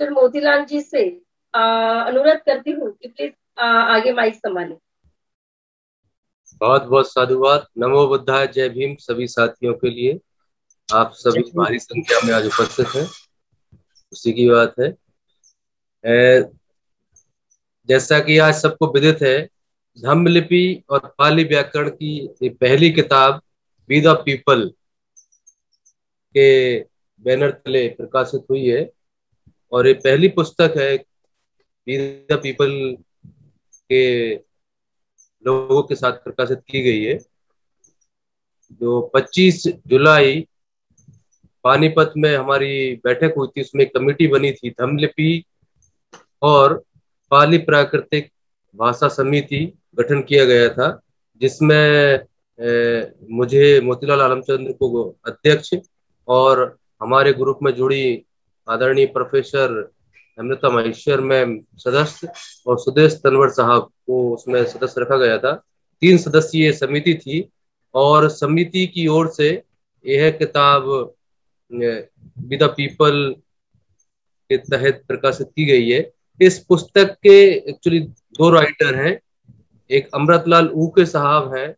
Mister Motilal जी से अनुरोध करती हूँ कि प्लीज़ आगे माइक संभाले। बहुत बहुत साधुवाद। नमो बुद्धाय जय भीम सभी साथियों के लिए। आप सभी भारी संख्या में आज उपस्थित हैं। उसी की बात है। ए, जैसा कि आज सबको विदित है धम्मलिपि और पाली व्याकरण की ये पहली किताब बी द पीपल के बैनर तले प्रकाशित हुई है। और ये पहली पुस्तक है पीपल के लोगों के साथ प्रकाशित की गई है, जो 25 जुलाई पानीपत में हमारी बैठक हुई थी, उसमें कमेटी बनी थी धमलिपि और पाली प्राकृतिक भाषा समिति गठन किया गया था, जिसमें मुझे मोतीलाल आलमचंद्र को अध्यक्ष और हमारे ग्रुप में जुड़ी आदरणीय प्रोफेसर अमृता महेश्वर मैम, सदस्य और सुदेश तनवर साहब को उसमें सदस्य रखा गया था। तीन सदस्यीय समिति थी और समिति की ओर से यह किताब विद पीपल के तहत प्रकाशित की गई है। इस पुस्तक के एक्चुअली दो राइटर हैं। एक अमृतलाल ऊके साहब हैं,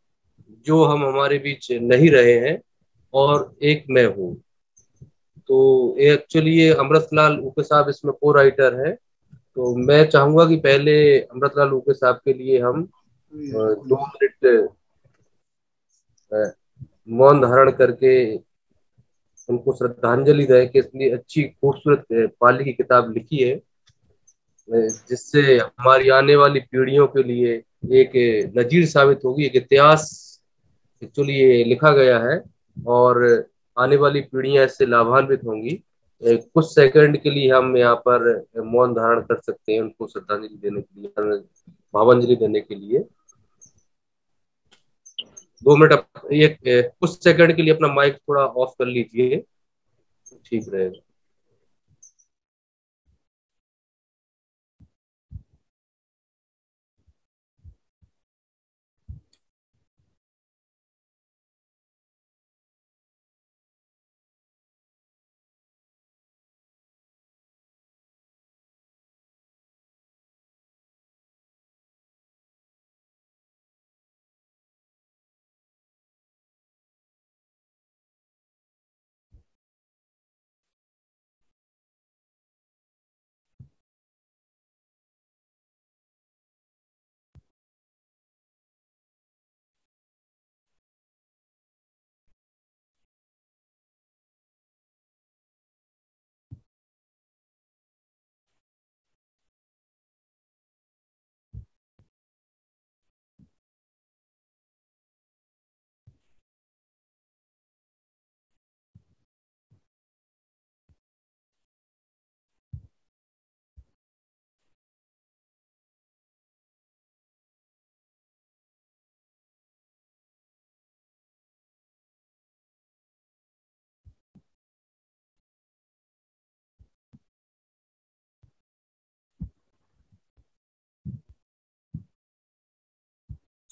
जो हम हमारे बीच नहीं रहे हैं, और एक मैं हूँ। तो ये एक्चुअली ये अमृतलाल ऊके साहब इसमें को राइटर है। तो मैं चाहूँगा कि पहले अमृतलाल ऊके साहब के लिए हम दो मिनट मौन धारण करके उनको श्रद्धांजलि दें कि इतनी अच्छी खूबसूरत पाली की किताब लिखी है जिससे हमारी आने वाली पीढ़ियों के लिए एक नजीर साबित होगी, एक इतिहास एक्चुअली ये लिखा गया है। और आने वाली पीढ़ियाँ इससे लाभान्वित होंगी। कुछ सेकंड के लिए हम यहाँ पर मौन धारण कर सकते हैं उनको श्रद्धांजलि देने के लिए भावांजलि देने के लिए। दो मिनट एक कुछ सेकंड के लिए अपना माइक थोड़ा ऑफ़ कर लीजिए। ठीक रहेगा।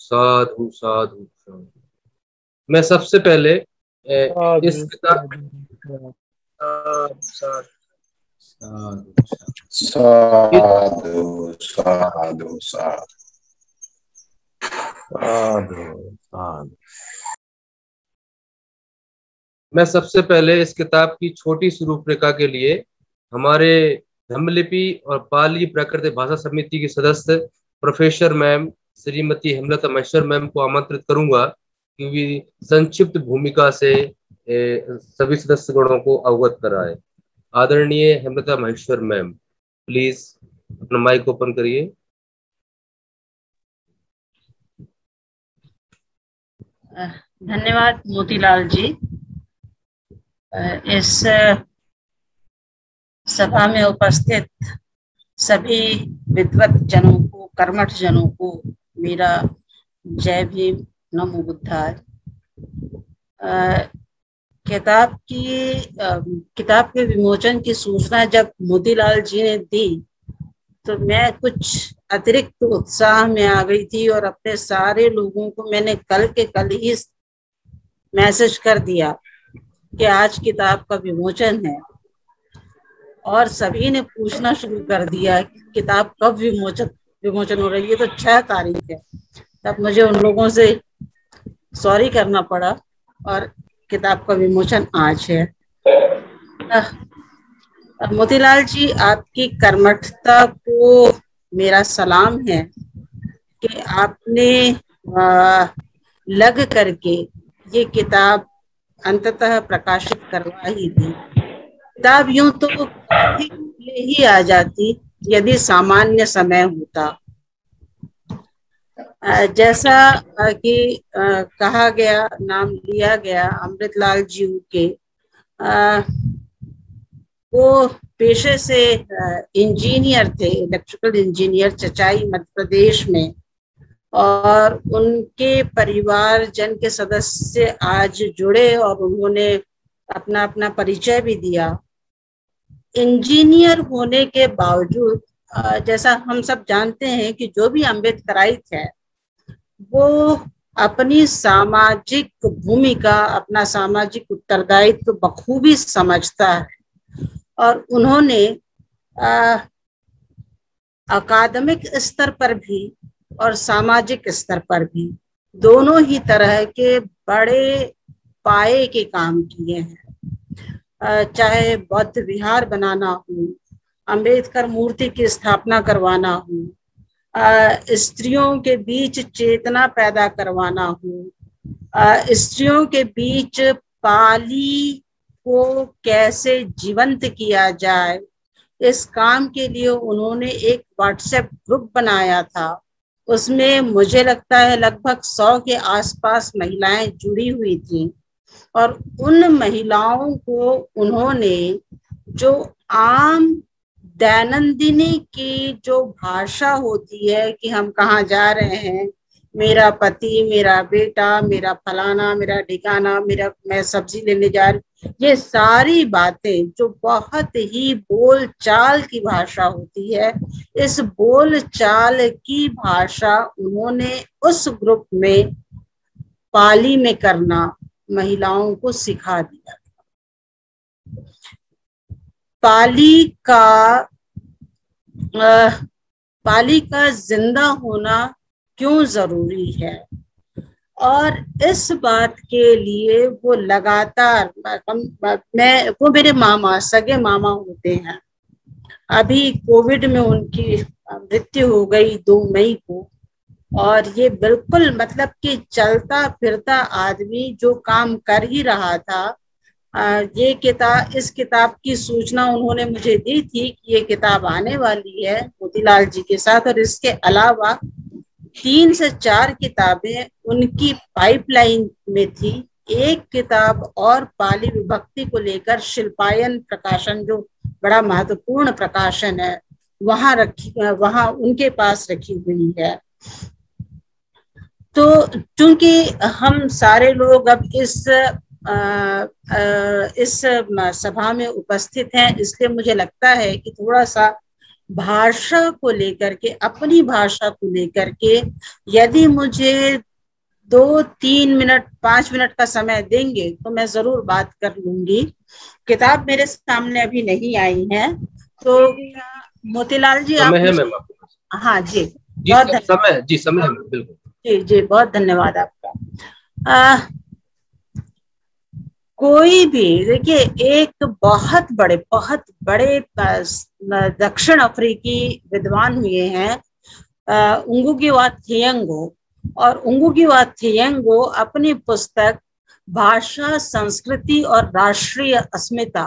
साधु साधु साधु मैं सबसे पहले इस किताब साधु साधु साधु मैं सबसे पहले इस किताब की छोटी सी रूपरेखा के लिए हमारे धम्मलिपि और पाली प्राकृतिक भाषा समिति के सदस्य professor ma'am Shrimati Hemlata Maheshwar ma'am को आमंत्रित करूँगा क्योंकि संक्षिप्त भूमिका से सभी सदस्य गणों को अवगत कराए। आदरणीय हेमलता महेश्वर मैम प्लीज़ अपना माइक ओपन करिए। धन्यवाद मोतीलाल जी। इस सभा में उपस्थित सभी विद्वत जनों को, कर्मठ जनों को मेरा जय भीम, नमो बुद्धाय। किताब की किताब के विमोचन की सूचना जब मोतीलाल जी ने दी तो मैं कुछ अतिरिक्त उत्साह में आ गई थी और अपने सारे लोगों को मैंने कल के कल ही मैसेज कर दिया कि आज किताब का विमोचन है। और सभी ने पूछना शुरू कर दिया कि किताब कब विमोचन विमोचन हो रही है ये तो छह तारीख है। तब मुझे उन लोगों से सॉरी करना पड़ा और किताब का विमोचन आज है। मोतीलाल जी, आपकी कर्मठता को मेरा सलाम है कि आपने लग करके ये किताब अंततः प्रकाशित करवा ही दी। किताब यूँ तो ही आ जाती यदि सामान्य समय होता। जैसा कि कहा गया, नाम लिया गया अमृतलाल जी के वो पेशे से इंजीनियर थे, इलेक्ट्रिकल इंजीनियर चचाई मध्य प्रदेश में, और उनके परिवार जन के सदस्य आज जुड़े और उन्होंने अपना अपना परिचय भी दिया। इंजीनियर होने के बावजूद जैसा हम सब जानते हैं कि जो भी अम्बेडकराइत है, वो अपनी सामाजिक भूमिका, अपना सामाजिक उत्तरदायित्व बखूबी समझता है। और उन्होंने अकादमिक स्तर पर भी और सामाजिक स्तर पर भी दोनों ही तरह के बड़े पाए के काम किए हैं। चाहे बौद्ध विहार बनाना हो, अंबेडकर मूर्ति की स्थापना करवाना हो स्त्रियों के बीच चेतना पैदा करवाना हो स्त्रियों के बीच पाली को कैसे जीवंत किया जाए, इस काम के लिए उन्होंने एक व्हाट्सएप ग्रुप बनाया था। उसमें मुझे लगता है लगभग सौ के आसपास महिलाएँ जुड़ी हुई थी। और उन महिलाओं को उन्होंने जो आम दैनंदिनी की जो भाषा होती है कि हम कहाँ जा रहे हैं, मेरा पति, मेरा बेटा, मेरा फलाना, मेरा ठिकाना, मेरा, मैं सब्ज़ी लेने जा रही ये सारी बातें जो बहुत ही बोल चाल की भाषा होती है, इस बोल चाल की भाषा उन्होंने उस ग्रुप में पाली में करना महिलाओं को सिखा दिया पाली का पाली का ज़िंदा होना क्यों ज़रूरी है? और इस बात के लिए वो लगातार, मैं, वो मेरे मामा, सगे मामा होते हैं। अभी कोविड में उनकी मृत्यु हो गई दो मई को। और ये बिल्कुल मतलब कि चलता फिरता आदमी जो काम कर ही रहा था ये किताब इस किताब की सूचना उन्होंने मुझे दी थी कि ये किताब आने वाली है मोतीलाल जी के साथ। और इसके अलावा तीन से चार किताबें उनकी पाइपलाइन में थी। एक किताब और पाली विभक्ति को लेकर शिल्पायन प्रकाशन, जो बड़ा महत्वपूर्ण प्रकाशन है, वहाँ रखी, वहाँ उनके पास रखी हुई है। तो चूँकि हम सारे लोग अब इस आ, आ, इस सभा में उपस्थित हैं इसलिए मुझे लगता है कि थोड़ा सा भाषा को लेकर के अपनी भाषा को लेकर के यदि मुझे दो तीन मिनट पाँच मिनट का समय देंगे तो मैं ज़रूर बात कर लूँगी। किताब मेरे सामने अभी नहीं आई है तो मोतीलाल जी आप है हाँ जी, जी बहुत समय जी समय बिल्कुल। जी जी बहुत धन्यवाद आपका। आ, कोई भी देखिए एक बहुत बड़े बहुत बड़े दक्षिण अफ्रीकी विद्वान हुए हैं उंगुगिवा थियंगो। और उंगुगिवा थियंगो अपनी पुस्तक भाषा संस्कृति और राष्ट्रीय अस्मिता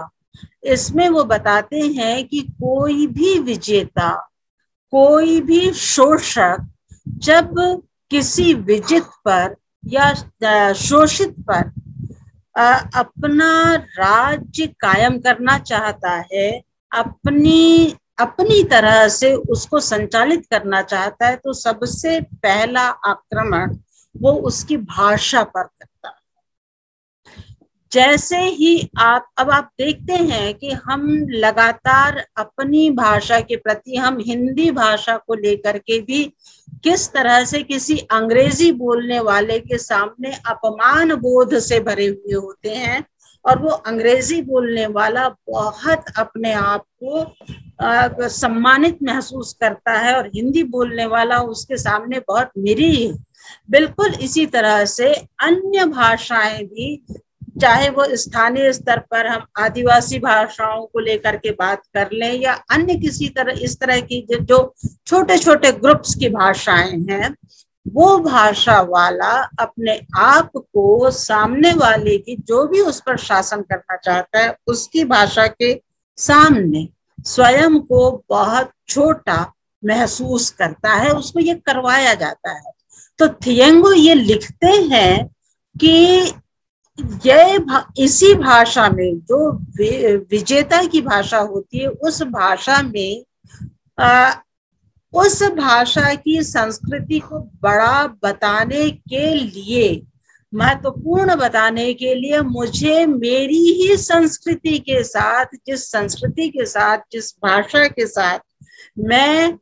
इसमें वो बताते हैं कि कोई भी विजेता कोई भी शोषक जब किसी विजित पर या शोषित पर अपना राज्य कायम करना चाहता है, अपनी अपनी तरह से उसको संचालित करना चाहता है तो सबसे पहला आक्रमण वो उसकी भाषा पर करता है। जैसे ही आप, अब आप देखते हैं कि हम लगातार अपनी भाषा के प्रति, हम हिंदी भाषा को लेकर के भी किस तरह से किसी अंग्रेज़ी बोलने वाले के सामने अपमान बोध से भरे हुए होते हैं, और वो अंग्रेज़ी बोलने वाला बहुत अपने आप को सम्मानित महसूस करता है, और हिंदी बोलने वाला उसके सामने बहुत निरीह बिल्कुल इसी तरह से अन्य भाषाएँ भी चाहे वो स्थानीय स्तर पर हम आदिवासी भाषाओं को लेकर के बात कर लें या अन्य किसी तरह, इस तरह की जो छोटे छोटे ग्रुप्स की भाषाएँ हैं, वो भाषा वाला अपने आप को सामने वाले की जो भी उस पर शासन करना चाहता है, उसकी भाषा के सामने स्वयं को बहुत छोटा महसूस करता है उसको ये करवाया जाता है। तो थियंगो ये लिखते हैं कि ये इसी भाषा में जो विजेता की भाषा होती है उस भाषा में आ, उस भाषा की संस्कृति को बड़ा बताने के लिए महत्वपूर्ण बताने के लिए मुझे मेरी ही संस्कृति के साथ जिस संस्कृति के साथ जिस भाषा के साथ मैं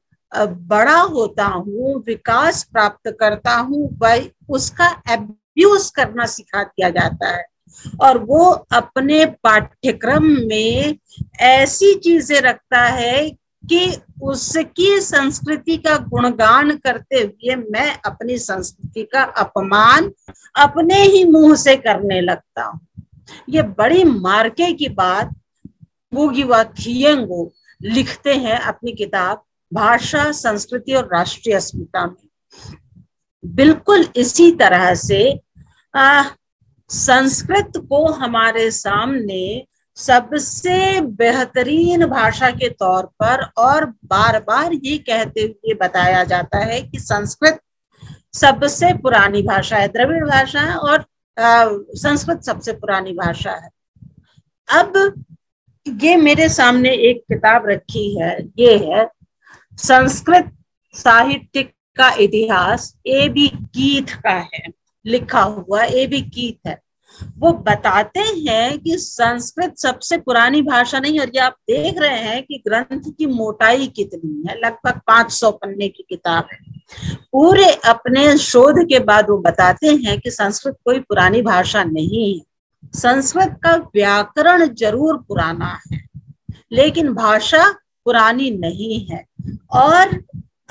बड़ा होता हूँ विकास प्राप्त करता हूँ वह उसका एब्यूज करना सिखा दिया जाता है। और वो अपने पाठ्यक्रम में ऐसी चीज़ें रखता है कि उसकी संस्कृति का गुणगान करते हुए मैं अपनी संस्कृति का अपमान अपने ही मुँह से करने लगता हूँ। ये बड़ी मार्के की बात व लिखते हैं अपनी किताब भाषा, संस्कृति और राष्ट्रीय अस्मिता में। बिल्कुल इसी तरह से आ, संस्कृत को हमारे सामने सबसे बेहतरीन भाषा के तौर पर और बार बार ये कहते हुए बताया जाता है कि संस्कृत सबसे पुरानी भाषा है द्रविड़ भाषा है और आ, संस्कृत सबसे पुरानी भाषा है। अब ये मेरे सामने एक किताब रखी है ये है संस्कृत साहित्य का इतिहास ए बी गीत का है, लिखा हुआ ए बी कीथ है। वो बताते हैं कि संस्कृत सबसे पुरानी भाषा नहीं, और ये आप देख रहे हैं कि ग्रंथ की मोटाई कितनी है, लगभग 500 पन्ने की किताब है। पूरे अपने शोध के बाद वो बताते हैं कि संस्कृत कोई पुरानी भाषा नहीं है। संस्कृत का व्याकरण ज़रूर पुराना है, लेकिन भाषा पुरानी नहीं है, और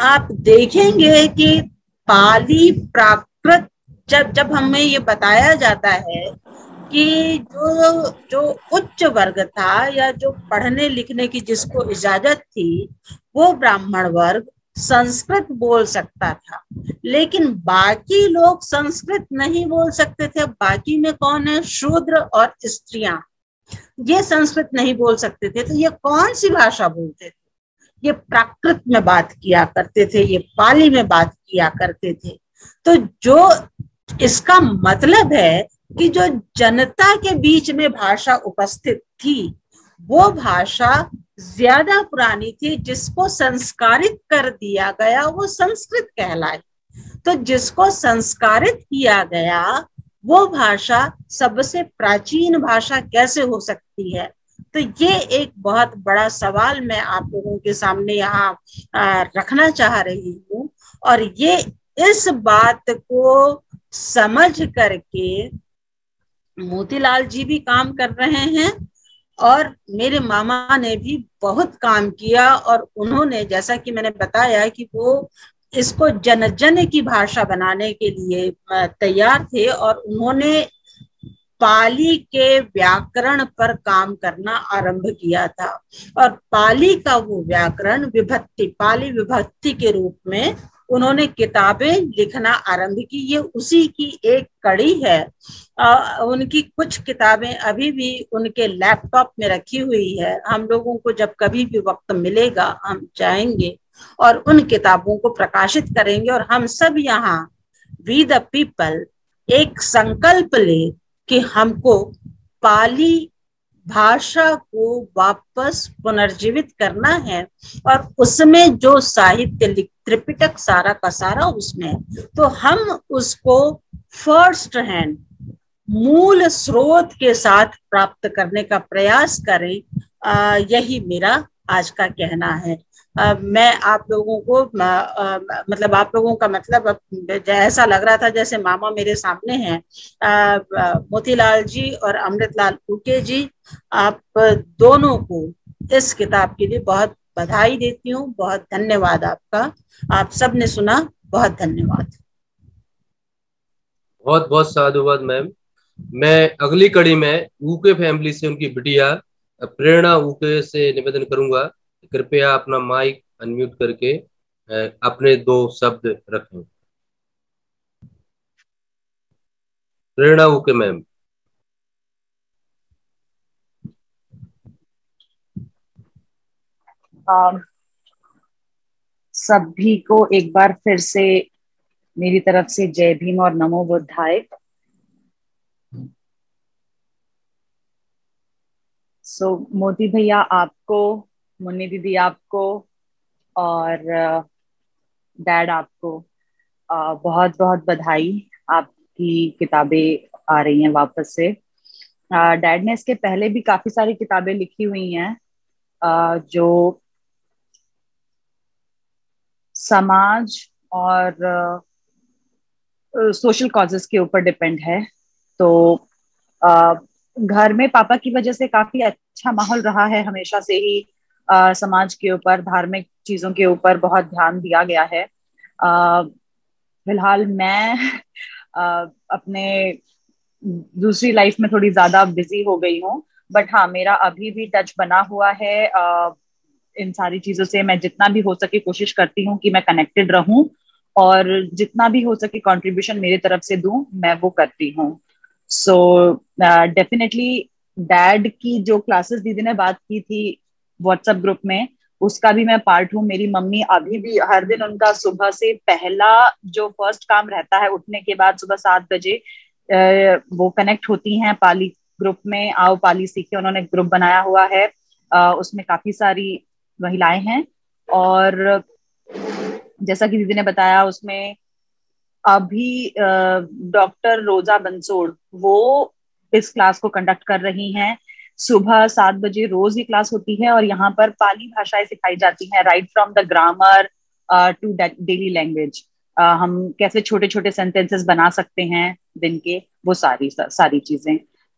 आप देखेंगे कि पाली प्राकृत, जब जब हमें ये बताया जाता है कि जो जो उच्च वर्ग था या जो पढ़ने लिखने की जिसको इजाज़त थी, वो ब्राह्मण वर्ग संस्कृत बोल सकता था। लेकिन बाकी लोग संस्कृत नहीं बोल सकते थे। बाकी में कौन है? शूद्र और स्त्रियाँ। ये संस्कृत नहीं बोल सकते थे। तो ये कौन सी भाषा बोलते थे? ये प्राकृत में बात किया करते थे, ये पाली में बात किया करते थे। तो जो इसका मतलब है कि जो जनता के बीच में भाषा उपस्थित थी, वो भाषा ज़्यादा पुरानी थी, जिसको संस्कारित कर दिया गया, वो संस्कृत कहलाई तो जिसको संस्कारित किया गया, वो भाषा सबसे प्राचीन भाषा कैसे हो सकती है? तो ये एक बहुत बड़ा सवाल मैं आप लोगों के सामने यहाँ रखना चाह रही हूँ। और ये इस बात को समझ करके मोतीलाल जी भी काम कर रहे हैं और मेरे मामा ने भी बहुत काम किया और उन्होंने, जैसा कि मैंने बताया कि वो इसको जन जन की भाषा बनाने के लिए तैयार थे और उन्होंने पाली के व्याकरण पर काम करना आरंभ किया था। और पाली का वो व्याकरण विभक्ति पाली विभक्ति के रूप में उन्होंने किताबें लिखना आरंभ की। ये उसी की एक कड़ी है। आ, उनकी कुछ किताबें अभी भी उनके लैपटॉप में रखी हुई है। हम लोगों को जब कभी भी वक्त मिलेगा हम चाहेंगे और उन किताबों को प्रकाशित करेंगे और हम सब यहाँ वी द पीपल एक संकल्प ले कि हमको पाली भाषा को वापस पुनर्जीवित करना है और उसमें जो साहित्य त्रिपिटक सारा का सारा उसमें तो हम उसको फ़र्स्ट हैंड मूल स्रोत के साथ प्राप्त करने का प्रयास करें आ, यही मेरा आज का कहना है। आ, मैं आप लोगों को आ, मतलब आप लोगों का मतलब ऐसा लग रहा था जैसे मामा मेरे सामने हैं। मोतीलाल जी और अमृतलाल उके जी आप दोनों को इस किताब के लिए बहुत बधाई देती हूँ बहुत धन्यवाद आपका। आप सबने सुना बहुत धन्यवाद। बहुत बहुत साधुवाद मैम। मैं अगली कड़ी में ऊके फैमिली से उनकी बिटिया प्रेरणा ऊके से निवेदन करूँगा। कृपया अपना माइक अनम्यूट करके अपने दो शब्द रखें। प्रेरणा ऊके मैम। सभी को एक बार फिर से मेरी तरफ़ से जय भीम और नमो बुद्धाय। सो so, मोदी भैया आपको मुन्नी दीदी आपको और डैड आपको बहुत बहुत बधाई। आपकी किताबें आ रही हैं वापस से। डैड ने इसके पहले भी काफ़ी सारी किताबें लिखी हुई हैं। जो समाज और सोशल कॉजेस के ऊपर डिपेंड है। तो घर में पापा की वजह से काफ़ी अच्छा माहौल रहा है, हमेशा से ही आ, समाज के ऊपर धार्मिक चीज़ों के ऊपर बहुत ध्यान दिया गया है। फ़िलहाल मैं आ, अपने दूसरी लाइफ में थोड़ी ज़्यादा बिज़ी हो गई हूँ। बट हाँ मेरा अभी भी टच बना हुआ है। आ, इन सारी चीज़ों से मैं जितना भी हो सके कोशिश करती हूँ कि मैं कनेक्टेड रहूँ और जितना भी हो सके कंट्रीब्यूशन मेरी तरफ़ से दूँ मैं वो करती हूँ। सो डेफिनेटली डैड की जो क्लासेस दीदी ने बात की थी व्हाट्सएप ग्रुप में, उसका भी मैं पार्ट हूँ, मेरी मम्मी अभी भी हर दिन उनका सुबह से पहला जो फ़र्स्ट काम रहता है, उठने के बाद सुबह सात बजे वो कनेक्ट होती हैं पाली ग्रुप में, आओ पाली सीखे, उन्होंने ग्रुप बनाया हुआ है उसमें काफ़ी सारी महिलाएँ हैं और जैसा कि दीदी ने बताया, उसमें अभी डॉक्टर रोजा बंसोड़, वो इस क्लास को कंडक्ट कर रही हैं। सुबह सात बजे रोज ही क्लास होती है और यहाँ पर पाली भाषाएँ सिखाई जाती हैं right from the grammar to daily language हम कैसे छोटे छोटे सेंटेंसेस बना सकते हैं दिन के, वो सारी सारी चीज़ें।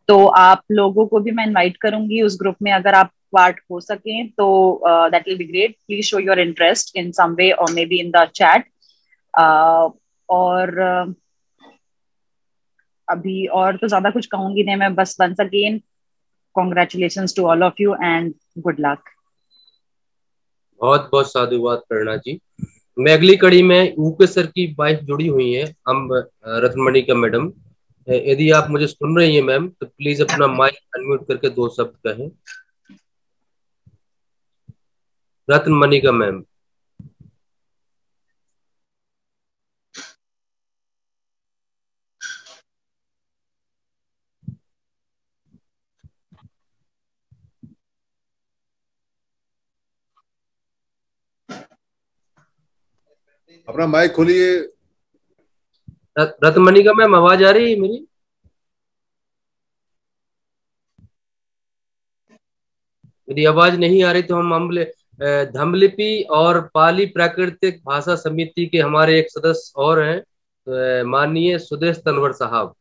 तो आप लोगों को भी मैं इनवाइट करूँगी उस ग्रुप में, अगर आप पार्ट हो सके तो that will be great please show your interest in some way और maybe in the chat और अभी और तो ज़्यादा कुछ कहूँगी नहीं, मैं बस once again congratulation to all of you and good luck बहुत बहुत साधुवाद प्रेरणा जी। मैं अगली कड़ी में ऊके सर की वाइफ जुड़ी हुई है, हम रत्नमणि का मैडम। यदि आप मुझे सुन रही हैं मैम तो प्लीज़ अपना माइक अनम्यूट करके दो शब्द कहें। रत्नमणि का मैम। अपना माइक खोलिए। रत्नमणि का मैम, आवाज़ आ रही है मेरी? यदि आवाज़ नहीं आ रही तो हम अम्बले धमलिपि और पाली प्राकृतिक भाषा समिति के हमारे एक सदस्य और हैं तो माननीय सुदेश तनवर साहब।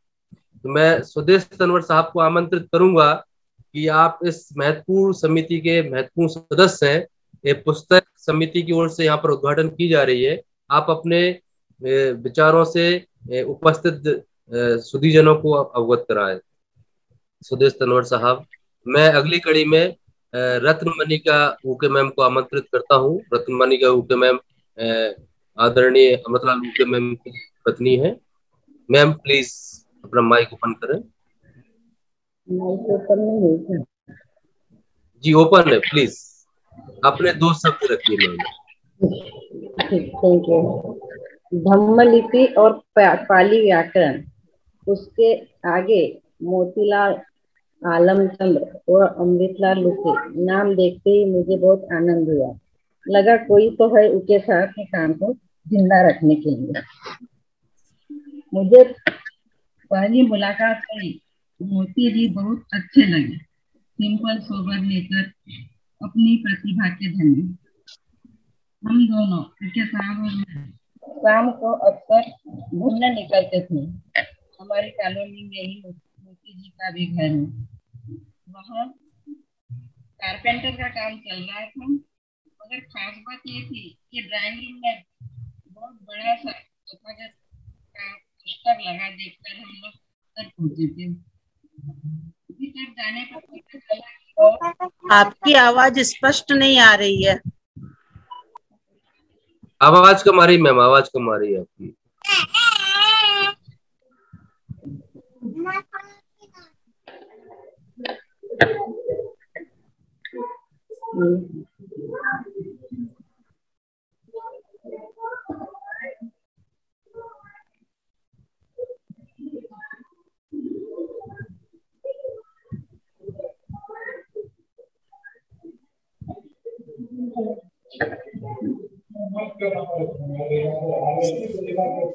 तो मैं सुदेश तनवर साहब को आमंत्रित करूँगा कि आप इस महत्वपूर्ण समिति के महत्वपूर्ण सदस्य हैं। ये पुस्तक समिति की ओर से यहाँ पर उद्घाटन की जा रही है। आप अपने विचारों से उपस्थित सुधीजनों को अवगत कराए। सुदेश तनवर साहब मैं अगली कड़ी में रत्नमणि का ऊके मैम को आमंत्रित करता हूँ। रत्नमणि का ऊके मैम आदरणीय अमृतलाल ऊके मैम की पत्नी है। मैम प्लीज़ अपना माइक ओपन करें। जी ओपन है प्लीज़। अपने दो शब्द रखिए मैम। थैंक यू धम्मलिपि और पाली व्याकरण। उसके आगे मोतीलाल आलमचंद्र और अमृतलाल लुके नाम देखते ही मुझे बहुत आनंद हुआ। लगा कोई तो है उसके साथ के काम को ज़िंदा रखने के लिए। मुझे पहली मुलाकात में मोती जी बहुत अच्छे लगे। सिंपल, सोबर नेचर अपनी प्रतिभा के धनी हम दोनों उनके साहब और मैं। शाम को अक्सर घूमने निकलते थे। हमारी कॉलोनी में ही मोती जी का भी घर है। वहाँ कारपेंटर का काम चल रहा था। मगर खास बात ये थी कि ड्राइंग रूम में बहुत बड़ा सा पुस्तक लगा देखकर हम लोग तक पहुँचे थे। जाने पर पता चला आपकी आवाज़ स्पष्ट नहीं आ रही है। आवाज़ कम आ रही मैम आवाज़ कम आ रही है आपकी।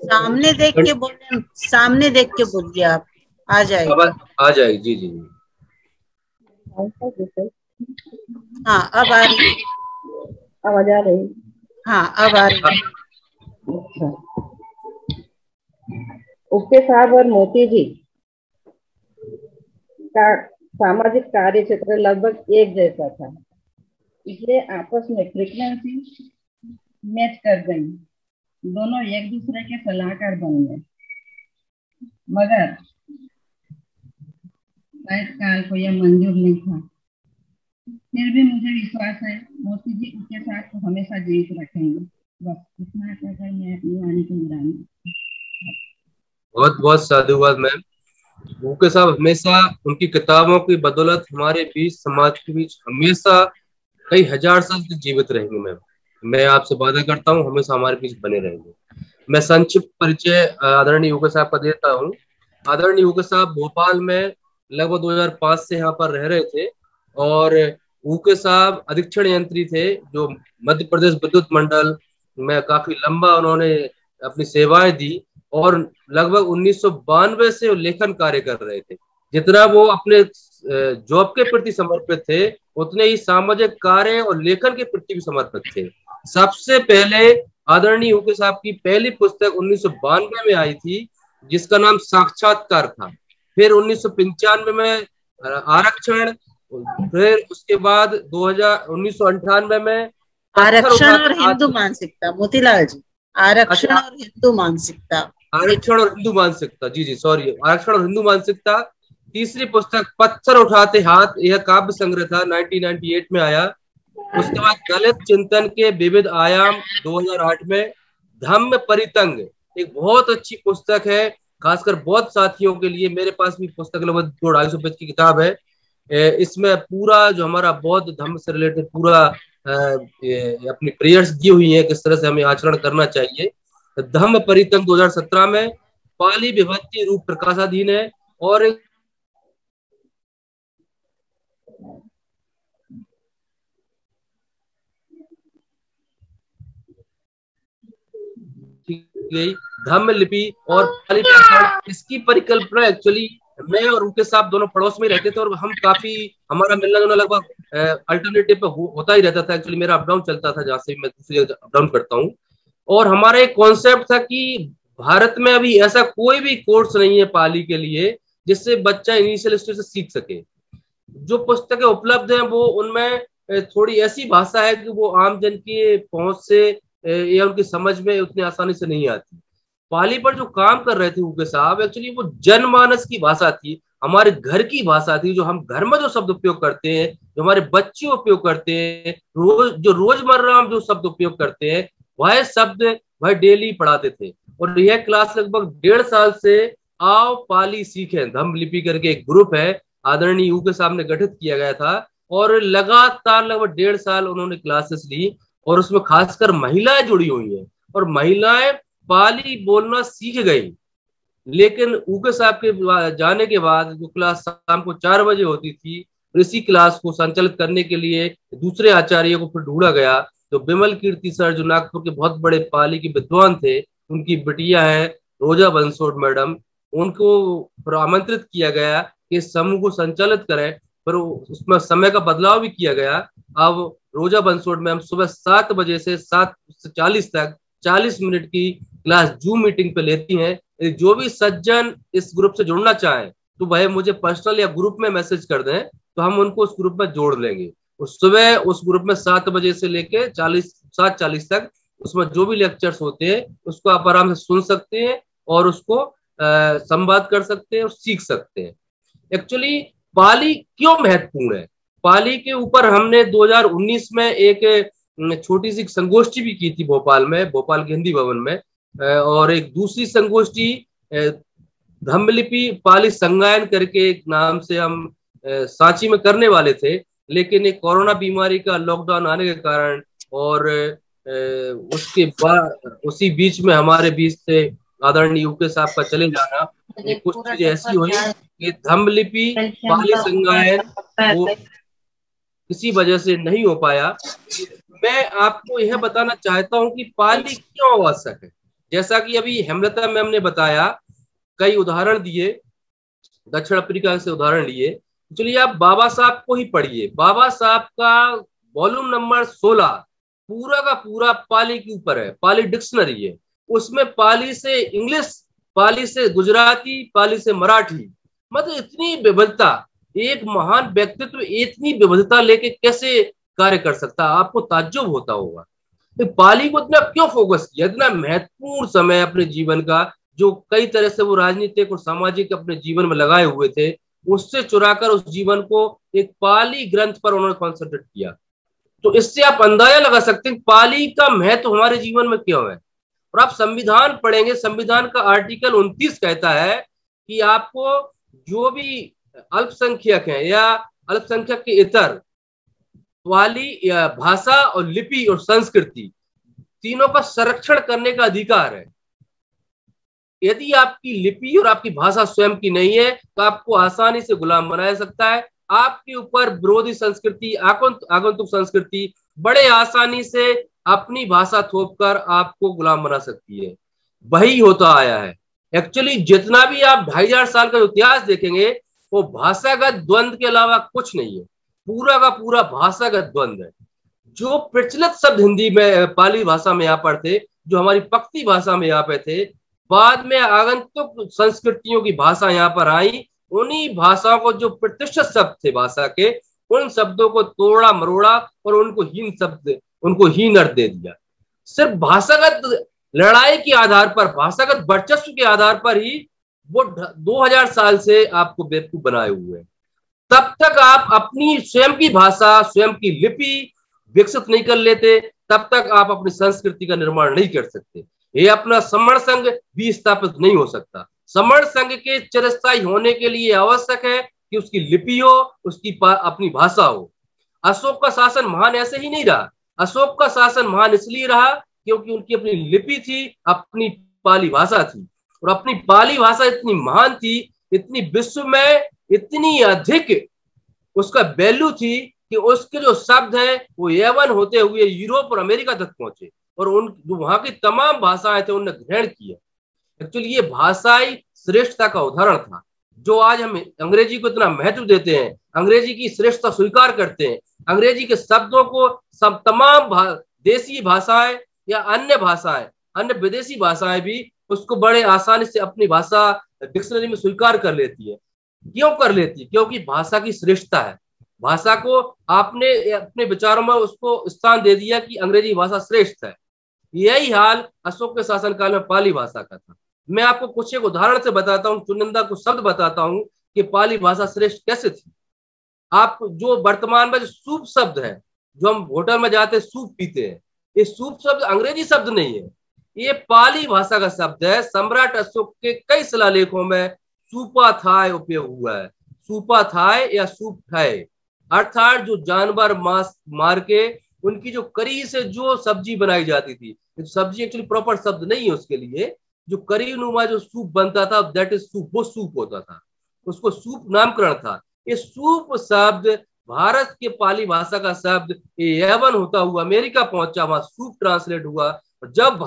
सामने देख के बोलिए सामने देख के बोलिए आप। आ जाएगा आवाज़ आ जाएगी जी जी जी। हाँ अब आ रही आवाज़ आ रही हाँ। अब आ रही है। अच्छा। साहब और मोती जी का सामाजिक कार्य क्षेत्र लगभग एक जैसा था। इसलिए आपस में फ्रीक्वेंसी मैच कर गई दोनों एक दूसरे के सलाहकार बन गए मगर, शायद काल को यह मंजूर नहीं था। फिर भी मुझे विश्वास है, मोती जी उनके साथ तो हमेशा जीवित रखेंगे। बस इतना कहकर मैं अपनी वाणी को विराम बहुत बहुत साधुवाद, मैम। भूखे साहब, हमेशा उनकी किताबों की बदौलत हमारे बीच, समाज के बीच हमेशा कई हज़ार साल तक जीवित रहेंगे, मैम। मैं आपसे वादा करता हूँ, हमेशा हमारे बीच बने रहेंगे। मैं संक्षिप्त परिचय आदरणीय युग साहब का देता हूँ। आदरणीय युग साहब, भोपाल में लगभग 2005 से यहाँ पर रह रहे थे और ऊके साहब अधीक्षण यंत्री थे, जो मध्य प्रदेश विद्युत मंडल में काफ़ी लंबा उन्होंने अपनी सेवाएँ दी और लगभग उन्नीस सौ बानवे से लेखन कार्य कर रहे थे। जितना वो अपने जॉब के प्रति समर्पित थे उतने ही सामाजिक कार्य और लेखन के प्रति भी समर्पित थे। सबसे पहले आदरणीय यूके साहब की पहली पुस्तक उन्नीस सौ बानवे में आई थी जिसका नाम साक्षात्कार था। फिर उन्नीस सौ पंचानवे में आरक्षण फिर उसके बाद 2000 उन्नीस में आरक्षण और हिंदू मानसिकता मोतीलाल जी। आरक्षण अच्छा। और हिंदू मानसिकता। आरक्षण और हिंदू मानसिकता जी जी सॉरी आरक्षण और हिंदू मानसिकता तीसरी पुस्तक, पत्थर उठाते हाथ, यह काव्य संग्रह था 1998 में आया। उसके बाद दलित चिंतन के विविध आयाम 2008 में। धम्म परितंग, एक बहुत अच्छी पुस्तक है, खासकर बहुत साथियों के लिए। मेरे पास भी पुस्तक लगभग दो ढाई सौ पेज की किताब है। इसमें पूरा जो हमारा बौद्ध धर्म से रिलेटेड पूरा अपनी प्रेयर्स दी हुई है, किस तरह से हमें आचरण करना चाहिए। धम्म परितंग 2017 में, पाली विभक्ति रूप प्रकाशाधीन है, और एक गई धम्म लिपि और इसकी परिकल्पना एक्चुअली मैं और उनके साथ दोनों पड़ोस में रहते थे और हम काफ़ी हमारा मिलना जुलना लगभग अल्टरनेटिव पे हो, होता ही रहता था। एक्चुअली मेरा अपडाउन चलता था जहाँ से मैं दूसरी जगह अपडाउन करता हूँ। और हमारा एक कॉन्सेप्ट था कि भारत में अभी ऐसा कोई भी कोर्स नहीं है पाली के लिए जिससे बच्चा इनिशियल स्टेज से सीख सके। जो पुस्तकें उपलब्ध हैं वो उनमें थोड़ी ऐसी भाषा है कि वो आम जन की पहुँच से या उनकी समझ में उतनी आसानी से नहीं आती। पाली पर जो काम कर रहे थे उनके साहब एक्चुअली वो जनमानस की भाषा थी, हमारे घर की भाषा थी, जो हम घर में जो शब्द उपयोग करते हैं, जो हमारे बच्चे उपयोग करते हैं, रोज, जो रोज़मर्रा हम जो शब्द उपयोग करते हैं, वह शब्द वह डेली पढ़ाते थे। और यह क्लास लगभग डेढ़ साल से आओ पाली सीखे। धम लिपि करके एक ग्रुप है, आदरणीय यू के सामने गठित किया गया था, और लगातार लगभग डेढ़ साल उन्होंने क्लासेस ली। और उसमें खासकर महिलाएँ जुड़ी हुई हैं। और महिलाएँ पाली बोलना सीख गई। लेकिन ऊके साहब के जाने के बाद जो क्लास शाम को चार बजे होती थी इसी क्लास को संचालित करने के लिए दूसरे आचार्य को फिर ढूंढा गया। तो बिमल कीर्ति सर, जो नागपुर के बहुत बड़े पाली के विद्वान थे, उनकी बिटिया है रोजा बंसोड मैडम। उनको आमंत्रित किया गया कि समूह को संचालित करें। पर उसमें समय का बदलाव भी किया गया। अब रोजा बंसोड़ में हम सुबह सात बजे से सात से चालीस तक चालीस मिनट की क्लास जूम मीटिंग पे लेती हैं। जो भी सज्जन इस ग्रुप से जुड़ना चाहें तो भाई मुझे पर्सनल या ग्रुप में मैसेज कर दें तो हम उनको उस ग्रुप में जोड़ लेंगे। उस सुबह उस ग्रुप में सात बजे से लेके चालीस, सात चालीस तक उसमें जो भी लेक्चर्स होते हैं, उसको आप आराम से सुन सकते हैं और उसको संवाद कर सकते हैं और सीख सकते हैं। एक्चुअली पाली क्यों महत्वपूर्ण है? पाली के ऊपर हमने 2019 में एक छोटी सी संगोष्ठी भी की थी भोपाल में भोपाल के हिंदी भवन में और एक दूसरी संगोष्ठी धम्मलिपि पाली संगायन करके एक नाम से हम सांची में करने वाले थे लेकिन एक कोरोना बीमारी का लॉकडाउन आने के कारण और उसके बाद उसी बीच में हमारे बीच से आदरणीय यूके साहब का चले जाना कुछ चीज़ें ऐसी हुई कि धम्मलिपि पाली संगायन वो किसी वजह से नहीं हो पाया। मैं आपको यह बताना चाहता हूँ कि पाली क्यों आवश्यक है? जैसा कि अभी हेमलता मैम ने बताया, कई उदाहरण दिए, दक्षिण अफ्रीका से उदाहरण लिए। चलिए आप बाबा साहब को ही पढ़िए। बाबा साहब का वॉल्यूम नंबर 16 पूरा का पूरा पाली के ऊपर है, पाली डिक्शनरी है। उसमें पाली से इंग्लिश, पाली से गुजराती, पाली से मराठी मतलब इतनी विविधता एक महान व्यक्तित्व इतनी विविधता लेके कैसे कार्य कर सकता? आपको ताज्जुब होता होगा। तो पाली को इतना क्यों फोकस किया? इतना महत्वपूर्ण समय अपने जीवन का, जो कई तरह से वो राजनीतिक और सामाजिक अपने जीवन में लगाए हुए थे, उससे चुराकर उस जीवन को एक पाली ग्रंथ पर उन्होंने कॉन्सेंट्रेट किया। तो इससे आप अंदाज़ा लगा सकते हैं, पाली का महत्व हमारे जीवन में क्यों है? और आप संविधान पढ़ेंगे, संविधान का आर्टिकल 29 कहता है कि आपको जो भी अल्पसंख्यक हैं या अल्पसंख्यक के इतर वाली भाषा और लिपि और संस्कृति, तीनों का संरक्षण करने का अधिकार है। यदि आपकी लिपि और आपकी भाषा स्वयं की नहीं है तो आपको आसानी से गुलाम बनाया सकता है। आपके ऊपर विरोधी संस्कृति आगंतुक संस्कृति बड़े आसानी से अपनी भाषा थोप कर आपको गुलाम बना सकती है। वही होता आया है। एक्चुअली जितना भी आप ढाई हज़ार साल का इतिहास देखेंगे वो भाषागत द्वंद के अलावा कुछ नहीं है। पूरा का पूरा भाषागत द्वंद है। जो प्रचलित शब्द हिंदी में पाली भाषा में यहाँ पर थे, जो हमारी पक्ति भाषा में यहाँ पे थे, बाद में आगंतुक संस्कृतियों की भाषा यहाँ पर आई। उन्हीं भाषाओं को जो प्रतिष्ठित शब्द थे भाषा के, उन शब्दों को तोड़ा मरोड़ा और उनको हीन शब्द, उनको हीन अर्थ दे दिया। सिर्फ़ भाषागत लड़ाई के आधार पर, भाषागत वर्चस्व के आधार पर ही वो 2000 साल से आपको बेवकूफ़ बनाए हुए हैं। तब तक आप अपनी स्वयं की भाषा, स्वयं की लिपि विकसित नहीं कर लेते, तब तक आप अपनी संस्कृति का निर्माण नहीं कर सकते। ये अपना समण संघ भी स्थापित नहीं हो सकता। समण संघ के चिरस्थायी होने के लिए आवश्यक है कि उसकी लिपि हो, उसकी अपनी भाषा हो। अशोक का शासन महान ऐसे ही नहीं रहा। अशोक का शासन महान इसलिए रहा क्योंकि उनकी अपनी लिपि थी, अपनी पाली भाषा थी। और अपनी पाली भाषा इतनी महान थी इतनी विश्व में इतनी अधिक उसका वैल्यू थी कि उसके जो शब्द हैं वो एवन होते हुए यूरोप और अमेरिका तक पहुँचे और उन जो वहाँ की तमाम भाषाएँ थे उन्होंने ग्रहण किया। एक्चुअली ये भाषाई श्रेष्ठता का उदाहरण था जो आज हम अंग्रेज़ी को इतना महत्व देते हैं अंग्रेज़ी की श्रेष्ठता स्वीकार करते हैं अंग्रेज़ी के शब्दों को सब तमाम भा, देसी भाषाएँ या अन्य भाषाएँ अन्य विदेशी भाषाएँ भी उसको बड़े आसानी से अपनी भाषा डिक्शनरी में स्वीकार कर लेती है। क्यों कर लेती है? क्योंकि भाषा की श्रेष्ठता है। भाषा को आपने अपने विचारों में उसको स्थान दे दिया कि अंग्रेज़ी भाषा श्रेष्ठ है। यही हाल अशोक के शासनकाल में पाली भाषा का था। मैं आपको कुछ एक उदाहरण से बताता हूँ, चुनिंदा को शब्द बताता हूँ कि पाली भाषा श्रेष्ठ कैसे थी। आप जो वर्तमान में जो सूप शब्द है, जो हम होटल में जाते सूप पीते हैं, ये सूप शब्द अंग्रेज़ी शब्द नहीं है। ये पाली भाषा का शब्द है। सम्राट अशोक के कई शिलालेखों में सूपा थाय उपयोग हुआ है। सूपा थाय या सूप थाय, अर्थात जो जानवर, मांस मार के उनकी जो करी से जो सब्ज़ी बनाई जाती थी। सब्ज़ी एक्चुअली प्रॉपर शब्द नहीं है उसके लिए। जो करी नुमा जो सूप बनता था दैट इज़ सूप वो सूप होता था। उसको सूप नामकरण था। ये सूप शब्द भारत के पाली भाषा का शब्द एवन होता हुआ अमेरिका पहुँचा, वहाँ सूप ट्रांसलेट हुआ। जब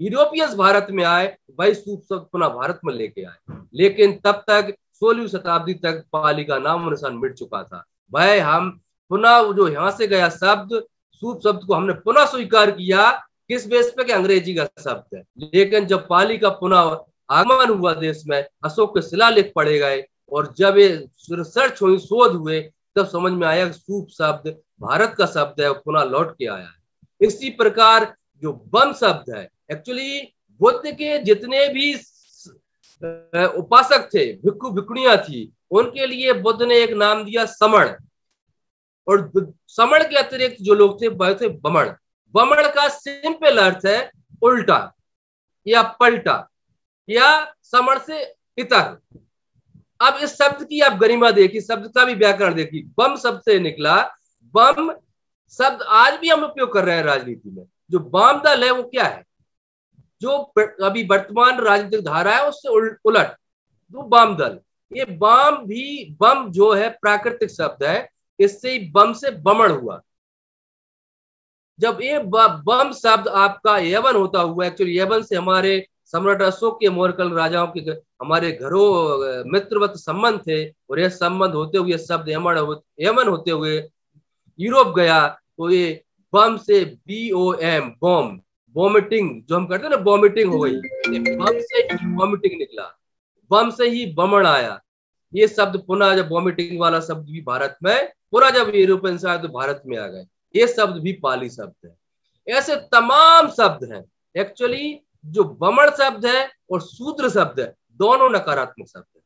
यूरोपियंस भारत में आए भाई सूप शब्द पुनः भारत में लेके आए। लेकिन तब तक, सोलहवीं शताब्दी तक पाली का नाम निशान मिट चुका था। भाई हम पुनः जो यहाँ से गया शब्द, सूप शब्द को हमने पुनः स्वीकार किया, किस बेस पे कि अंग्रेज़ी का शब्द है। लेकिन जब पाली का पुनः आगमन हुआ देश में, अशोक के शिलालेख पड़े गए और जब ये रिसर्च हुई, शोध हुए, तब समझ में आया सूप शब्द भारत का शब्द है पुनः लौट के आया है। इसी प्रकार जो बम शब्द है एक्चुअली बुद्ध के जितने भी उपासक थे, भिक्खु भिक्खुणियाँ थी, उनके लिए बुद्ध ने एक नाम दिया समण। और समण के अतिरिक्त जो लोग थे, वह थे बमण। बमण का सिंपल अर्थ है उल्टा या पलटा या समण से इतर। अब इस शब्द की आप गरिमा देखी शब्द का भी व्याकरण देखी बम शब्द से निकला। बम शब्द आज भी हम उपयोग कर रहे हैं राजनीति में। जो बाम दल है, वो क्या है? जो अभी वर्तमान राजनीतिक धारा है, उससे उलट। वो वाम दल, ये बम भी, बम जो है, प्राकृतिक शब्द है, इससे ही बम से बमण हुआ। जब ये बम शब्द आपका यवन होता हुआ एक्चुअली यवन से हमारे सम्राट अशोक के मोरकल राजाओं के हमारे घरों मित्रवत संबंध थे, और यह संबंध होते हुए शब्द यमन यमन होते हुए यूरोप गया तो ये बम से B O M bomb. Vomiting जो हम करते हैं ना वॉमिटिंग हो गई। बम से ही वॉमिटिंग निकला। बम से ही बमण आया। ये शब्द पुनः जब वॉमिटिंग वाला शब्द भी भारत में पुनः जब यूरोपियन से तो भारत में आ गए। ये शब्द भी पाली शब्द है। ऐसे तमाम शब्द हैं। एक्चुअली जो बमण शब्द है और सूत्र शब्द है दोनों नकारात्मक शब्द है।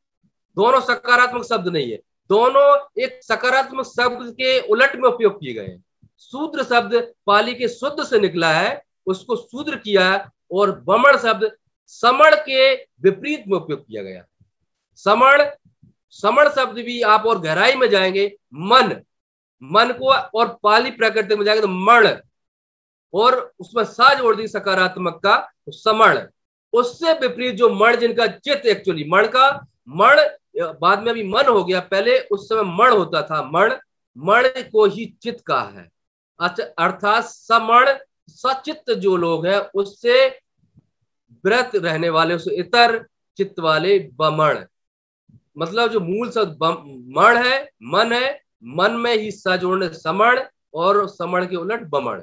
दोनों सकारात्मक शब्द नहीं है। दोनों एक सकारात्मक शब्द के उलट में उपयोग किए गए हैं। सूत्र शब्द पाली के शुद्ध से निकला है उसको सूत्र किया और बमण शब्द समण के विपरीत में उपयोग किया गया। समण समण शब्द भी आप और गहराई में जाएँगे, मन मन को और पाली प्रकृति में जाएँगे तो मण, और उसमें सा जोड़ दी सकारात्मक का तो समण। उससे विपरीत जो मण जिनका चित्त एक्चुअली मण का, मण बाद में अभी मन हो गया, पहले उस समय मण होता था, मण मण को ही चित्त का है। अच्छा अर्थात समण सचित्त जो लोग हैं, उससे व्रत रहने वाले उससे इतर चित्त वाले बमण। मतलब जो मूल शब्द मण है, मन है, मन में ही सजोड़ने समण और समण के उलट बमण।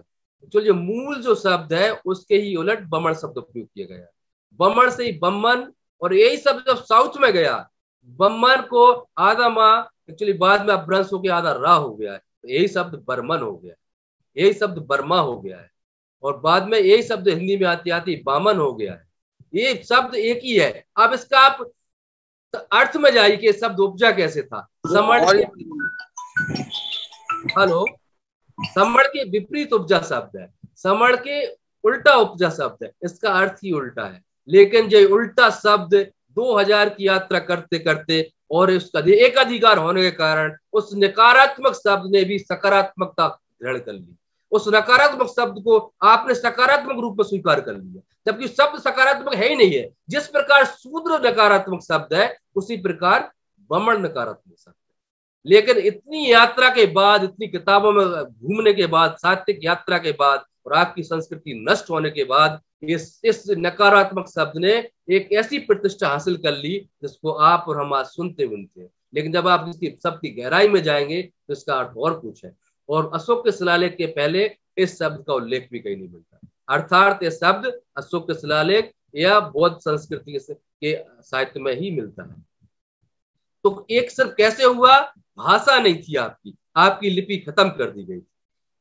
तो जो मूल जो शब्द है, उसके ही उलट बमण शब्द उपयोग किया गया। बमण से ही बमन और यही शब्द जब साउथ में गया, बमन को आधा माँ, एक्चुअली बाद में अभ्रंश हो गया आधा रा हो गया। है यही शब्द बर्मन हो गया। यही शब्द बर्मा हो गया है। और बाद में यही शब्द हिंदी में आती आती बामन हो गया है। ये शब्द एक ही है। अब इसका आप अर्थ में जाइए कि शब्द उपजा कैसे था। समण हेलो। समण के विपरीत उपजा शब्द है। समण के उल्टा उपजा शब्द है। इसका अर्थ ही उल्टा है। लेकिन जो उल्टा शब्द 2000 की यात्रा करते करते और उसका एक अधिकार होने के कारण उस नकारात्मक शब्द ने भी सकारात्मकता ग्रहण कर ली। उस नकारात्मक शब्द को आपने सकारात्मक रूप में स्वीकार कर लिया। जबकि शब्द सकारात्मक है ही नहीं है। जिस प्रकार शूद्र नकारात्मक शब्द है, उसी प्रकार बमण नकारात्मक शब्द लेकिन इतनी यात्रा के बाद, इतनी किताबों में घूमने के बाद, साहित्यिक यात्रा के बाद और आपकी संस्कृति नष्ट होने के बाद इस इस नकारात्मक शब्द ने एक ऐसी प्रतिष्ठा हासिल कर ली जिसको आप और हम आज सुनते बुनते हैं। लेकिन जब आप इसकी शब्द की गहराई में जाएँगे तो इसका अर्थ और कुछ है। और अशोक के शिलालेख के पहले इस शब्द का उल्लेख भी कहीं नहीं मिलता। अर्थात यह शब्द अशोक के शिलालेख या बौद्ध संस्कृति के साहित्य में ही मिलता है। तो एक सिर्फ़ कैसे हुआ? भाषा नहीं थी आपकी। आपकी लिपि खत्म कर दी गई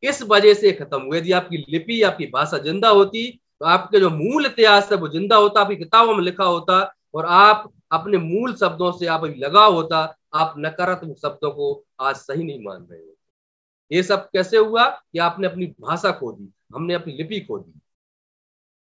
इस वजह से खत्म हुई यदि आपकी लिपि, आपकी भाषा ज़िंदा होती तो आपके जो मूल इतिहास है वो ज़िंदा होता, आपकी किताबों में लिखा होता, और आप अपने मूल शब्दों से आप लगा होता, आप नकारात्मक शब्दों को आज सही नहीं मान रहे होते ये सब कैसे हुआ कि आपने अपनी भाषा खो दी, हमने अपनी लिपि खो दी।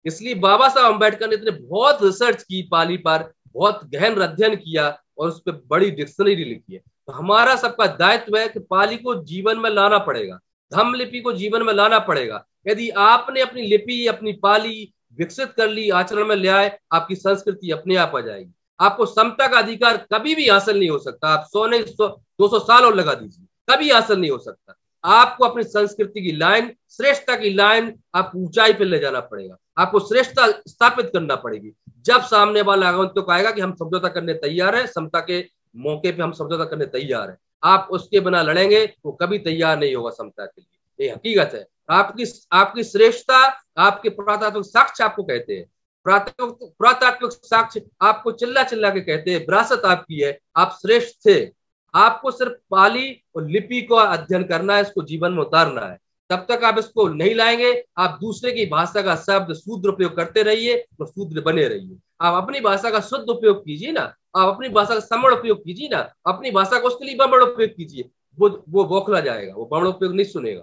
इसलिए बाबा साहब अंबेडकर ने इतने बहुत रिसर्च की, पाली पर बहुत गहन अध्ययन किया और उस पर बड़ी डिक्शनरी लिखी है। तो हमारा सबका दायित्व है कि पाली को जीवन में लाना पड़ेगा धम लिपि को जीवन में लाना पड़ेगा। यदि आपने अपनी लिपि, अपनी पाली विकसित कर ली, आचरण में ले आए, आपकी संस्कृति अपने आप आ जाएगी। आपको समता का अधिकार कभी भी हासिल नहीं हो सकता। आप सौ नहीं, सौ, दो सौ साल और लगा दीजिए, कभी हासिल नहीं हो सकता। आपको अपनी संस्कृति की लाइन, श्रेष्ठता की लाइन आप ऊंचाई पर ले जाना पड़ेगा। आपको श्रेष्ठता स्थापित करना पड़ेगी। जब सामने वाला आगंतुक तो आएगा कि हम समझौता करने तैयार है, समता के मौके पे हम समझौता करने तैयार है। आप उसके बिना लड़ेंगे, वो कभी तैयार नहीं होगा समता के लिए। ये हकीकत है। आपकी आपकी श्रेष्ठता, आपके पुरातात्विक साक्ष्य आपको कहते हैं। पुरातात्विक साक्ष्य आपको चिल्ला चिल्ला के कहते हैं, विरासत आपकी है, आप श्रेष्ठ थे। आपको सिर्फ़ पाली और लिपि को अध्ययन करना है, इसको जीवन में उतारना है। तब तक आप इसको नहीं लाएँगे, आप दूसरे की भाषा का शब्द शूद्र उपयोग करते रहिए और शूद्र बने रहिए। आप अपनी भाषा का शुद्ध उपयोग कीजिए ना, आप अपनी भाषा का समण उपयोग कीजिए ना, अपनी भाषा को उसके लिए बमण उपयोग कीजिए, वो वो बौखला जाएगा, वो बमण उपयोग नहीं सुनेगा।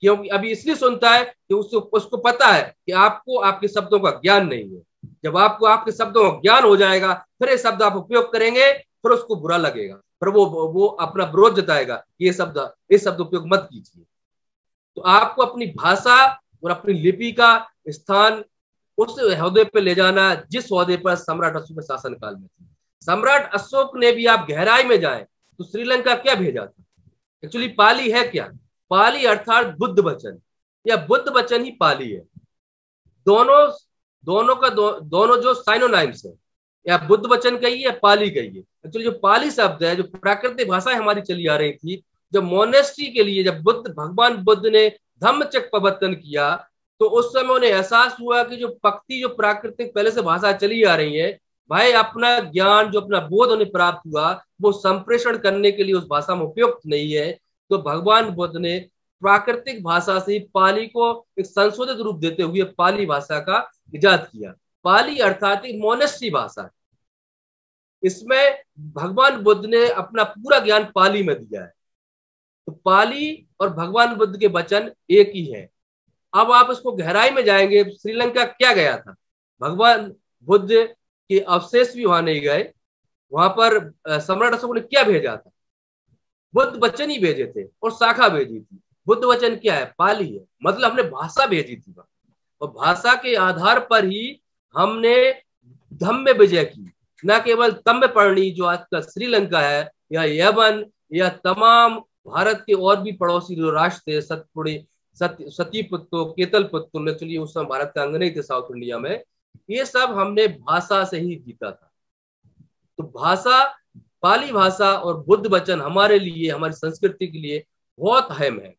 क्योंकि अभी इसलिए सुनता है कि उसको उसको पता है कि आपको आपके शब्दों का ज्ञान नहीं है। जब आपको आपके शब्दों का ज्ञान हो जाएगा, फिर ये शब्द आप उपयोग करेंगे, फिर उसको बुरा लगेगा। फिर वो वो अपना विरोध जताएगा ये शब्द ये शब्द उपयोग मत कीजिए। तो आपको अपनी भाषा और अपनी लिपि का स्थान उस हौदे पे ले जाना जिस हौदे पर सम्राट अशोक के शासन काल में थी सम्राट अशोक ने भी आप गहराई में जाए तो श्रीलंका क्या भेजा था? एक्चुअली पाली है क्या? पाली अर्थात बुद्ध वचन। या बुद्ध वचन ही पाली है। दोनों दोनों का दो, दोनों जो साइनोनाइम्स है या बुद्ध वचन कही या पाली कही एक्चुअली जो पाली शब्द है, जो प्राकृतिक भाषा हमारी चली आ रही थी, जब मोनेस्ट्री के लिए जब बुद्ध, भगवान बुद्ध ने धम्म चक प्रवर्तन किया तो उस समय उन्हें एहसास हुआ कि जो पक्ति जो प्राकृतिक पहले से भाषा चली आ रही है, भाई अपना ज्ञान, जो अपना बोध उन्हें प्राप्त हुआ, वो संप्रेषण करने के लिए उस भाषा में उपयुक्त नहीं है। तो भगवान बुद्ध ने प्राकृतिक भाषा से पाली को एक संशोधित रूप देते हुए पाली भाषा का इजाद किया। पाली अर्थात मोनेस्ट्री भाषा है। इसमें भगवान बुद्ध ने अपना पूरा ज्ञान पाली में दिया है। तो पाली और भगवान बुद्ध के वचन एक ही है। अब आप इसको गहराई में जाएँगे, श्रीलंका क्या गया था? भगवान बुद्ध के अवशेष भी वहाँ नहीं गए। वहाँ पर सम्राट अशोक ने क्या भेजा था? बुद्ध वचन ही भेजे थे और शाखा भेजी थी। बुद्ध वचन क्या है? पाली है। मतलब हमने भाषा भेजी थी और भाषा के आधार पर ही हमने धम्म विजय की। न केवल तम्ब पर्णी जो आज का श्रीलंका है, या यवन या तमाम भारत के और भी पड़ोसी जो राष्ट्र थे सतपुड़ी, सती सत्य सतीपुत्तो, केतलपुत्तो एक्चुअली उस समय भारत का अंग नहीं थे साउथ इंडिया में, ये सब हमने भाषा से ही जीता था। तो भाषा पाली भाषा और बुद्ध वचन हमारे लिए, हमारी संस्कृति के लिए बहुत अहम है।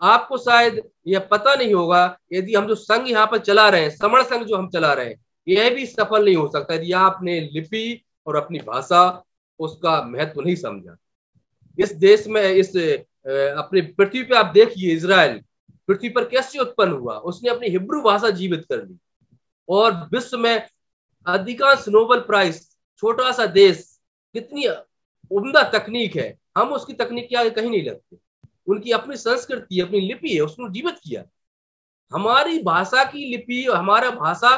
आपको शायद यह पता नहीं होगा, यदि हम जो संघ यहाँ पर चला रहे हैं समण संघ जो हम चला रहे हैं यह भी सफल नहीं हो सकता। यदि आपने लिपि और अपनी भाषा उसका महत्व नहीं समझा, इस देश में इस अपनी पृथ्वी पे आप देखिए इसराइल पृथ्वी पर कैसे उत्पन्न हुआ? उसने अपनी हिब्रू भाषा जीवित कर ली। और विश्व में अधिकांश नोबल प्राइज, छोटा सा देश, कितनी उम्दा तकनीक है। हम उसकी तकनीक के आगे कहीं नहीं लगते। उनकी अपनी संस्कृति, अपनी लिपि है, उसने जीवित किया। हमारी भाषा की लिपि, हमारा भाषा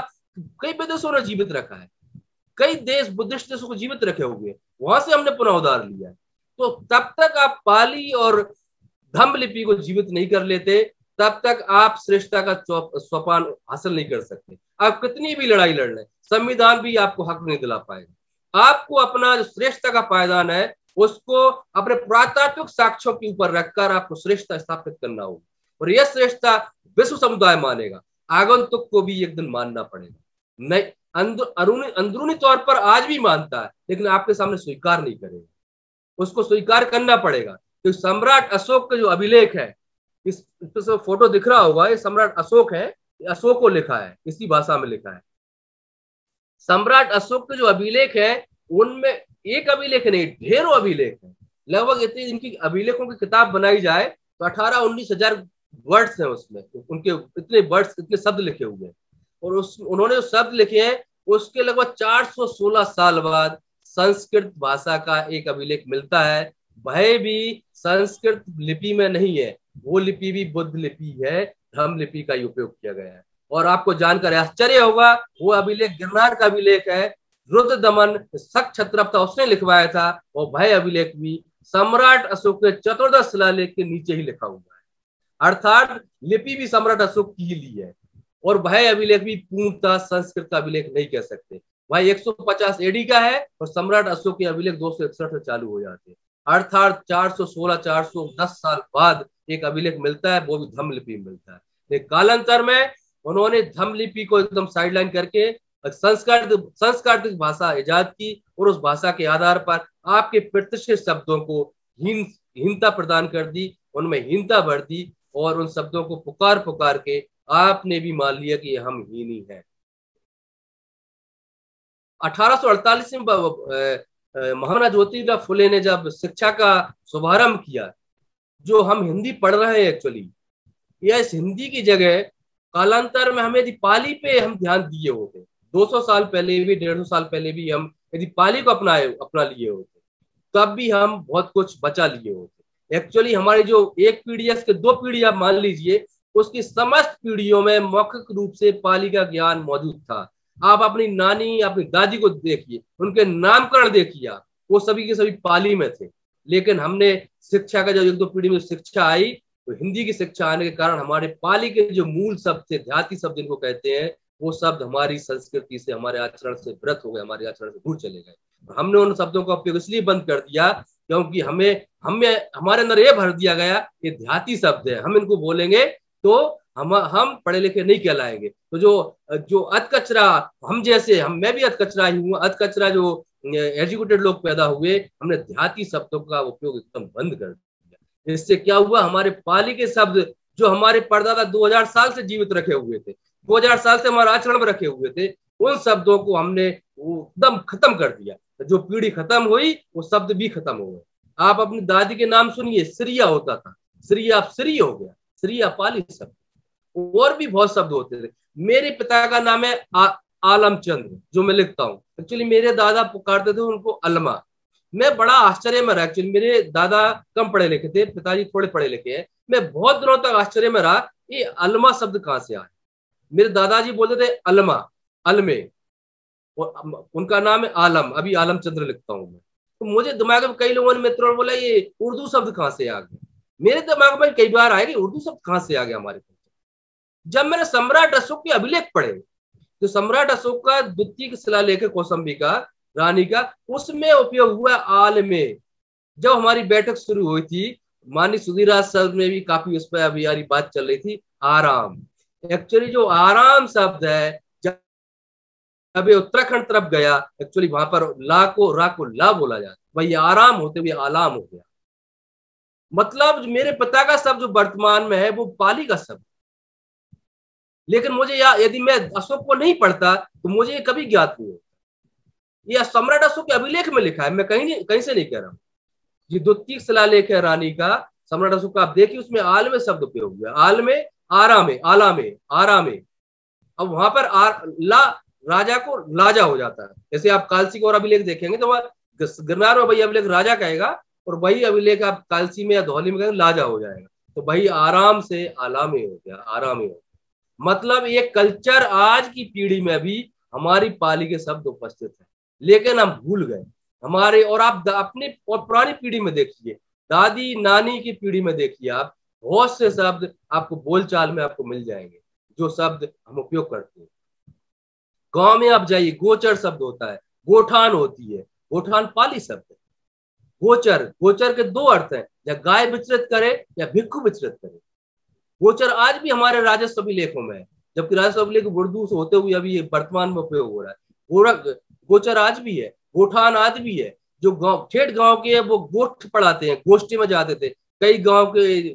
कई विदेशों ने जीवित रखा है। कई देश बुद्धिस्ट देशों को जीवित रखे हुए वहाँ से हमने पुनः उदार लिया तो तब तक आप पाली और धम्म लिपि को जीवित नहीं कर लेते, तब तक आप श्रेष्ठता का सोपान हासिल नहीं कर सकते। आप कितनी भी लड़ाई लड़ लें, संविधान भी आपको हक नहीं दिला पाएगा। आपको अपना जो श्रेष्ठता का पायदान है, उसको अपने पुरातात्विक साक्ष्यों के ऊपर रखकर आपको श्रेष्ठता स्थापित करना होगा। और यह श्रेष्ठता विश्व समुदाय मानेगा। आगंतुक को भी एक दिन मानना पड़ेगा। नहीं अंदरूनी तौर पर आज भी मानता है लेकिन आपके सामने स्वीकार नहीं करेगा। उसको स्वीकार करना पड़ेगा। तो सम्राट अशोक का जो अभिलेख है इस, इस फ़ोटो दिख रहा होगा ये सम्राट अशोक है अशोक को लिखा है इसी भाषा में लिखा है। सम्राट अशोक के जो अभिलेख है उनमें एक अभिलेख नहीं ढेरों अभिलेख है। लगभग इतनी इनकी अभिलेखों की किताब बनाई जाए तो अठारह उन्नीस हज़ार वर्ड्स हैं उसमें उनके इतने वर्ड्स इतने शब्द लिखे हुए हैं। और उस, उन्होंने जो शब्द लिखे हैं, उसके लगभग 416 साल बाद संस्कृत भाषा का एक अभिलेख मिलता है। वह भी संस्कृत लिपि में नहीं है, वो लिपि भी बुद्ध लिपि है, धर्म लिपि का ही उपयोग किया गया है। और आपको जानकर आश्चर्य होगा, वो अभिलेख गिरनार का अभिलेख है, रुद्र दमन सख छत्रप था, उसने लिखवाया था, और भय अभिलेख भी सम्राट अशोक के चतुर्दश शिलालेख के नीचे ही लिखा हुआ है। अर्थात लिपि भी सम्राट अशोक की ली है। और वह अभिलेख भी पूर्णतः संस्कृत का अभिलेख नहीं कह सकते। भाई 150 एडी का है और सम्राट अशोक के अभिलेख दो से चालू हो जाते हैं। अर्थात 416 410 साल बाद एक अभिलेख मिलता है, वो भी धम लिपि मिलता है। कालांतर में उन्होंने धम लिपि को एकदम साइडलाइन करके संस्कार संस्कारित भाषा ईजाद की और उस भाषा के आधार पर आपके प्रतिष्ठित शब्दों को हीन, हीनता प्रदान कर दी, उनमें हीनता भर दी और उन शब्दों को पुकार पुकार के आपने भी मान लिया कि हम ही। नहीं है 1848 में महाराणा ज्योतिराव फुले ने जब शिक्षा का शुभारंभ किया, जो हम हिंदी पढ़ रहे हैं एक्चुअली या इस हिंदी की जगह कालांतर में हमें यदि पाली पे हम ध्यान दिए होते 200 साल पहले भी, डेढ़ सौ साल पहले भी हम यदि पाली को अपनाए, अपना लिए होते, तब भी हम बहुत कुछ बचा लिए होते। एक्चुअली हमारी जो एक पीढ़ी है उसके दो पीढ़ी, आप मान लीजिए उसकी समस्त पीढ़ियों में मौखिक रूप से पाली का ज्ञान मौजूद था। आप अपनी नानी अपनी दादी को देखिए, उनके नामकरण देखिए आप। वो सभी के सभी पाली में थे। लेकिन हमने शिक्षा का जो एक दो पीढ़ी में शिक्षा आई तो हिंदी की शिक्षा आने के कारण हमारे पाली के जो मूल शब्द थे ध्याति शब्द जिनको कहते हैं, वो शब्द हमारी संस्कृति से, हमारे आचरण से व्रत हो गए, हमारे आचरण से दूर चले गए। हमने उन शब्दों का उपयोग इसलिए बंद कर दिया क्योंकि हमें हमें, हमारे अंदर ये भर दिया गया कि ध्याति शब्द है। हम इनको बोलेंगे तो हम हम पढ़े लिखे नहीं कहलाएँगे। तो जो जो अत कचरा, हम जैसे, हम, मैं भी अत कचरा ही हूँ। अत कचरा जो एजुकेटेड लोग पैदा हुए, हमने देहाती शब्दों का उपयोग एकदम बंद कर दिया। इससे क्या हुआ, हमारे पाली के शब्द, जो हमारे परदादा 2000 साल से जीवित रखे हुए थे 2000 साल से हमारे आचरण में रखे हुए थे, उन शब्दों को हमने एकदम खत्म कर दिया। जो पीढ़ी खत्म हुई, वो शब्द भी खत्म हो गए। आप अपनी दादी के नाम सुनिए श्रिया होता था। श्रिया आप श्री हो गया। श्रिया पाली शब्द। और भी बहुत शब्द होते थे। मेरे पिता का नाम है आलम चंद्र जो मैं लिखता हूँ। एक्चुअली मेरे दादा पुकारते थे, उनको अलमा। मैं बड़ा आश्चर्य में रहा। एक्चुअली मेरे दादा कम पढ़े लिखे थे, पिताजी थोड़े पढ़े लिखे हैं। मैं बहुत दिनों तक आश्चर्य में रहा, ये अलमा शब्द कहाँ से आया? मेरे दादाजी बोलते थे, अलमा, अलमे। और उनका नाम है आलम। अभी आलम चंद्र लिखता हूँ मैं। तो मुझे दिमाग में कई लोगों ने मित्रों ने बोला, ये उर्दू शब्द कहाँ से आ गया? मेरे दिमाग में कई बार कि उर्दू शब्द कहाँ से आ गया हमारे जब मैंने सम्राट अशोक के अभिलेख पढ़े जो सम्राट अशोक का द्वितीय शिलालेख है कौशंबी का, रानी का, उसमें उपयोग हुआ आल में। जब हमारी बैठक शुरू हुई थी मानी सुधीराज सर में भी काफ़ी उस पर अभी यारी बात चल रही थी, आराम। एक्चुअली जो आराम शब्द है, जब उत्तराखंड तरफ़ गया एक्चुअली वहाँ पर ला को, रा को ला बोला जाता वही आराम होते हुए आलाम हो गया। मतलब मेरे पिता का शब्द जो वर्तमान में है वो पाली का शब्द लेकिन मुझे या यदि मैं अशोक को नहीं पढ़ता तो मुझे ये कभी ज्ञात नहीं होता। यह सम्राट अशोक के अभिलेख में लिखा है मैं कहीं नहीं कहीं से नहीं कह रहा हूँ। ये द्वितीय शिलालेख है रानी का सम्राट अशोक का। आप देखिए उसमें आल में शब्द उपयोग हुआ आल में आरा में आला में आरा में। अब वहाँ पर आर, ला राजा को लाजा हो जाता है। जैसे आप कालसी को और अभिलेख देखेंगे तो वह गिरनार में वही अभिलेख राजा कहेगा और वही अभिलेख आप कालसी में या धौली में कहेंगे लाजा हो जाएगा। तो वही आराम से आला में हो गया, आराम हो गया। मतलब ये कल्चर आज की पीढ़ी में भी हमारी पाली के शब्द उपस्थित है। लेकिन हम भूल गए। हमारे और आप अपनी और पुरानी पीढ़ी में देखिए। दादी, नानी की पीढ़ी में देखिए आप, बहुत से शब्द आपको बोलचाल में आपको मिल जाएँगे, जो शब्द हम उपयोग करते हैं। गाँव में आप जाइए, गोचर शब्द होता है, गोठान होती है। गोठान पाली शब्द है। गोचर गोचर के दो अर्थ हैं, या गाय विचरित करे, या भिक्खु विचरित करे। गोचर आज भी हमारे राजस्व अभिलेखों में है, जबकि राजस्व अभिलेख उर्दू से होते हुए अभी वर्तमान में उपयोग हो रहा है। गोरख, गोचर आज भी है, गोठान आज भी है, जो गाँव, ठेठ गाँव के है, वो गोठ पढ़ाते हैं, गोष्ठी में जाते थे। कई गाँव के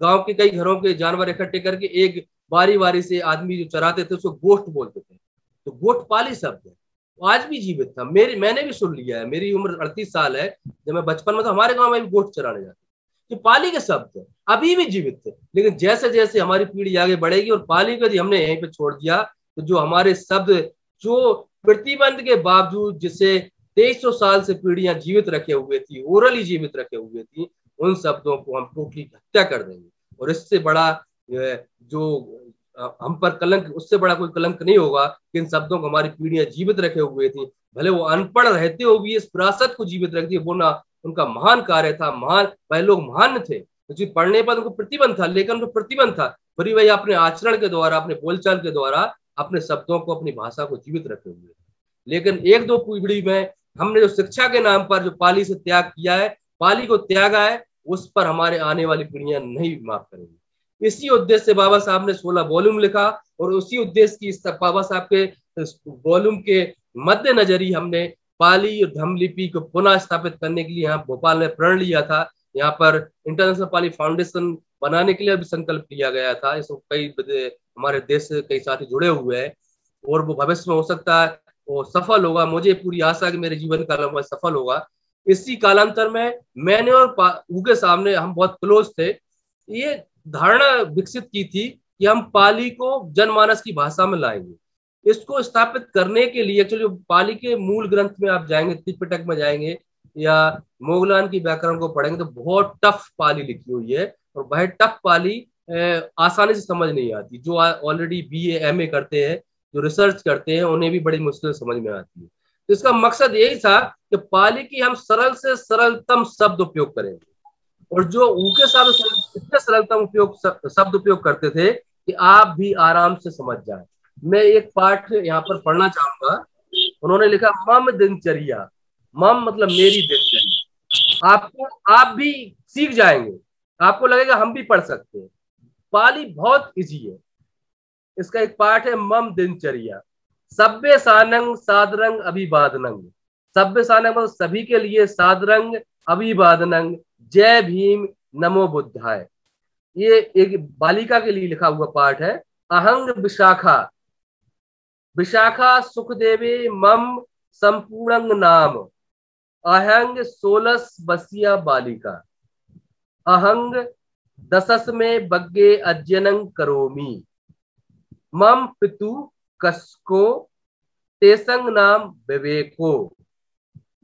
गाँव के कई घरों के जानवर इकट्ठे करके एक बारी बारी से आदमी जो चराते थे, उसको गोष्ठ बोलते थे। तो गोठ पाली शब्द है। आज भी जीवित था। मेरी, मैंने भी सुन लिया है। मेरी उम्र अड़तीस साल है। जब मैं बचपन में तो हमारे गाँव में भी गोठ चराने जाते जो पाली के शब्द अभी भी जीवित थे। लेकिन जैसे जैसे हमारी पीढ़ी आगे बढ़ेगी और पाली को यदि हमने यहीं पे छोड़ दिया तो जो हमारे शब्द, जो प्रतिबंध के बावजूद जिसे तेईस साल से पीढ़ियाँ जीवित रखे हुए थी, ओरली जीवित रखे हुए थी, उन शब्दों को हम टोटली हत्या कर देंगे। और इससे बड़ा जो हम पर कलंक, उससे बड़ा कोई कलंक नहीं होगा कि इन शब्दों को हमारी पीढ़ियाँ जीवित रखे हुए थी। भले वो अनपढ़ रहते हुए भी, इस विरासत को जीवित रखती वो ना उनका महान कार्य था, महान पहले लोग महान थे। तो पढ़ने पर उनको प्रतिबंध था, लेकिन उनको प्रतिबंध था। फिर वही अपने आचरण के द्वारा अपने बोलचाल के द्वारा अपने शब्दों को, अपनी भाषा को जीवित रखे हुए लेकिन एक दो पीढ़ी में हमने जो शिक्षा के नाम पर जो पाली से त्याग किया है, पाली को त्यागा है, उस पर हमारे आने वाली पीढ़ियाँ नहीं माफ़ करेंगी। इसी उद्देश्य से बाबा साहब ने सोलह वॉल्यूम लिखा और उसी उद्देश्य की बाबा साहब के वॉल्यूम के मद्दे नज़र ही हमने पाली और धम लिपि को पुनः स्थापित करने के लिए यहाँ भोपाल में प्रण लिया था। यहाँ पर इंटरनेशनल पाली फाउंडेशन बनाने के लिए भी संकल्प लिया गया था। इसमें कई हमारे देश से कई साथी जुड़े हुए हैं और वो भविष्य में हो सकता है वो सफल होगा। मुझे पूरी आशा कि मेरे जीवन काल में सफल होगा। इसी कालांतर में मैंने और उनके सामने हम बहुत क्लोज थे। ये धारणा विकसित की थी कि हम पाली को जनमानस की भाषा में लाएँगे। इसको स्थापित करने के लिए एक्चुअली पाली के मूल ग्रंथ में आप जाएँगे त्रिपिटक में जाएँगे या मोगलान की व्याकरण को पढ़ेंगे तो बहुत टफ पाली लिखी हुई है और वह टफ पाली आसानी से समझ नहीं आती। जो ऑलरेडी बी एम ए करते हैं, जो रिसर्च करते हैं, उन्हें भी बड़ी मुश्किल समझ में आती है। तो इसका मकसद यही था कि पाली की हम सरल से सरलतम शब्द उपयोग करेंगे। और जो उनके साथ इतने सरलतम उपयोग शब्द उपयोग करते थे कि आप भी आराम से समझ जाए। मैं एक पाठ यहाँ पर पढ़ना चाहूँगा। उन्होंने लिखा, मम दिनचर्या। मम मतलब मेरी दिनचर्या। आपको, आप भी सीख जाएँगे। आपको लगेगा हम भी पढ़ सकते हैं। पाली बहुत इजी है। इसका एक पाठ है, मम दिनचर्या। सभ्य सानंग, सादरंग, अभिवादनंग। सभ्य सानंग मतलब सभी के लिए सादरंग, अभिवादनंग। जय भीम नमो बुद्धाय। ये एक बालिका के लिए लिखा हुआ पाठ है। अहंग विशाखा। विशाखा सुखदेवी मम संपूर्ण नाम। अहंग सोलस बसिया बालिका। अहंग दशस में बग्गे अध्ययन करोमी। मम पितु कसको तेसंग नाम विवेको।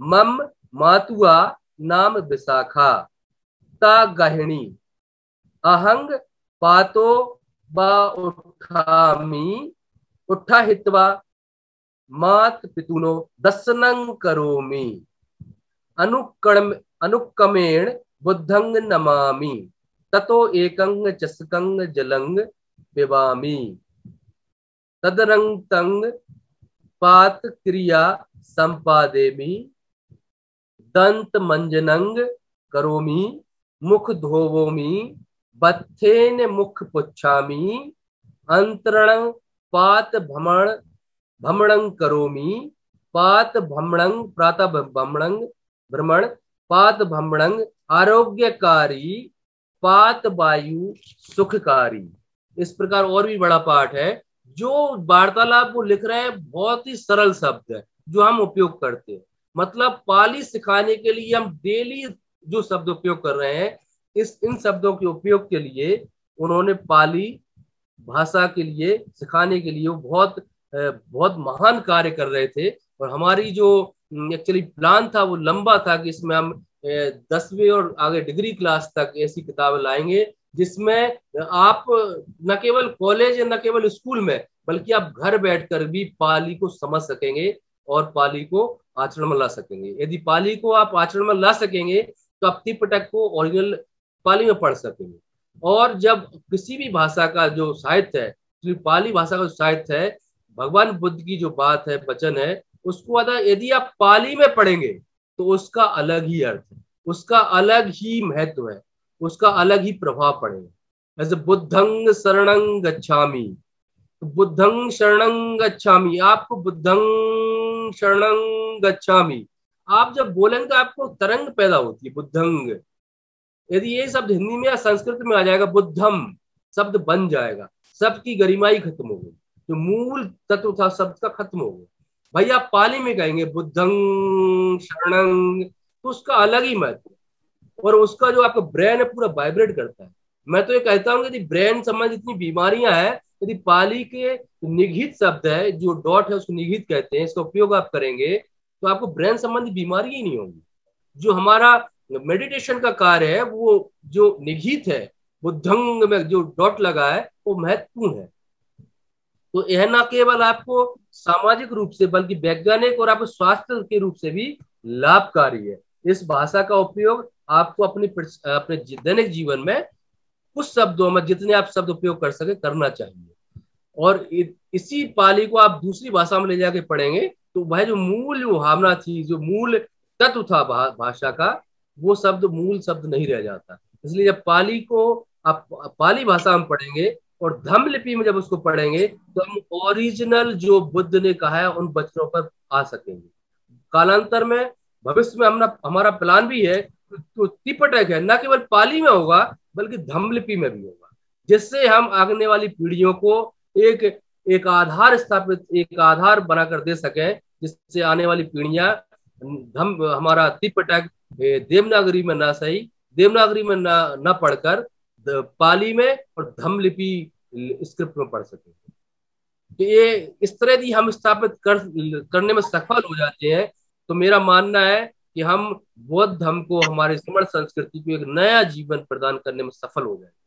मम मातुआ नाम विशाखा। ता गहिणी अहंग पातो बा उठामी। उठा हितवा मात पितुनो दसनंग करोमी। अनुकर्म अनुकमेण बुद्धंग नमामि। ततो एकंग चस्कंग जलंग पिबामी। तदरंग तंग पात क्रिया संपादेमी। दंत मंजनंग करोमी। मुख धोवोमी बत्थेन मुख पुच्छामी, अंतरण पात भ्रमण, भ्रमणं करोमी, पात भ्रमणं प्रातः भ्रमणं भ्रमण, पात भ्रमणं आरोग्यकारी, पात वायु सुखकारी। इस प्रकार और भी बड़ा पाठ है, जो वार्तालाप वो लिख रहे हैं, बहुत ही सरल शब्द है, जो हम उपयोग करते हैं। मतलब पाली सिखाने के लिए हम डेली जो शब्द उपयोग कर रहे हैं, इस, इन शब्दों के उपयोग के लिए उन्होंने पाली भाषा के लिए, सिखाने के लिए बहुत बहुत महान कार्य कर रहे थे। और हमारी जो एक्चुअली प्लान था वो लंबा था कि इसमें हम दसवीं और आगे डिग्री क्लास तक ऐसी किताबें लाएँगे, जिसमें आप न केवल कॉलेज या न केवल स्कूल में, बल्कि आप घर बैठकर भी पाली को समझ सकेंगे और पाली को आचरण में ला सकेंगे। यदि पाली को आप आचरण में ला सकेंगे तो आप त्रिपटक को ओरिजिनल पाली में पढ़ सकेंगे। और जब किसी भी भाषा का जो साहित्य है तो पाली भाषा का जो साहित्य है, भगवान बुद्ध की जो बात है, वचन है, उसको अगर यदि आप पाली में पढ़ेंगे तो उसका अलग ही अर्थ है, उसका अलग ही महत्व है, उसका अलग ही प्रभाव पड़ेगा। जैसे बुद्धंग शरणंग गच्छामी। तो बुद्धंग शरणंग गच्छामी। आपको बुद्धंग शरणंग गच्छामी। आप जब बोलेंगे तो आपको तरंग पैदा होती है, बुद्धंग। यदि ये शब्द हिंदी में या संस्कृत में आ जाएगा, बुद्धम, शब्द बन जाएगा। शब्द की गरिमाई खत्म हो गई। जो मूल तत्व था, शब्द का खत्म हो गया। भाई, आप पाली में कहेंगे, बुद्धंग, शरणंग तो उसका अलग ही महत्व और उसका जो आपका ब्रेन है, पूरा वाइब्रेट करता है। मैं तो ये कहता हूँ यदि ब्रेन संबंध इतनी बीमारियाँ हैं, यदि पाली के निघित शब्द है, जो डॉट है, उसको निघित कहते हैं, इसका उपयोग आप करेंगे तो आपको ब्रेन संबंधी बीमारी ही नहीं होगी। जो हमारा मेडिटेशन का कार्य है, वो जो निघित है, वो बुद्धंग में जो डॉट लगा है, वो महत्वपूर्ण है। तो यह न केवल आपको सामाजिक रूप से, बल्कि वैज्ञानिक और आपको स्वास्थ्य के रूप से भी लाभकारी है। इस भाषा का उपयोग आपको अपने अपने दैनिक जीवन में कुछ शब्दों में जितने आप शब्द उपयोग कर सके, करना चाहिए। और इसी पाली को आप दूसरी भाषा में ले जाके पढ़ेंगे तो वह जो मूल भावना थी, जो मूल तत्व था भाषा का, वो शब्द मूल शब्द नहीं रह जाता। इसलिए जब पाली को आप, पाली भाषा में पढ़ेंगे और धम लिपि में जब उसको पढ़ेंगे तो हम ओरिजिनल जो बुद्ध ने कहा है, उन बच्चों पर आ सकेंगे। कालांतर में, भविष्य में हमारा हमारा प्लान भी है तो त्रिपटक है, न केवल पाली में होगा, बल्कि धम्म लिपि में भी होगा। जिससे हम आगने वाली पीढ़ियों को एक एक आधार स्थापित, एक आधार बनाकर दे सके, जिससे आने वाली पीढ़ियाँ धम हमारा तिपटक देवनागरी में ना सही, देवनागरी में ना, न पढ़कर पाली में और धम लिपि स्क्रिप्ट में पढ़ सके। तो ये, इस तरह यदि हम स्थापित कर, करने में सफल हो जाते हैं तो मेरा मानना है कि हम बौद्ध धर्म को हमारे समर्थ संस्कृति को एक नया जीवन प्रदान करने में सफल हो जाएँगे।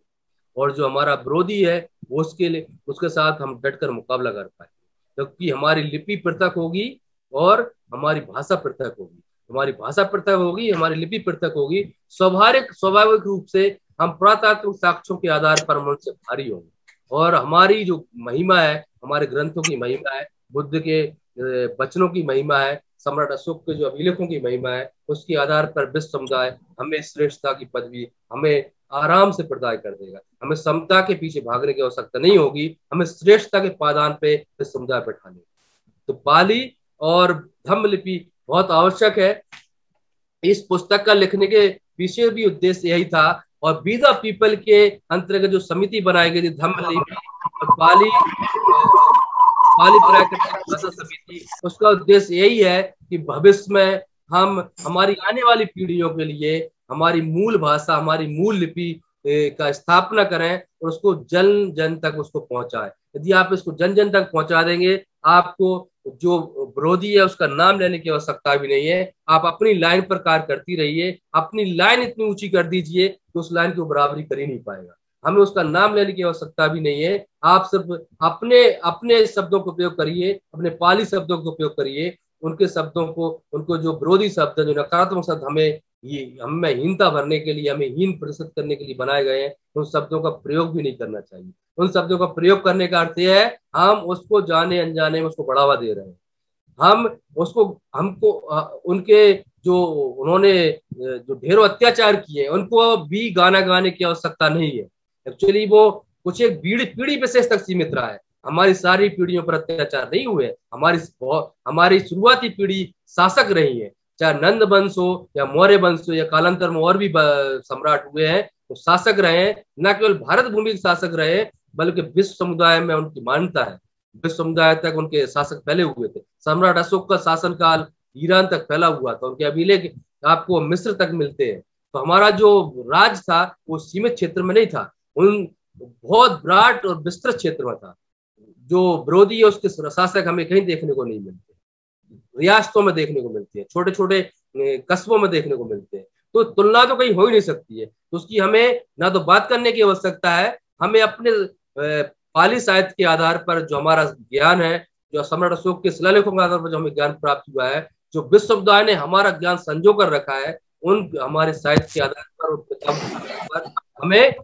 और जो हमारा विरोधी है उसके लिए, उसके साथ हम डटकर मुकाबला कर क्योंकि तो हमारी लिपि पृथक होगी और हमारी भाषा पृथक होगी। हमारी भाषा पृथक होगी, हमारी लिपि पृथक होगी। स्वाभाविक स्वाभाविक रूप से हम पुरातात्विक साक्ष्यों के आधार पर उनसे भारी होंगे। और हमारी जो महिमा है, हमारे ग्रंथों की महिमा है, बुद्ध के वचनों की महिमा है, सम्राट अशोक के जो अभिलेखों की महिमा है, उसके आधार पर विश्व समुदाय हमें श्रेष्ठता की पदवी, हमें आराम से प्रदान कर देगा। हमें समता के पीछे भागने की आवश्यकता नहीं होगी, हमें श्रेष्ठता के पादान पे समुदाय बैठाने। तो पाली और धम्म लिपि बहुत आवश्यक है। इस पुस्तक का लिखने के पीछे भी उद्देश्य यही था और बी द पीपल के अंतर्गत जो समिति बनाई गई थी धम्म लिपि और पाली पाली प्राकृतिक समिति, उसका उद्देश्य यही है कि भविष्य में हम, हमारी आने वाली पीढ़ियों के लिए हमारी मूल भाषा, हमारी मूल लिपि का स्थापना करें और उसको जन जन तक उसको पहुँचाए। यदि आप इसको जन जन तक पहुँचा देंगे, आपको जो विरोधी है उसका नाम लेने की आवश्यकता भी नहीं है। आप अपनी लाइन पर कार्य करती रहिए, अपनी लाइन इतनी ऊँची कर दीजिए कि उस लाइन की बराबरी कर ही नहीं पाएगा। हमें उसका नाम लेने की आवश्यकता भी नहीं है। आप सिर्फ़ अपने अपने शब्दों का उपयोग करिए, अपने पाली शब्दों का उपयोग करिए। उनके शब्दों को, उनको जो विरोधी शब्द जो नकारात्मक शब्द हमें ये हमें हीनता भरने के लिए, हमें हीन प्रस्तुत करने के लिए बनाए गए हैं, उन शब्दों का प्रयोग भी नहीं करना चाहिए। उन शब्दों का प्रयोग करने का अर्थ यह है, हम उसको जाने, अनजाने में उसको बढ़ावा दे रहे हैं। हम उसको, हमको उनके जो उन्होंने जो ढेरों अत्याचार किए उनको भी गाना गाने की आवश्यकता नहीं है। एक्चुअली वो कुछ एक पीढ़ी पीढ़ी विशेष तक सीमित रहा है। हमारी सारी पीढ़ियों पर अत्याचार नहीं हुए हमारी हमारी शुरुआती पीढ़ी शासक रही है। चाहे नंद वंश हो या मौर्य वंश हो या कालांतर में और भी सम्राट हुए हैं, वो शासक रहे हैं, न केवल भारत भूमि के शासक रहे, बल्कि विश्व समुदाय में उनकी मान्यता है। विश्व समुदाय तक उनके शासक फैले हुए थे। सम्राट अशोक का शासनकाल ईरान तक फैला हुआ था। उनके अभिलेख आपको मिस्र तक मिलते हैं। तो हमारा जो राज था, वो सीमित क्षेत्र में नहीं था। उन बहुत विराट और विस्तृत क्षेत्र में था। जो विरोधी है, उसके शासक हमें कहीं देखने को नहीं मिलते। रियासतों में देखने को मिलती है छोटे छोटे कस्बों में देखने को मिलते हैं। तो तुलना तो कहीं हो ही नहीं सकती है। तो उसकी हमें ना तो बात करने की आवश्यकता है, हमें अपने पाली साहित्य के आधार पर जो हमारा ज्ञान है, जो सम्राट अशोक के शिलालेखों के आधार पर जो हमें ज्ञान प्राप्त हुआ है, जो विश्व समुदाय ने हमारा ज्ञान संजो कर रखा है, उन हमारे साहित्य के आधार पर पर हमें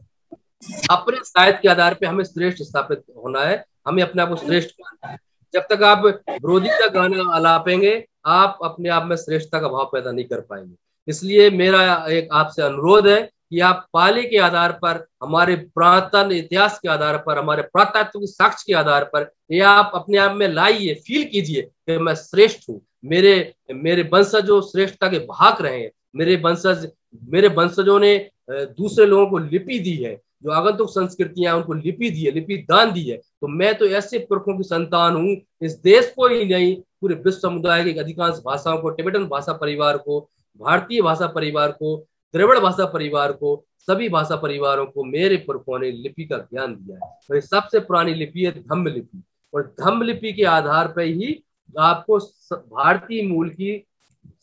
अपने साहित्य के आधार पर हमें श्रेष्ठ स्थापित होना है, हमें अपने आप को श्रेष्ठ मानना है। जब तक आप विरोधी का गाना अलापेंगे, आप अपने आप में श्रेष्ठता का भाव पैदा नहीं कर पाएँगे। इसलिए मेरा एक आपसे अनुरोध है कि आप पाली के आधार पर, हमारे पुरातन इतिहास के आधार पर, हमारे पुरातत्व साक्ष्य के आधार पर, ये आप अपने आप में लाइए, फील कीजिए कि मैं श्रेष्ठ हूँ। मेरे मेरे वंशज श्रेष्ठता के भाग रहे हैं। मेरे वंशज, मेरे वंशजों ने दूसरे लोगों को लिपि दी है। जो आगंतुक संस्कृतियाँ उनको लिपि दी है, लिपि दान दी है तो मैं तो ऐसे पुरखों की संतान हूँ, इस देश को ही नहीं, पूरे विश्व समुदाय की अधिकांश भाषाओं को, टिबेटन भाषा परिवार को, भारतीय भाषा परिवार को, द्रविड़ भाषा परिवार को, सभी भाषा परिवारों को मेरे पुरखों ने लिपि का ज्ञान दिया है। तो ये सबसे पुरानी लिपि है धम्म लिपि और धम्म लिपि के आधार पर ही आपको भारतीय मूल की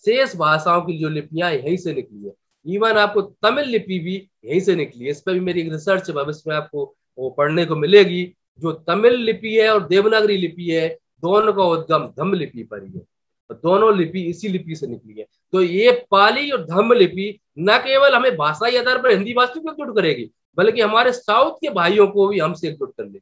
शेष भाषाओं की जो लिपियाँ यहीं से निकली है। इवन आपको तमिल लिपि भी यहीं से निकली है। इस पर भी मेरी एक रिसर्च है भविष्य में आपको वो पढ़ने को मिलेगी। जो तमिल लिपि है और देवनागरी लिपि है, दोनों का उद्गम धम्म लिपि पर ही है। दोनों लिपि इसी लिपि से निकली है। तो ये पाली और धम्म लिपि न केवल हमें भाषाई आधार पर हिंदी भाषा को एकजुट करेगी, बल्कि हमारे साउथ के भाइयों को भी हमसे एकजुट कर लेगी।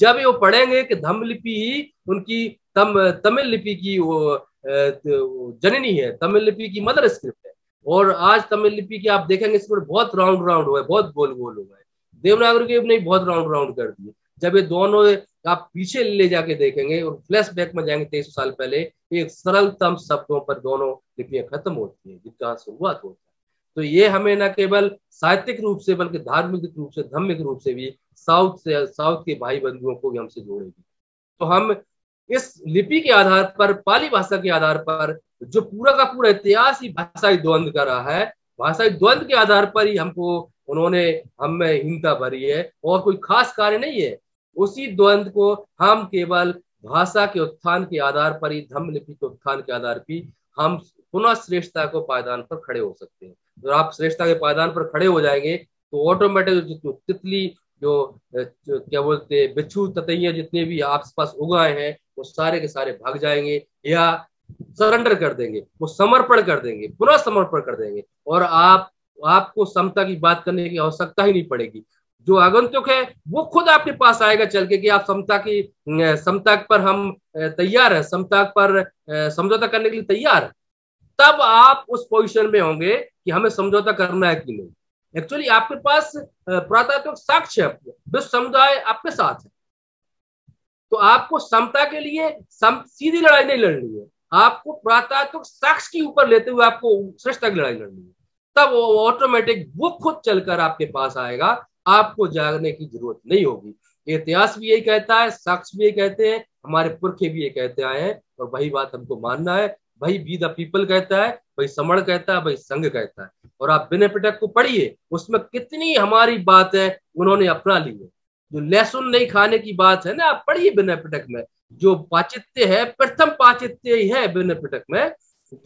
जब वो पढ़ेंगे कि धम्म लिपि ही उनकी तम, तमिल लिपि की वो जननी है, तमिल लिपि की मदर स्क्रिप्ट और आज तमिल लिपि की आप देखेंगे इस पर बहुत राउंड राउंड हुआ है, बहुत गोल गोल हुआ है। देवनागरी के नहीं, बहुत राउंड राउंड कर दिए। जब ये दोनों आप पीछे ले जाके देखेंगे और फ्लैश बैक में जाएँगे तेईस साल पहले एक सरलतम शब्दों पर दोनों लिपियाँ खत्म होती है, जिनका शुरुआत होता है। तो ये हमें न केवल साहित्यिक रूप से, बल्कि धार्मिक रूप से धार्मिक रूप से भी साउथ से, साउथ के भाई बंधुओं को भी हमसे जोड़ेगी। तो हम इस लिपि के आधार पर, पाली भाषा के आधार पर जो पूरा का पूरा इतिहास ही भाषाई द्वंद का रहा है। भाषाई द्वंद के आधार पर ही हमको उन्होंने हमें हिंसा भरी है और कोई खास कार्य नहीं है। उसी द्वंद को हम केवल भाषा के उत्थान के आधार पर ही धम्म लिपि के उत्थान के आधार पर हम पुनः श्रेष्ठता को पायदान पर खड़े हो सकते हैं। जब आप श्रेष्ठता के पायदान पर खड़े हो जाएँगे तो ऑटोमेटिक जो तितली जो, क्या बोलते बिच्छू ततैया जितने भी आस पास उगाए हैं वो सारे के सारे भाग जाएँगे। या सरेंडर कर देंगे वो समर्पण कर देंगे पुनः समर्पण कर देंगे। और आप आपको समता की बात करने की आवश्यकता ही नहीं पड़ेगी। जो आगंतुक है वो खुद आपके पास आएगा चल के कि आप समता की समता पर हम तैयार है समता पर समझौता करने के लिए तैयार है। तब आप उस पोजीशन में होंगे कि हमें समझौता करना है कि नहीं। एक्चुअली आपके पास प्रातात्विक साक्ष्य है विश्व समुदाय आपके साथ है। तो आपको समता के लिए सम, सीधी लड़ाई नहीं लड़नी है। आपको प्रातात्विक साक्ष्य के ऊपर लेते हुए आपको श्रेष्ठता की लड़ाई लड़नी है। तब वो ऑटोमेटिक वो खुद चलकर आपके पास आएगा, आपको जागने की ज़रूरत नहीं होगी। इतिहास भी यही कहता है साक्ष्य भी यही कहते हैं, हमारे पुरखे भी ये कहते आए हैं, और वही बात हमको मानना है। भाई बी द पीपल कहता है भाई समण कहता है भाई संघ कहता है। और आप बिना पिटक को पढ़िए, उसमें कितनी हमारी बात है उन्होंने अपना ली है। जो लहसुन नहीं खाने की बात है ना, आप पढ़िए बिना पिटक में। जो पाचित्य है, प्रथम पाचित्य ही है बिना पिटक में,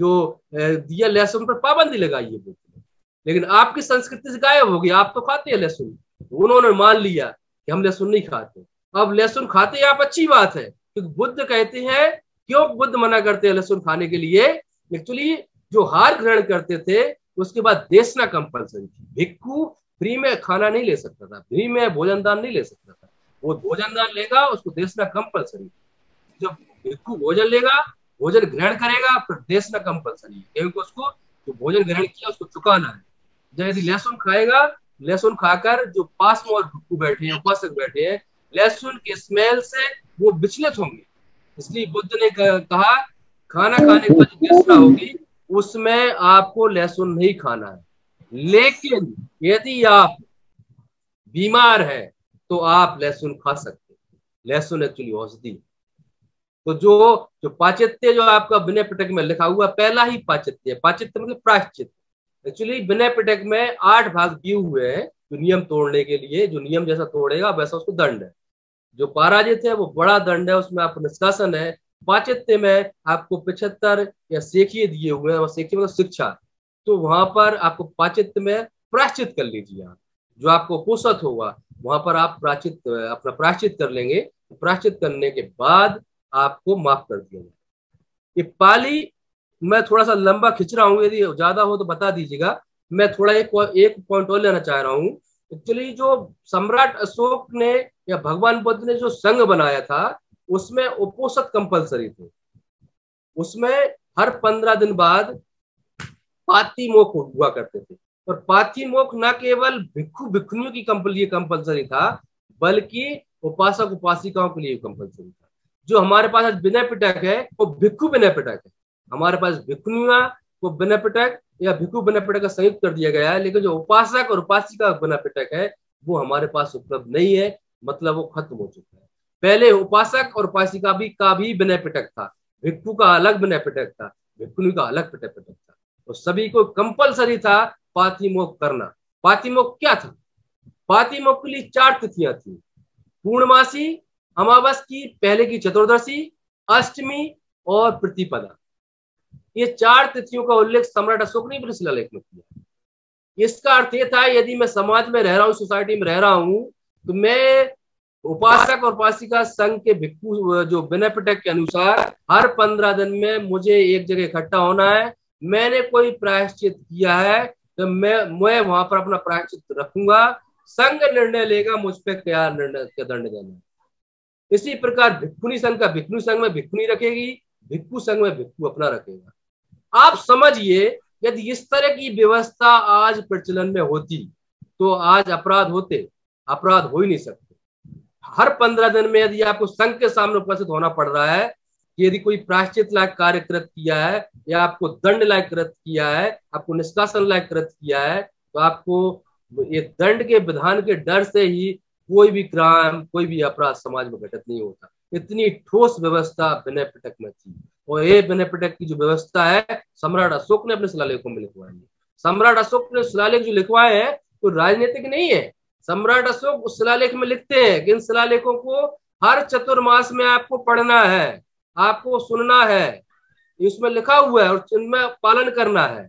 जो दिया लहसुन पर पाबंदी लगाई है लेकिन आपकी संस्कृति से गायब हो गई, आप तो खाते हैं लहसुन। उन्होंने मान लिया कि हम लहसुन नहीं खाते। अब लहसुन खाते आप अच्छी बात है, क्योंकि बुद्ध कहते हैं, क्यों बुद्ध मना करते हैं लहसुन खाने के लिए? एक्चुअली जो हार ग्रहण करते थे, उसके बाद देशना कंपल्सरी थी। भिक्खू फ्री में खाना नहीं ले सकता था, फ्री में भोजन दान नहीं ले सकता था। वो भोजन दान लेगा, उसको देशना कंपल्सरी जब भिक्खू भोजन लेगा, भोजन ग्रहण करेगा, फिर देशना कंपल्सरी क्योंकि उसको जो भोजन ग्रहण किया, उसको चुकाना है। जब यदि लहसुन खाएगा, लहसुन खाकर जो पास में और भिक्खू बैठे हैं, उपासक बैठे हैं, लहसुन के स्मेल से वो विचलित होंगे। इसलिए बुद्ध ने कहा, खाना खाने के बाद निष्ठा होगी, उसमें आपको लहसुन नहीं खाना है। लेकिन यदि आप बीमार है तो आप लहसुन खा सकते लहसुन एक्चुअली औषधि तो जो जो पाचित्य जो आपका विनय पिटक में लिखा हुआ पहला ही पाचित्य पाचित्य मतलब प्राश्चित एक्चुअली विनय पिटक में आठ भाग दिए हुए हैं, जो नियम तोड़ने के लिए, जो नियम जैसा तोड़ेगा, वैसा उसको दंड है। जो पराजित है, वो बड़ा दंड है, उसमें आपको निष्कासन है। पाचित्य में आपको पिछहत्तर या सेखिए दिए हुए हैं सेखिए मतलब शिक्षा। तो वहाँ पर आपको पाचित्य में प्राश्चित कर लीजिए आप। जो आपको पोषत होगा, वहाँ पर आप प्राचित अपना प्राश्चित कर लेंगे। प्राश्चित करने के बाद आपको माफ़ कर दिया जाए। ये पाली, मैं थोड़ा सा लंबा खिंच रहा हूँ, यदि ज़्यादा हो तो बता दीजिएगा। मैं थोड़ा एक एक पॉइंट और लेना चाह रहा हूँ। एक्चुअली जो सम्राट अशोक ने या भगवान बुद्ध ने जो संघ बनाया था, उसमें उपोषक कंपलसरी थे। उसमें हर पंद्रह दिन बाद पाती मोख हुआ करते थे। और पाती मोख न केवल भिक्खु, भिक्खुनियों की कंपल कंपलसरी था, बल्कि उपासक, उपासिकाओं के लिए कंपलसरी था। जो हमारे पास आज विनय पिटक है, वो भिक्खु विनय पिटक है। हमारे पास भिक्खुनिया को विनय पिटक या भिक्खु विनय पिटक का संयुक्त कर दिया गया है, लेकिन जो उपासक और उपासिका विनय पिटक है, वो हमारे पास उपलब्ध नहीं है मतलब वो खत्म हो चुका है। पहले उपासक और उपासिका भी, का भी विनय पिटक था। भिक्खु का अलग विनय पिटक था, भिक्खुनी का अलग पिटक पिटक था। और सभी को कंपलसरी था पातिमोक करना। पातिमोक क्या था? पातिमोक के लिए चार तिथियाँ थी। पूर्णमासी अमावस की पहले की चतुर्दशी, अष्टमी और प्रतिपदा। ये चार तिथियों का उल्लेख सम्राट अशोक ने भी शिलालेख में किया। इसका अर्थ ये था, यदि मैं समाज में रह रहा हूँ, सोसाइटी में रह रहा हूँ तो मैं उपासक और उपासिका संघ के भिक्खु, जो पिटक के अनुसार हर पंद्रह दिन में मुझे एक जगह इकट्ठा होना है। मैंने कोई प्रायश्चित किया है तो मैं मैं वहाँ पर अपना प्रायश्चित रखूँगा। संघ निर्णय लेगा, मुझ पर क्या निर्णय दंड देना इसी प्रकार भिक्खुनी संघ का भिक्खुनी संघ में भिक्खुनी रखेगी, भिक्खु संघ में भिक्खु अपना रखेगा। आप समझिए, यदि इस तरह की व्यवस्था आज प्रचलन में होती तो आज अपराध होते, अपराध हो ही नहीं सकते। हर पंद्रह दिन में यदि आपको संघ के सामने उपस्थित होना पड़ रहा है यदि कोई प्राश्चित लायक कार्य कृत किया है, या आपको दंड लायक कृत किया है, आपको निष्कासन लायक कृत किया है तो आपको ये दंड के विधान के डर से ही कोई भी क्राइम, कोई भी अपराध समाज में घटित नहीं होता। इतनी ठोस व्यवस्था विनय पिटक में थी। और ये विनय पिटक की जो व्यवस्था है, सम्राट अशोक ने अपने शिलालेखों में लिखवाई है। सम्राट अशोक ने शिलालेख जो लिखवाए हैं तो राजनीतिक नहीं है। सम्राट अशोक उस शिलालेख में लिखते हैं कि इन शिलालेखों को हर चतुर्मास में आपको पढ़ना है, आपको सुनना है, इसमें लिखा हुआ है और इनमें पालन करना है।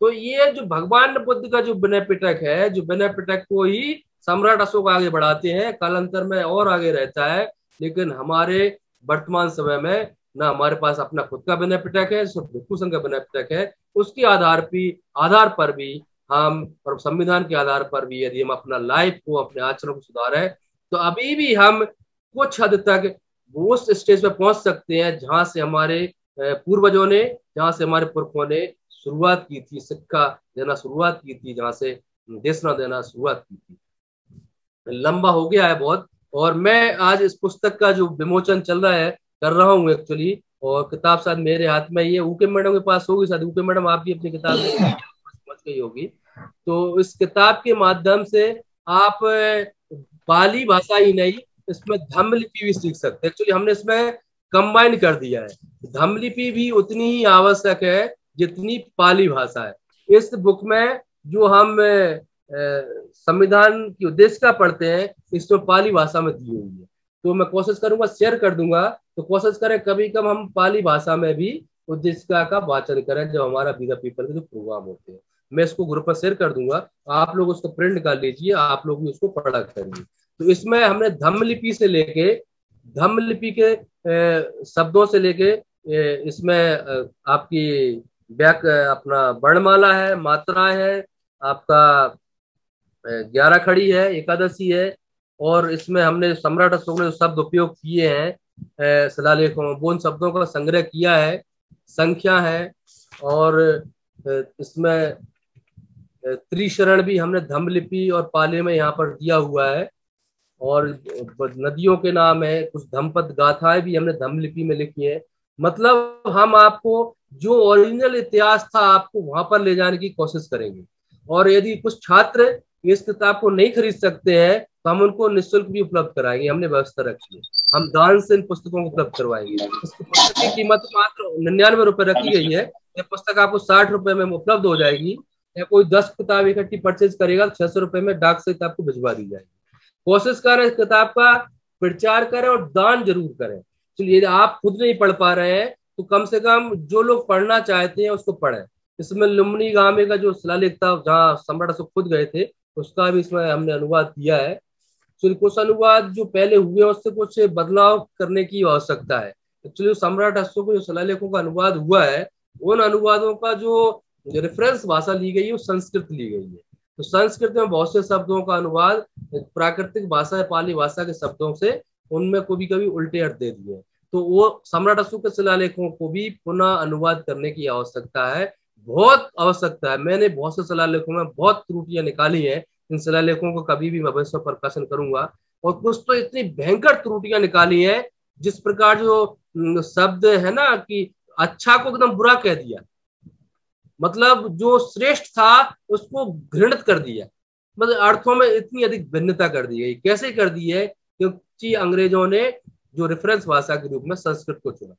तो ये जो भगवान बुद्ध का जो विनय पिटक है, जो विनय पिटक को ही सम्राट अशोक आगे बढ़ाते हैं कालांतर में और आगे रहता है, लेकिन हमारे वर्तमान समय में ना हमारे पास अपना खुद का विनय पिटक है, सिर्फ़ भिक्खू संघ का विनय पिटक है, उसके आधार भी, आधार पर भी हम, और संविधान के आधार पर भी यदि हम अपना लाइफ को, अपने आचरण को सुधारे तो अभी भी हम कुछ हद तक उस स्टेज पर पहुँच सकते हैं जहाँ से हमारे पूर्वजों ने, जहाँ से हमारे पुरखों ने शुरुआत की थी, सिक्का देना शुरुआत की थी, जहाँ से देशना देना शुरुआत की थी। लंबा हो गया है बहुत। और मैं आज इस पुस्तक का जो विमोचन चल रहा है, कर रहा हूँ एक्चुअली और किताब शायद मेरे हाथ में ये ऊके मैडम के पास होगी शायद। ऊके मैडम, आप भी अपनी किताब समझ गई होगी। तो इस किताब के माध्यम से आप पाली भाषा ही नहीं, इसमें धम्म लिपि भी सीख सकते एक्चुअली हमने इसमें कंबाइन कर दिया है। धम्म लिपि भी उतनी ही आवश्यक है, जितनी पाली भाषा है। इस बुक में जो हम संविधान की उद्देश्य का पढ़ते हैं, इसमें पाली भाषा में दी हुई है। तो मैं कोशिश करूँगा शेयर कर दूँगा तो कोशिश करें कभी कम हम पाली भाषा में भी उद्देश्य का वाचन करें, जब हमारा बीदा पीपल के जो प्रोग्राम होते हैं। मैं इसको ग्रुप में शेयर कर दूँगा, आप लोग उसको प्रिंट कर लीजिए, आप लोग भी उसको पढ़ा करिए। तो इसमें हमने धम्म लिपि से लेके धम्म लिपि के शब्दों से लेके इसमें आपकी व्याक, अपना वर्णमाला है, मात्रा है, आपका ग्यारह खड़ी है, एकादशी है, और इसमें हमने सम्राट अशोक ने शब्द उपयोग किए हैं शिलालेखों वो उन शब्दों का संग्रह किया है, संख्या है, और इसमें त्रिशरण भी हमने धम्मलिपि और पाले में यहाँ पर दिया हुआ है, और नदियों के नाम है, कुछ धमपद गाथाएँ भी हमने धम्मलिपि में लिखी है। मतलब हम आपको, जो ओरिजिनल इतिहास था, आपको वहाँ पर ले जाने की कोशिश करेंगे। और यदि कुछ छात्र इस किताब को नहीं खरीद सकते हैं तो हम उनको निःशुल्क भी उपलब्ध कराएँगे, हमने व्यवस्था रखी है। हम दान से इन पुस्तकों को उपलब्ध करवाएँगे। पुस्तक की कीमत मात्र निन्यानवे रुपए रखी गई है, यह पुस्तक आपको साठ रुपए में उपलब्ध हो जाएगी, या कोई दस किताब इकट्ठी परचेज करेगा तो छह सौ रुपए में डाक से किताब को भिजवा दी जाएगी। कोशिश करें इस किताब का प्रचार करें और दान ज़रूर करें। चलिए, यदि आप खुद नहीं पढ़ पा रहे हैं तो कम से कम जो लोग पढ़ना चाहते हैं, उसको पढ़ें। इसमें लुमनी गामे का जो शिलालेख था जहाँ सम्राट अशोक खुद गए थे उसका भी इसमें हमने अनुवाद किया है। तो कुछ अनुवाद जो पहले हुए उससे कुछ बदलाव करने की आवश्यकता है। एक्चुअली सम्राट अशोक जो शिलालेखों का अनुवाद हुआ है, उन अनुवादों का जो रेफरेंस भाषा ली गई है, वो संस्कृत ली गई है। तो संस्कृत में बहुत से शब्दों का अनुवाद, प्राकृतिक भाषा या पाली भाषा के शब्दों से उनमें कभी कभी उल्टे अर्थ दे दिए। तो वो सम्राट अशोक के शिलालेखों को भी पुनः अनुवाद करने की आवश्यकता है। बहुत आवश्यकता है। मैंने बहुत से शिलालेखों में बहुत त्रुटियाँ निकाली हैं। इन शिलालेखों को कभी भी मैं भविष्य प्रकाशन करूँगा। और कुछ तो इतनी भयंकर त्रुटियाँ निकाली है, जिस प्रकार जो शब्द है ना कि अच्छा को एकदम बुरा कह दिया। मतलब जो श्रेष्ठ था, उसको घृणित कर दिया। मतलब अर्थों में इतनी अधिक भिन्नता कर दी गई। कैसे कर दी है? क्योंकि अंग्रेज़ों ने जो रेफरेंस भाषा के रूप में संस्कृत को चुना।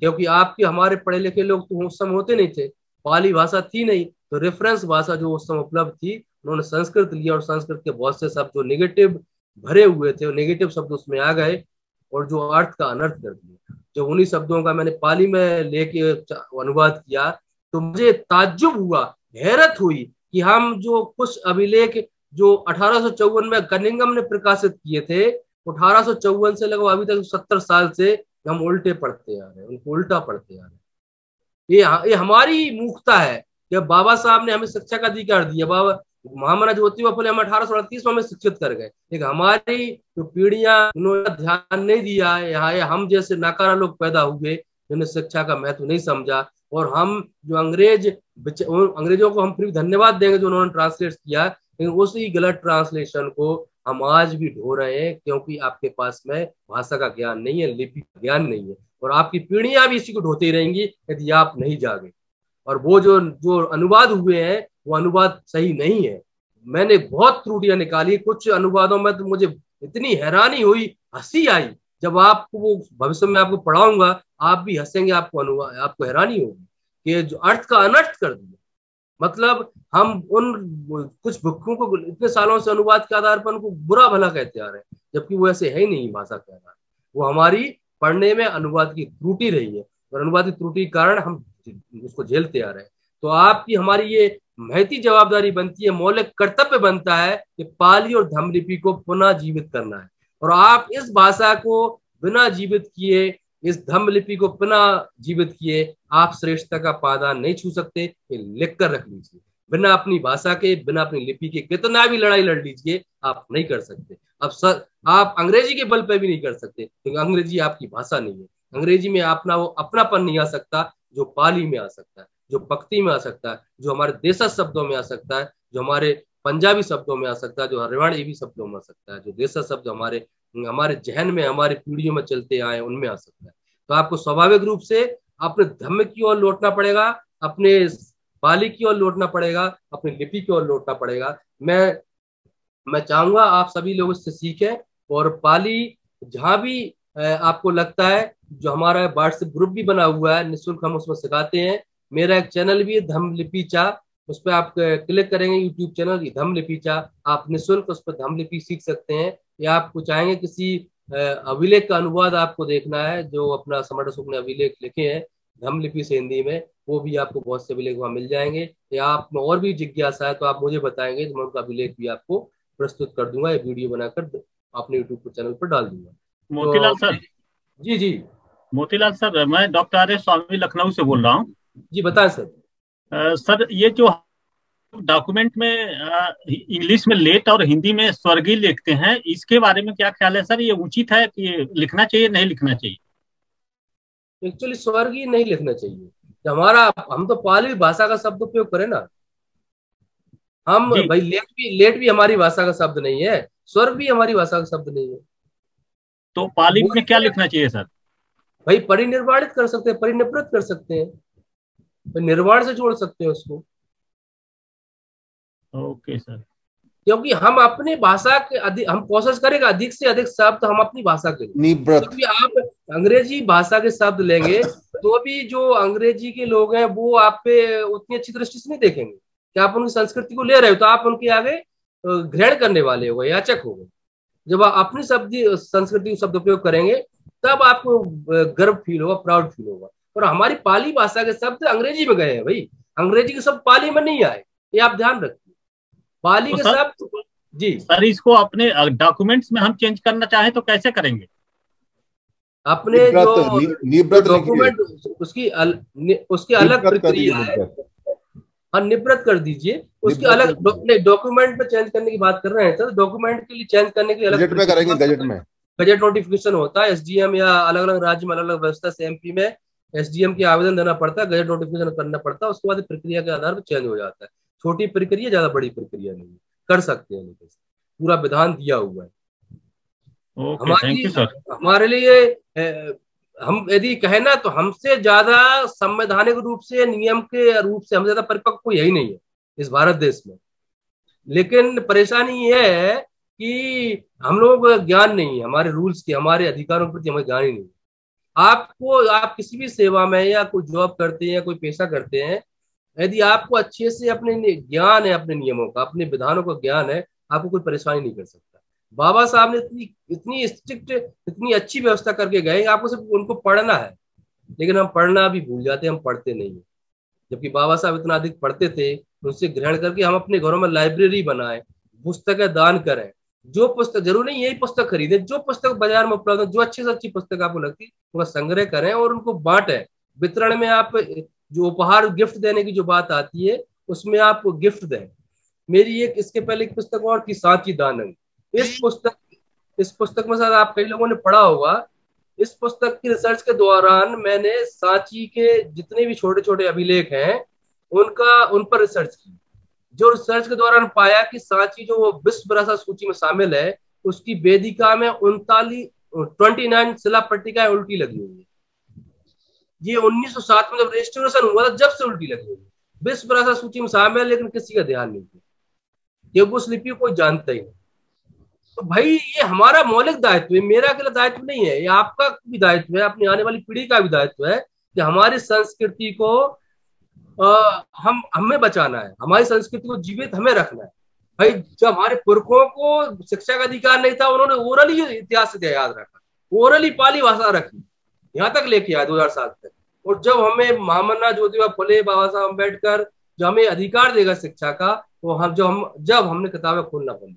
क्योंकि आपके, हमारे पढ़े लिखे लोग तो उस समय होते नहीं थे। पाली भाषा थी नहीं तो रेफरेंस भाषा जो उस समय उपलब्ध थी, उन्होंने संस्कृत लिया और संस्कृत के बहुत से शब्द जो निगेटिव भरे हुए थे नेगेटिव शब्द उसमें आ गए और जो अर्थ का अनर्थ कर दिया। जो उन्हीं शब्दों का मैंने पाली में लेके अनुवाद किया तो मुझे ताज्जुब हुआ, हैरत हुई कि हम जो कुछ अभिलेख जो अठारह में कनिंगम ने प्रकाशित किए थे, अठारह से लगभग अभी तक सत्तर साल से हम उल्टे पढ़ते आ रहे हैं, उनको उल्टा पढ़ते आ रहे हैं। ये ये हमारी मूर्खता है। कि बाबा साहब ने हमें शिक्षा का अधिकार दिया, बाबा महामना ज्योतिबा फुले हम अठारह सौ अड़तीस में हमें शिक्षित कर गए। लेकिन हमारी जो पीढ़ियाँ, उन्होंने ध्यान नहीं दिया, यहाँ हम जैसे नाकारा लोग पैदा हुए, जिन्होंने शिक्षा का महत्व नहीं समझा। और हम जो अंग्रेज़ अंग्रेज़ों को हम फिर धन्यवाद देंगे जो उन्होंने ट्रांसलेट किया, लेकिन उसी गलत ट्रांसलेशन को हम आज भी ढो रहे हैं, क्योंकि आपके पास में भाषा का ज्ञान नहीं है, लिपि का ज्ञान नहीं है। और आपकी पीढ़ियाँ भी इसी को ढोती रहेंगी, यदि आप नहीं जागे। और वो जो जो अनुवाद हुए हैं, वो अनुवाद सही नहीं है। मैंने बहुत त्रुटियाँ निकाली, कुछ अनुवादों में तो मुझे इतनी हैरानी हुई, हँसी आई। जब आपको वो भविष्य में आपको पढ़ाऊँगा, आप भी हंसेंगे, आपको अनुवाद आपको हैरानी होगी कि जो अर्थ का अनर्थ कर दिया। मतलब हम उन कुछ भुक्खों को, इतने सालों से अनुवाद के आधार पर उनको बुरा भला कहते आ रहे हैं, जबकि वो ऐसे है ही नहीं, भाषा के आधार वो हमारी पढ़ने में अनुवाद की त्रुटि रही है और अनुवाद की त्रुटि के कारण हम उसको झेलते आ रहे हैं। तो आपकी हमारी ये महती जवाबदारी बनती है, मौलिक कर्तव्य बनता है कि पाली और धमलिपि को पुनः जीवित करना है। और आप इस भाषा को बिना जीवित किए, इस धम्म लिपि को पुनः जीवित किए, आप श्रेष्ठता का पादान नहीं छू सकते लिख कर रख लीजिए। बिना अपनी भाषा के, बिना अपनी लिपि के, कितना भी लड़ाई लड़ लीजिए, आप नहीं कर सकते। अब सर आप अंग्रेज़ी के बल पर भी नहीं कर सकते, क्योंकि अंग्रेज़ी आपकी भाषा नहीं है। अंग्रेज़ी में अपना, वो अपनापन नहीं आ सकता, जो पाली में आ सकता है, जो पक्ति में आ सकता है, जो हमारे देसा शब्दों में आ सकता है, जो हमारे पंजाबी शब्दों में आ सकता है, जो हरियाणवी शब्दों में आ सकता है, जो देसा शब्द हमारे हमारे जहन में, हमारे पीढ़ियों में चलते आए, उनमें आ सकता है। तो आपको स्वाभाविक रूप से अपने धर्म की ओर लौटना पड़ेगा, अपने पाली की ओर लौटना पड़ेगा, अपनी लिपि की ओर लौटना पड़ेगा। मैं मैं चाहूँगा आप सभी लोग इससे सीखें और पाली जहाँ भी आपको लगता है, जो हमारा व्हाट्सएप ग्रुप भी बना हुआ है, निःशुल्क हम उसमें सिखाते हैं। मेरा एक चैनल भी है धम लिपि चा। उस पर आप क्लिक करेंगे यूट्यूब चैनल धम लिपि चा। आप निःशुल्क उस पर धम लिपि सीख सकते हैं। या आपको चाहेंगे किसी अभिलेख का अनुवाद आपको देखना है, जो अपना समर सुख ने अभिलेख लिखे हैं धम लिपि से हिंदी में। वो भी आपको बहुत से अभिलेख वहाँ मिल जाएँगे। या आप और भी जिज्ञासा है तो आप मुझे बताएँगे तो मैं उनका अभिलेख भी आपको प्रस्तुत कर दूँगा ये वीडियो बनाकर अपने यूट्यूब चैनल पर डाल दूँगा। मोतीलाल तो, सर। जी जी। मोतीलाल सर मैं डॉक्टर आर्य स्वामी लखनऊ से बोल रहा हूँ। जी बताएँ सर। आ, सर ये जो डॉक्यूमेंट में इंग्लिश में लेट और हिंदी में स्वर्गीय लिखते हैं इसके बारे में क्या ख्याल है सर? ये उचित है कि लिखना चाहिए नहीं लिखना चाहिए? एक्चुअली स्वर्गीय नहीं लिखना चाहिए। हमारा हम तो पाली भाषा का शब्द उपयोग करें ना। हम भाई लेट भी लेट भी हमारी भाषा का शब्द नहीं है स्वर्ग भी हमारी भाषा का शब्द नहीं है। तो पाली में क्या लिखना चाहिए सर? भाई परिनिर्वाणित कर सकते हैं परिनिवृत्त कर सकते हैं। निर्वाण से जोड़ सकते हैं उसको। Okay sir. क्योंकि हम अपनी भाषा के अधिक हम कोशिश करेंगे अधिक से अधिक शब्द हम अपनी भाषा के क्योंकि आप अंग्रेज़ी भाषा के शब्द लेंगे तो भी जो अंग्रेज़ी के लोग हैं वो आप पे उतनी अच्छी दृष्टि से नहीं देखेंगे। कि आप उनकी संस्कृति को ले रहे हो तो आप उनके आगे घृण करने वाले हो गए याचक हो गए। जब आप अपनी शब्द संस्कृति शब्द उपयोग करेंगे तब आपको गर्व फील होगा प्राउड फील होगा। और हमारी पाली भाषा के शब्द अंग्रेज़ी में गए हैं भाई। अंग्रेज़ी के शब्द पाली में नहीं आए ये आप ध्यान रखिए। पाली के शब्द जी। सर इसको अपने डॉक्यूमेंट्स में हम चेंज करना चाहें तो कैसे करेंगे? अपने जो डॉक्यूमेंट उसकी अल, उसकी अलग प्रक्रिया है। हाँ निवृत्त कर दीजिए। उसकी अलग डॉक्यूमेंट में चेंज करने की बात कर रहे हैं सर डॉक्यूमेंट के लिए चेंज करने के लिए अलग में करेंगे गजट में। गजट नोटिफिकेशन होता है एसडीएम या अलग अलग राज्य में अलग अलग व्यवस्था से एमपी में एसडीएम की आवेदन देना पड़ता है गजट नोटिफिकेशन करना पड़ता है उसके बाद प्रक्रिया के आधार पर चेंज हो जाता है। छोटी प्रक्रिया ज़्यादा बड़ी प्रक्रिया नहीं है। कर सकते हैं लेकिन पूरा विधान दिया हुआ है। हमारी हमारे लिए हम यदि कहे ना तो हमसे ज़्यादा संवैधानिक रूप से नियम के रूप से हम ज़्यादा परिपक्व कोई यही नहीं है इस भारत देश में। लेकिन परेशानी ये है कि हम लोग ज्ञान नहीं है हमारे रूल्स के हमारे अधिकारों के प्रति हमें ज्ञान ही नहीं है। आपको आप किसी भी सेवा में या कोई जॉब करते हैं या कोई पेशा करते हैं यदि आपको अच्छे से अपने ज्ञान है अपने नियमों का अपने विधानों का ज्ञान है आपको कोई परेशानी नहीं कर सकता। बाबा साहब ने इतनी इतनी स्ट्रिक्ट इतनी अच्छी व्यवस्था करके गए, आपको सिर्फ़ उनको पढ़ना है। लेकिन हम पढ़ना भी भूल जाते हैं, हम पढ़ते नहीं है। जबकि बाबा साहब इतना अधिक पढ़ते थे उनसे ग्रहण करके हम अपने घरों में लाइब्रेरी बनाए, पुस्तकें दान करें। जो पुस्तक, ज़रूर नहीं यही पुस्तक खरीदे, जो पुस्तक बाज़ार में उपलब्ध है, जो अच्छी से अच्छी पुस्तक आपको लगती है उनका संग्रह करें और उनको बांटे। वितरण में आप, जो उपहार गिफ्ट देने की जो बात आती है, उसमें आप गिफ्ट दें। मेरी एक, इसके पहले एक पुस्तक और थी, सांची दानंग। इस पुस्तक इस पुस्तक में शायद आप कई लोगों ने पढ़ा होगा, इस पुस्तक की रिसर्च के दौरान मैंने सांची के जितने भी छोटे छोटे अभिलेख हैं, उनका, उन पर रिसर्च की। जो रिसर्च के दौरान पाया कि सांची जो वो विश्व विरासत सूची में शामिल है, उसकी वेदिका में उनतालीस ट्वेंटी नाइन शिला पट्टिकाएँ उल्टी लगी हुई है। ये 1907 में जब रजिस्ट्रेशन हुआ था, जब से उल्टी लगी हुई विश्व भाषा सूची में शामिल है, लेकिन किसी का ध्यान नहीं क्योंकि उस लिपि कोई जानता ही नहीं। तो भाई ये हमारा मौलिक दायित्व है मेरा अकेला दायित्व नहीं है ये आपका भी दायित्व है अपनी आने वाली पीढ़ी का भी दायित्व है कि हमारी संस्कृति को आ, हम हमें बचाना है हमारी संस्कृति को जीवित हमें रखना है। भाई जब हमारे पुरखों को शिक्षा का अधिकार नहीं था उन्होंने ओरली इतिहास से याद रखा ओरली पाली भाषा रखी यहाँ तक लेके आए दो हज़ार साल तक। और जब हमें महामन्ना ज्योतिबा फुले बाबा साहब अंबेडकर जो हमें अधिकार देगा शिक्षा का वो हम जो हम जब हमने किताबें खोलना बंद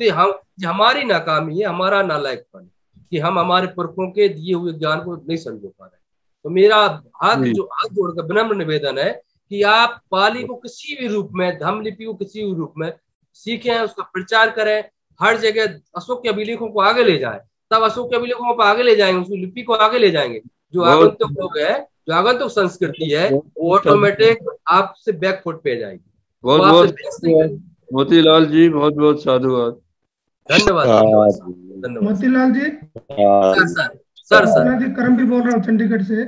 तो हम हमारी नाकामी है हमारा नालायकपन कि हम हमारे पुरखों के दिए हुए ज्ञान को नहीं समझ पा रहे। तो मेरा हाथ जो। हाथ जोड़कर विनम्र निवेदन है कि आप पाली को किसी भी रूप में धम लिपि को किसी भी रूप में सीखें उसका प्रचार करें हर जगह अशोक के अभिलेखों को आगे ले जाए। तब अशोक के अभिलेखों को आगे ले जाएँगे उसकी लिपि को आगे ले जाएँगे। जो आगंतुक लोग है जो आगंतुक संस्कृति है वो ऑटोमेटिक आपसे बैकफुट पे जाएगी। बहुत बहुत मोतीलाल जी बहुत बहुत साधुवाद। धन्यवाद Motilal ji. Sir sir sir जी करम भी बोल रहा हूँ चंडीगढ़ से।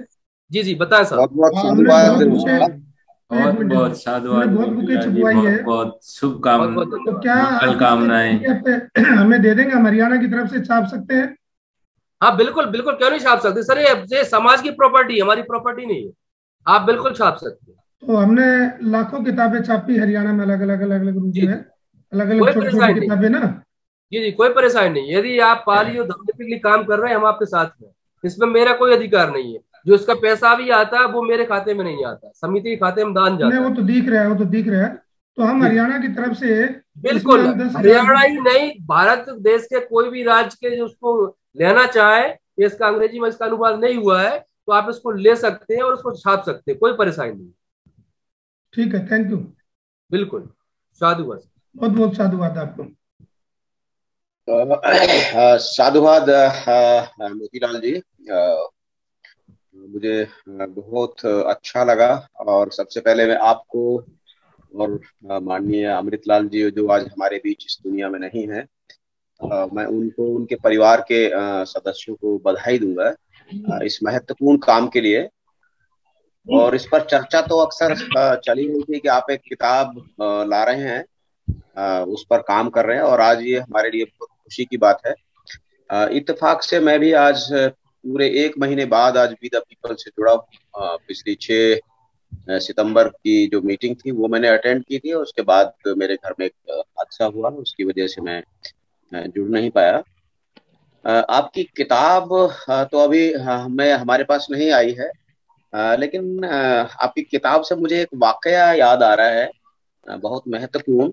जी जी बताएँ सर। बहुत बहुत साधुवाद बहुत बहुत साधुवाद बहुत है। शुभकामनाएँ। तो क्या कामनाएँ हमें दे देंगे हम हरियाणा की तरफ़ से छाप सकते हैं? हाँ बिल्कुल बिल्कुल क्यों नहीं छाप सकते? सर ये समाज की प्रॉपर्टी है हमारी प्रॉपर्टी नहीं है। आप बिल्कुल छाप सकते हैं। तो हमने लाखों किताबें छापी हरियाणा में अलग अलग अलग अलग रूप में अलग अलग छोटी छोटी किताबें ना। जी जी कोई परेशानी नहीं। यदि आप पाली और धर्म के लिए काम कर रहे हैं हम आपके साथ में इसमें मेरा कोई अधिकार नहीं है। जो इसका पैसा भी आता है वो मेरे खाते में नहीं आता। समिति के खाते में दान जाता है वो तो दिख रहा है वो तो दिख रहा है। तो हम हरियाणा की तरफ़ से बिल्कुल हरियाणा ही नहीं भारत देश के कोई भी राज्य के जो उसको लेना चाहे इसका अंग्रेज़ी में इसका अनुवाद नहीं हुआ है तो आप इसको ले सकते हैं और उसको छाप सकते हैं। कोई परेशानी नहीं। ठीक है थैंक यू बिल्कुल साधुवाद बहुत बहुत साधुवाद आपको। साधुवाद मोतीलाल जी मुझे बहुत अच्छा लगा और सबसे पहले मैं आपको और माननीय अमृतलाल जी, जो आज हमारे बीच इस दुनिया में नहीं है मैं उनको, उनके परिवार के सदस्यों को बधाई दूँगा इस महत्वपूर्ण काम के लिए। और इस पर चर्चा तो अक्सर चली हुई थी कि आप एक किताब ला रहे हैं उस पर काम कर रहे हैं और आज ये हमारे लिए बहुत खुशी की बात है। इत्तेफाक से मैं भी आज पूरे एक महीने बाद आज बी द पीपल से जुड़ा हूँ। पिछली छह सितंबर की जो मीटिंग थी, वो मैंने अटेंड की थी उसके बाद मेरे घर में एक हादसा हुआ उसकी वजह से मैं जुड़ नहीं पाया। आपकी किताब तो अभी हमें, हमारे पास नहीं आई है। लेकिन आपकी किताब से मुझे एक वाकया याद आ रहा है बहुत महत्वपूर्ण।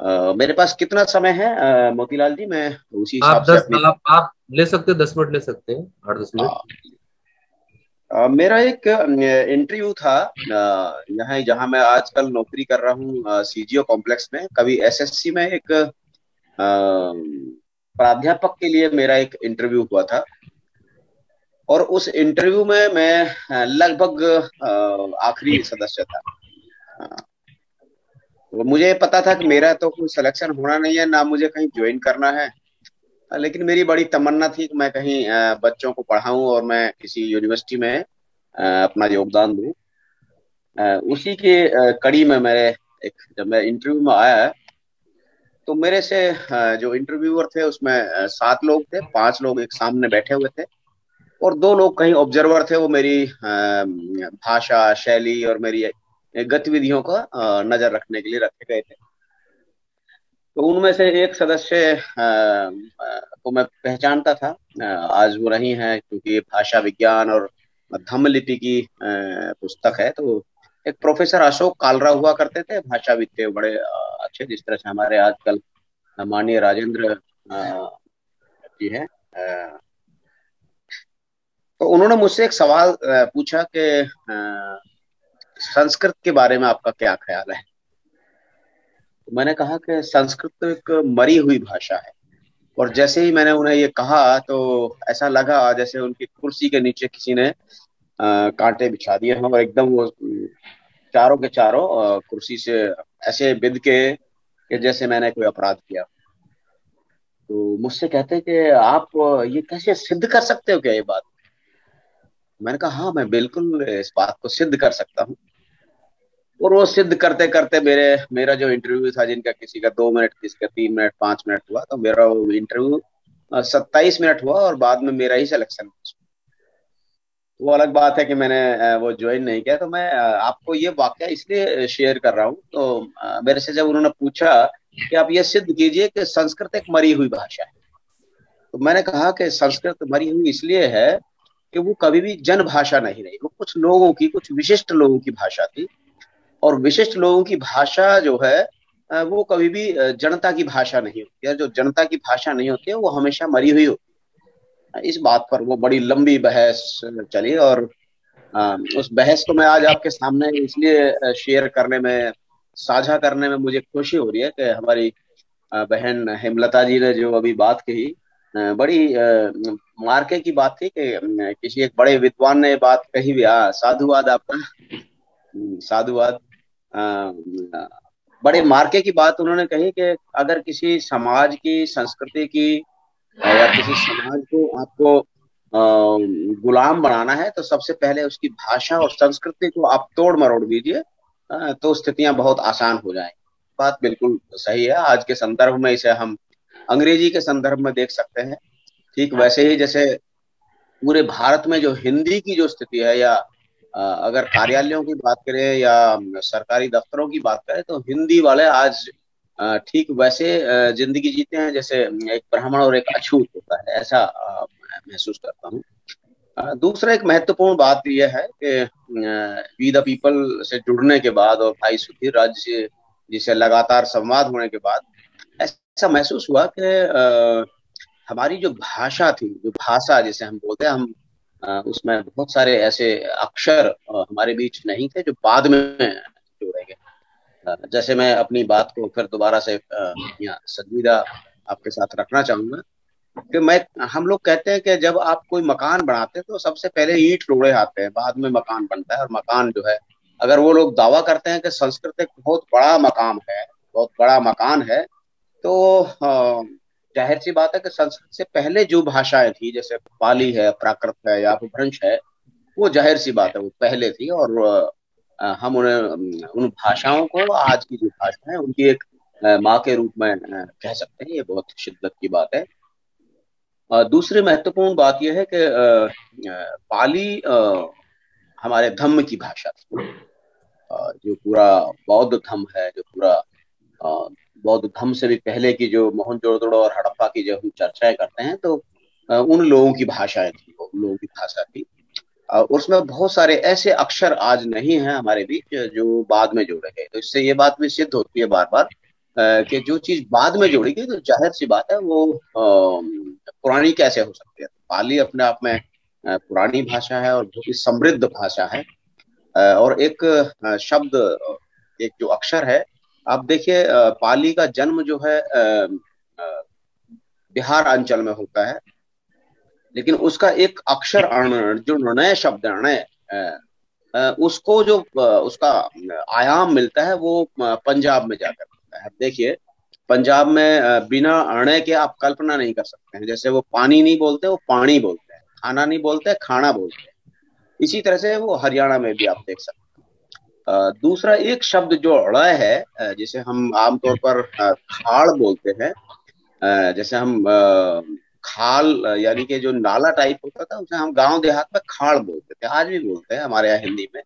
मेरे पास कितना समय है? मोतीलाल जी मैं उसी हिसाब से आप, आप ले सकते दस मिनट ले सकते हैं आठ दस मिनट। मेरा एक इंटरव्यू था यहाँ जहाँ मैं आजकल नौकरी कर रहा हूँ सीजीओ कॉम्प्लेक्स में। कभी एसएससी में एक प्राध्यापक के लिए मेरा एक इंटरव्यू हुआ था। और उस इंटरव्यू में मैं लगभग आखिरी सदस्य था। मुझे पता था कि मेरा तो कोई सिलेक्शन होना नहीं है, ना मुझे कहीं ज्वाइन करना है। लेकिन मेरी बड़ी तमन्ना थी कि मैं कहीं बच्चों को पढ़ाऊं और मैं किसी यूनिवर्सिटी में अपना योगदान दूँ। उसी के कड़ी में मेरे एक, जब मैं इंटरव्यू में आया तो मेरे से जो इंटरव्यूअर थे उसमें सात लोग थे, पाँच लोग एक सामने बैठे हुए थे और दो लोग कहीं ऑब्जर्वर थे, वो मेरी भाषा, शैली और मेरी गतिविधियों का नज़र रखने के लिए रखे गए थे। तो उनमें से एक सदस्य को मैं पहचानता था। आज वो नहीं है, क्योंकि भाषा विज्ञान और धम्म लिपि की पुस्तक है। तो एक प्रोफेसर अशोक कालरा हुआ करते थे, भाषा थे बड़े अच्छे, जिस तरह से हमारे आजकल माननीय राजेंद्र जी हैं। तो उन्होंने मुझसे एक सवाल पूछा कि संस्कृत के बारे में आपका क्या ख्याल है? तो मैंने कहा कि संस्कृत एक मरी हुई भाषा है। और जैसे ही मैंने उन्हें ये कहा तो ऐसा लगा जैसे उनकी कुर्सी के नीचे किसी ने कांटे बिछा दिए हैं और एकदम वो चारों के चारों कुर्सी से ऐसे बिद के, कि जैसे मैंने कोई अपराध किया। तो मुझसे कहते कि आप ये कैसे सिद्ध कर सकते हो क्या ये बात? मैंने कहा हाँ मैं बिल्कुल इस बात को सिद्ध कर सकता हूँ। और वो सिद्ध करते करते मेरे, मेरा जो इंटरव्यू था, जिनका किसी का दो मिनट, किसी का तीन मिनट, पाँच मिनट हुआ तो मेरा वो इंटरव्यू सत्ताईस मिनट हुआ और बाद में मेरा ही सिलेक्शन वो अलग बात है कि मैंने वो ज्वाइन नहीं किया तो मैं आपको ये वाक्य इसलिए शेयर कर रहा हूँ तो मेरे से जब उन्होंने पूछा कि आप ये सिद्ध कीजिए कि संस्कृत एक मरी हुई भाषा है। तो मैंने कहा कि संस्कृत मरी हुई इसलिए है कि वो कभी भी जन भाषा नहीं रही, वो कुछ लोगों की, कुछ विशिष्ट लोगों की भाषा थी और विशिष्ट लोगों की भाषा जो है वो कभी भी जनता की भाषा नहीं होती है। जो जनता की भाषा नहीं होती है, वो हमेशा मरी हुई होती इस बात पर वो बड़ी लंबी बहस चली और उस बहस को मैं आज आपके सामने इसलिए शेयर करने में, साझा करने में मुझे खुशी हो रही है कि हमारी बहन हेमलता जी ने जो अभी बात कही बड़ी मार्के की बात थी कि किसी एक बड़े विद्वान ने बात कही भी हाँ साधुवाद आपका साधुवाद बड़े मार्के की बात उन्होंने कही कि अगर किसी समाज की, संस्कृति की या किसी समाज को आपको गुलाम बनाना है तो सबसे पहले उसकी भाषा और संस्कृति को आप तोड़ मरोड़ दीजिए तो स्थितियाँ बहुत आसान हो जाए। बात बिल्कुल सही है। आज के संदर्भ में इसे हम अंग्रेज़ी के संदर्भ में देख सकते हैं। ठीक वैसे ही जैसे पूरे भारत में जो हिंदी की जो स्थिति है या अगर कार्यालयों की बात करें या सरकारी दफ्तरों की बात करें तो हिंदी वाले आज ठीक वैसे ज़िंदगी जीते हैं, जैसे एक ब्राह्मण और एक अछूत होता है, ऐसा महसूस करता हूँ। दूसरा एक महत्वपूर्ण बात यह है कि वी द पीपल से जुड़ने के बाद और भाई सुधीर राज्य जिसे लगातार संवाद होने के बाद, ऐसा महसूस हुआ कि हमारी जो भाषा थी, जो भाषा जिसे हम बोलते हैं, हम उसमें बहुत सारे ऐसे अक्षर हमारे बीच नहीं थे जो बाद में जोड़े गए। जैसे मैं अपनी बात को फिर दोबारा से संजीदा आपके साथ रखना चाहूँगा कि मैं, हम लोग कहते हैं कि जब आप कोई मकान बनाते हैं तो सबसे पहले ईट रोड़े आते हैं, बाद में मकान बनता है और मकान जो है, अगर वो लोग दावा करते हैं कि संस्कृत एक बहुत बड़ा मकाम है, बहुत बड़ा मकान है तो ज़ाहिर सी बात है कि संस्कृत से पहले जो भाषाएँ थी, जैसे पाली है, प्राकृत है या अपभ्रंश है, वो ज़ाहिर सी बात है, वो पहले थी और हम उन्हें उन भाषाओं को आज की जो भाषा है, उनकी एक माँ के रूप में कह सकते हैं, ये बहुत शिद्दत की बात है। दूसरी महत्वपूर्ण बात यह है कि पाली हमारे धम्म की भाषा जो पूरा बौद्ध धम्म है, जो पूरा बौद्ध धर्म से भी पहले की जो मोहन मोहनजोदड़ो और हड़प्पा की जो हम चर्चाएँ करते हैं तो उन लोगों की भाषाएँ थी, उन लोगों की भाषा थी। उसमें बहुत सारे ऐसे अक्षर आज नहीं है हमारे बीच, जो बाद में जोड़े गए। तो इससे ये बात भी सिद्ध होती है बार बार कि जो चीज़ बाद में जोड़ी गई तो ज़ाहिर सी बात है वो पुरानी कैसे हो सकती है? पाली अपने आप में पुरानी भाषा है और बहुत ही समृद्ध भाषा है। और एक शब्द, एक जो अक्षर है आप देखिए पाली का जन्म जो है बिहार अंचल में होता है। लेकिन उसका एक अक्षर अर्ण जो निर्णय शब्द अणय उसको जो उसका आयाम मिलता है, वो पंजाब में जाकर मिलता है। देखिए, पंजाब में बिना अणय के आप कल्पना नहीं कर सकते हैं। जैसे वो पानी नहीं बोलते, वो पानी बोलते हैं। खाना नहीं बोलते, खाना बोलते हैं। इसी तरह से वो हरियाणा में भी आप देख सकते हैं। दूसरा एक शब्द जो अड़ा है जिसे हम आमतौर पर खाड़ बोलते हैं जैसे हम खाल यानी कि जो नाला टाइप होता था, उसे हम गाँव देहात में खाड़ बोलते थे। आज भी बोलते हैं हमारे यहाँ हिंदी में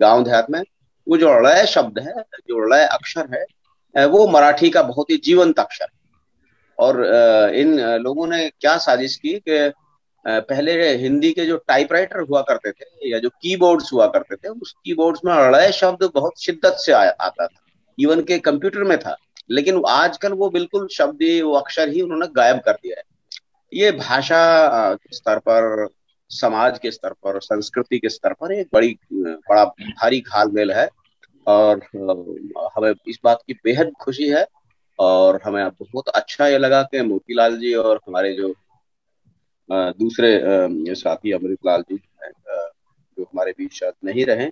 गाँव देहात में। वो जो अड़य शब्द है, जो अड़य अक्षर है वो मराठी का बहुत ही जीवंत अक्षर है। और इन लोगों ने क्या साजिश की कि पहले हिंदी के जो टाइपराइटर हुआ करते थे या जो कीबोर्ड्स हुआ करते थे उस कीबोर्ड्स में अड़य शब्द बहुत शिद्दत से आ, आता था। इवन के कंप्यूटर में था। लेकिन आजकल वो बिल्कुल शब्द वो अक्षर ही उन्होंने गायब कर दिया है। ये भाषा के स्तर पर समाज के स्तर पर संस्कृति के स्तर पर एक बड़ी बड़ा भारी घालमेल है। और हमें इस बात की बेहद खुशी है। और हमें बहुत अच्छा ये लगा कि मोतीलाल जी और हमारे जो दूसरे साथी अमृत लाल जी जो हमारे बीच शायद नहीं रहे।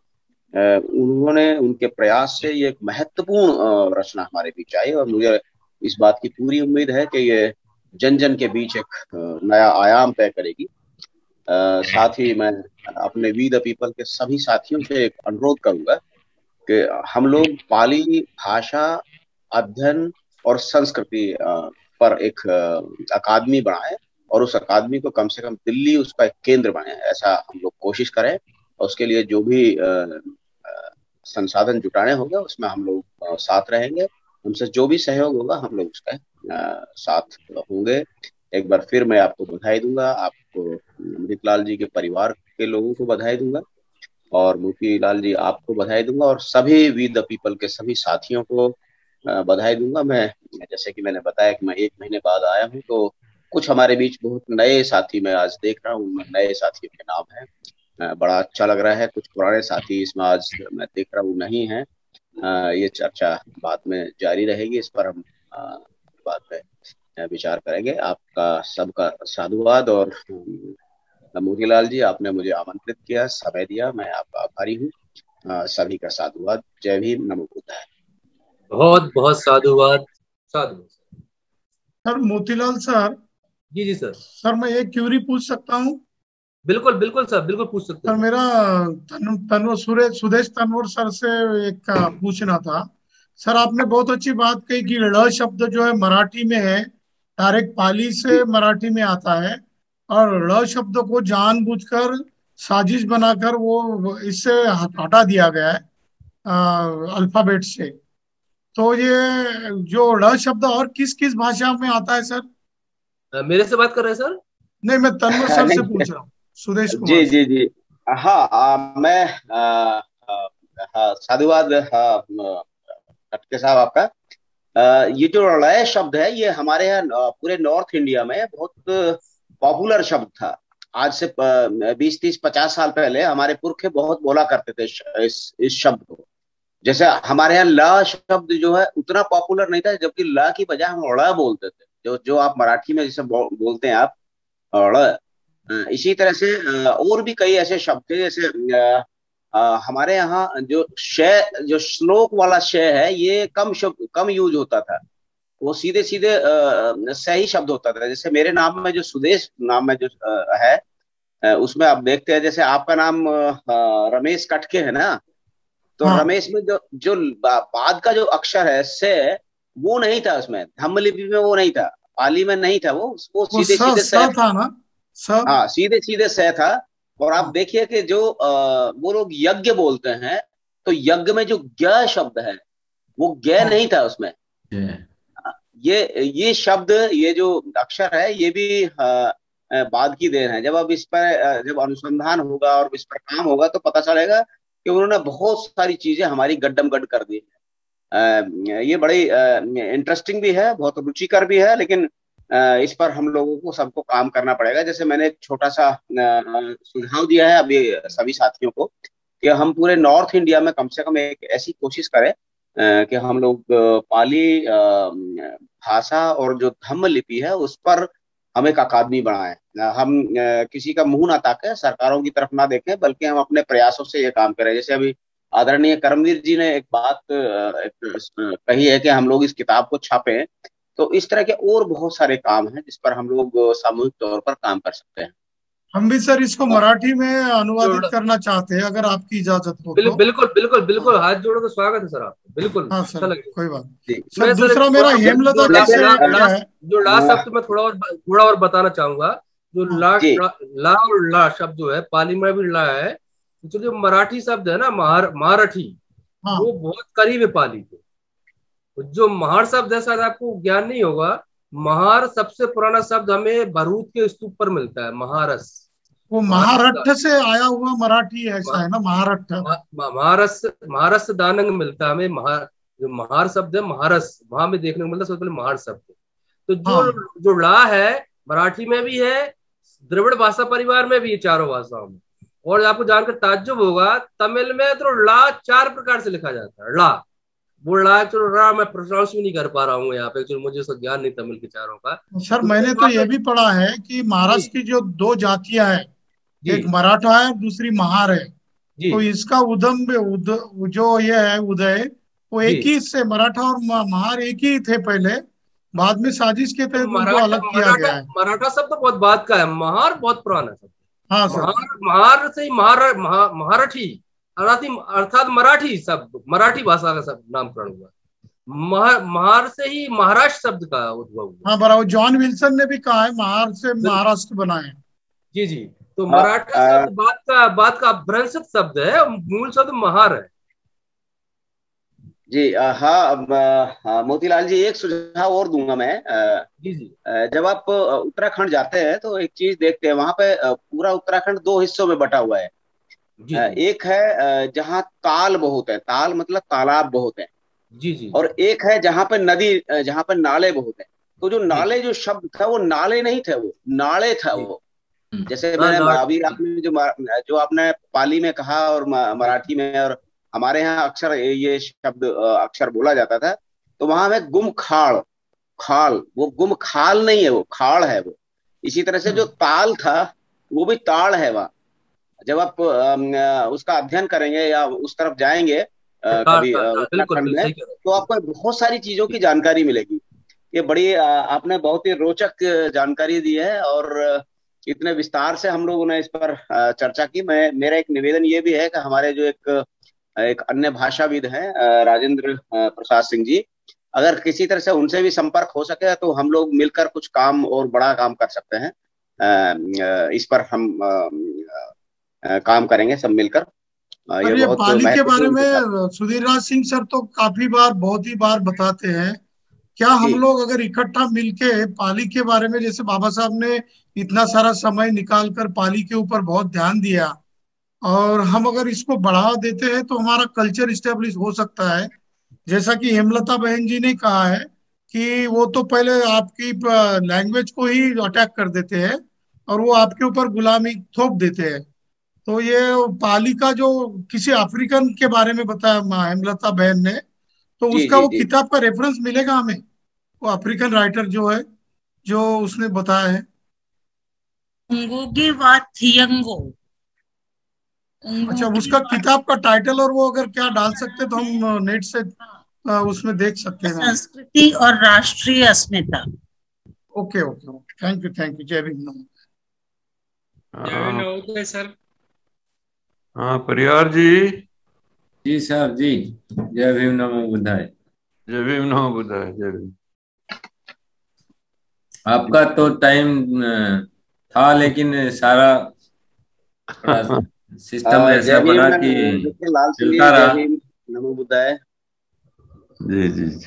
उन्होंने, उनके प्रयास से ये एक महत्वपूर्ण रचना हमारे बीच आई और मुझे इस बात की पूरी उम्मीद है कि ये जन जन के बीच एक नया आयाम तय करेगी। साथ ही मैं अपने वी द पीपल के सभी साथियों से एक अनुरोध करूँगा कि हम लोग पाली भाषा, अध्ययन और संस्कृति पर एक अकादमी बनाए। और उस अकादमी को कम से कम दिल्ली उसका एक केंद्र बने ऐसा हम लोग कोशिश करें। और उसके लिए जो भी संसाधन जुटाने होंगे, उसमें हम लोग साथ रहेंगे। हमसे जो भी सहयोग होगा, हम लोग उसका साथ होंगे। एक बार फिर मैं आपको बधाई दूँगा। आपको अमृतलाल जी के परिवार के लोगों को बधाई दूँगा। और मोती लाल जी आपको बधाई दूँगा। और सभी वी द पीपल के सभी साथियों को बधाई दूँगा। मैं, जैसे कि मैंने बताया कि मैं एक महीने बाद आया हूँ तो कुछ हमारे बीच बहुत नए साथी मैं आज देख रहा हूँ नए साथियों के नाम है। बड़ा अच्छा लग रहा है कुछ पुराने साथी इसमें आज मैं देख रहा हूँ नहीं है। ये चर्चा बाद में जारी रहेगी इस पर हम बाद में विचार करेंगे। आपका सबका साधुवाद और मोतीलाल जी आपने मुझे आमंत्रित किया समय दिया मैं आपका आभारी हूँ। सभी का साधुवाद। जय भीम नमो बुद्धाय। बहुत बहुत साधुवाद। साधु। सर मोतीलाल सर जी जी सर। सर मैं एक क्यूरी पूछ सकता हूँ? बिल्कुल बिल्कुल सर बिल्कुल पूछ सकते सर मेरा सुरेश सुदेश तनवर सर से एक पूछना था। सर आपने बहुत अच्छी बात कही कि ड़ शब्द जो है मराठी में है डायरेक्ट पाली से मराठी में आता है और ड़ शब्द को जानबूझकर साजिश बनाकर वो इससे हटा दिया गया है अल्फ़ाबेट से। तो ये जो ड़ शब्द और किस किस भाषा में आता है सर? मेरे से बात कर रहे हैं सर? नहीं मैं तनवर सर से पूछ रहा हूँ सुदेश जी जी जी। हाँ आ, मैं हाँ साधुवाद कटके साहब आपका। आ, ये जो लय शब्द है ये हमारे यहाँ पूरे नॉर्थ इंडिया में बहुत पॉपुलर शब्द था। आज से बीस तीस पचास साल पहले हमारे पुरखे बहुत बोला करते थे इस इस शब्द को। जैसे हमारे यहाँ ल शब्द जो है उतना पॉपुलर नहीं था जबकि ल की बजाय हम ड़ बोलते थे। जो जो आप मराठी में जैसे बोलते हैं आप और इसी तरह से और भी कई ऐसे शब्द थे जैसे हमारे यहाँ जो शय जो श्लोक वाला शय है ये कम शब्द कम यूज़ होता था। वो सीधे सीधे सही शब्द होता था। जैसे मेरे नाम में जो सुदेश नाम में जो है उसमें आप देखते हैं जैसे आपका नाम रमेश कटके है ना? तो हाँ। रमेश में जो जो बाद का जो अक्षर है से वो नहीं था उसमें। धम्म लिपि में वो नहीं था। पाली में नहीं था वो। वो सीधे सीधे स था ना? हाँ सीधे सीधे सह था। और आप देखिए कि जो आ, वो लोग यज्ञ बोलते हैं तो यज्ञ में जो ग शब्द है वो ग नहीं था उसमें। ये ये शब्द ये जो अक्षर है ये भी आ, बाद की देन है। जब अब इस पर जब अनुसंधान होगा और इस पर काम होगा तो पता चलेगा कि उन्होंने बहुत सारी चीज़ें हमारी गड्डम गड कर दी है। ये बड़ी इंटरेस्टिंग भी है, बहुत रुचिकर भी है, लेकिन इस पर हम लोगों को सबको काम करना पड़ेगा। जैसे मैंने छोटा सा सुझाव दिया है अभी सभी साथियों को कि हम पूरे नॉर्थ इंडिया में कम से कम एक ऐसी कोशिश करें कि हम लोग पाली भाषा और जो धम्म लिपि है, उस पर हम एक अकादमी बनाए। हम किसी का मुँह ना ताके, सरकारों की तरफ़ ना देखें, बल्कि हम अपने प्रयासों से ये काम करें। जैसे अभी आदरणीय करमवीर जी ने एक बात कही है कि हम लोग इस किताब को छापे। तो इस तरह के और बहुत सारे काम हैं जिस पर हम लोग सामूहिक तौर पर काम कर सकते हैं। हम भी सर इसको मराठी में अनुवादित करना चाहते हैं अगर आपकी इजाज़त हो बिल, तो। बिल्कुल बिल्कुल बिल्कुल हाथ जोड़ो तो स्वागत है सर आपका। बिल्कुल हाँ सर कोई बात सर दूसरा मेरा हेमलता कैसे जो ला शब्द मैं थोड़ा और थोड़ा और बताना चाहूँगा। जो। ला ला और ला शब्द जो है पाली में भी ला है। तो जो मराठी शब्द है ना महारठी वो बहुत करीब है पाली के। जो महार शब्द है शायद आपको ज्ञान नहीं होगा महार सबसे पुराना शब्द हमें भरूच के स्तूप पर मिलता है महारस। वो महारठ से आया हुआ मराठी ऐसा है ना महारठ। महारस महारस दानंग मिलता है हमें महार जो महार शब्द है महारस वहाँ में देखने को मिलता है सबसे पहले महार शब्द तो जो हाँ। जो ला है मराठी में भी है द्रविड़ भाषा परिवार में भी है चारों भाषाओं में। और आपको जानकर ताज्जुब होगा तमिल में तो ला चार प्रकार से लिखा जाता है ला। वो ला चलो रा मैं प्रोनाउंस भी नहीं कर पा रहा हूँ यहाँ पे चलो मुझे उसका ज्ञान नहीं तमिल के चारों का। सर मैंने तो ये भी पढ़ा है कि महाराष्ट्र की जो दो जातियाँ है एक मराठा है दूसरी महार है। तो इसका उदम उद, जो ये है उदय वो एक ही से मराठा और महार एक ही थे पहले बाद में साजिश के तहत उनको अलग किया गया है। मराठा शब्द तो बहुत बात का है महार बहुत पुराना शब्द हाँ सर। महार महार से ही महार महा- महारठी अर्थात अर्थात मराठी शब्द मराठी भाषा का शब्द नामकरण हुआ। महा- महार से ही महाराष्ट्र शब्द का उद्भव हुआ। हाँ बराबर। जॉन विल्सन ने भी कहा है महार से महाराष्ट्र बनाए जी जी। तो हाँ, मराठा शब्द बात का बात का भ्रंशित शब्द है मूल शब्द महार है। जी हाँ हाँ, मोतीलाल जी एक सुझाव और दूँगा मैं। जी जी। जब आप उत्तराखंड जाते हैं तो एक चीज़ देखते हैं वहाँ पे पूरा उत्तराखंड दो हिस्सों में बटा हुआ है। जी एक है जहाँ ताल बहुत है ताल मतलब तालाब बहुत है। जी जी। और एक है जहाँ पे नदी जहाँ पे नाले बहुत है। तो जो नाले जो शब्द था वो नाले नहीं थे वो नाले था वो। जैसे हाँ, मैंने अभी आपने जो जो आपने पाली में कहा और मराठी में और हमारे यहाँ अक्षर ये शब्द अक्षर बोला जाता था तो वहाँ में गुम खाड़ खाल वो गुम खाल नहीं है वो खाड़ है वो। इसी तरह से जो ताल था वो भी ताड़ है वहाँ। जब आप उसका अध्ययन करेंगे या उस तरफ़ जाएँगे कभी अ, ताड़, ताड़, बिल्कुल उत्तराखंड में तो आपको बहुत सारी चीज़ों की जानकारी मिलेगी। ये बड़ी आपने बहुत ही रोचक जानकारी दी है और इतने विस्तार से हम लोगों ने इस पर चर्चा की। मैं मेरा एक निवेदन ये भी है कि हमारे जो एक एक अन्य भाषाविद हैं राजेंद्र प्रसाद सिंह जी। अगर किसी तरह से उनसे भी संपर्क हो सके तो हम लोग मिलकर कुछ काम और बड़ा काम कर सकते हैं। इस पर हम काम करेंगे सब मिलकर। ये बहुत पाली के बारे में सुधीर राज सिंह सर तो काफ़ी बार बहुत ही बार बताते हैं। क्या हम लोग अगर इकट्ठा मिलके पाली के बारे में जैसे बाबा साहब ने इतना सारा समय निकाल कर पाली के ऊपर बहुत ध्यान दिया और हम अगर इसको बढ़ावा देते हैं तो हमारा कल्चर स्टेब्लिश हो सकता है। जैसा कि हेमलता बहन जी ने कहा है कि वो तो पहले आपकी लैंग्वेज को ही अटैक कर देते हैं और वो आपके ऊपर गुलामी थोप देते हैं। तो ये पाली का जो किसी अफ्रीकन के बारे में बताया हेमलता बहन ने तो जी, उसका जी, वो जी। किताब का रेफरेंस मिलेगा हमें? वो अफ्रीकन राइटर जो है जो उसने बताया है। थियंगो अच्छा उसका किताब का टाइटल और वो अगर क्या डाल सकते तो हम नेट से उसमें देख सकते हैं। संस्कृति और राष्ट्रीय अस्मिता। Okay okay okay. Thank you thank you जय भीम नमो हाँ, सर। हाँ परिवार जी। जी साहब जी। जय भीम नमो बुद्धाय। जय भीम नमो बुद्धाय जय भीम। आपका तो टाइम था लेकिन सारा सिस्टम ऐसा बना कि लाल सिंह चलता रहा। नमो बुद्धाय। जी जी जी।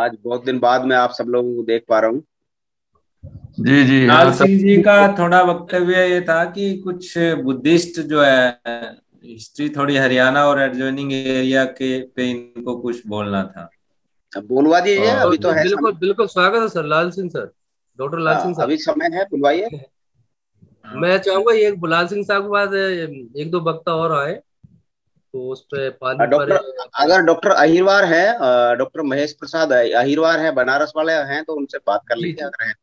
आज बहुत दिन बाद मैं आप सब लोगों को देख पा रहा हूँ। जी जी लाल हाँ सिंह जी का थोड़ा वक्तव्य ये था कि कुछ बुद्धिस्ट जो है हिस्ट्री थोड़ी हरियाणा और एडजॉइनिंग एरिया के पे इनको कुछ बोलना था। बोलवा दीजिए अभी तो है बिल्कुल बिल्कुल स्वागत है sir Lal Singh sir doctor Lal Singh हाँ, सर। अभी समय है बुलवाइए। मैं चाहूँगा एक बुलाल सिंह साहब के बाद एक दो वक्ता और आए तो उस पे पर डॉक्टर अगर डॉक्टर अहिरवार है डॉक्टर महेश प्रसाद अहिरवार है बनारस वाले हैं तो उनसे बात कर लीजिए जी। अगर है।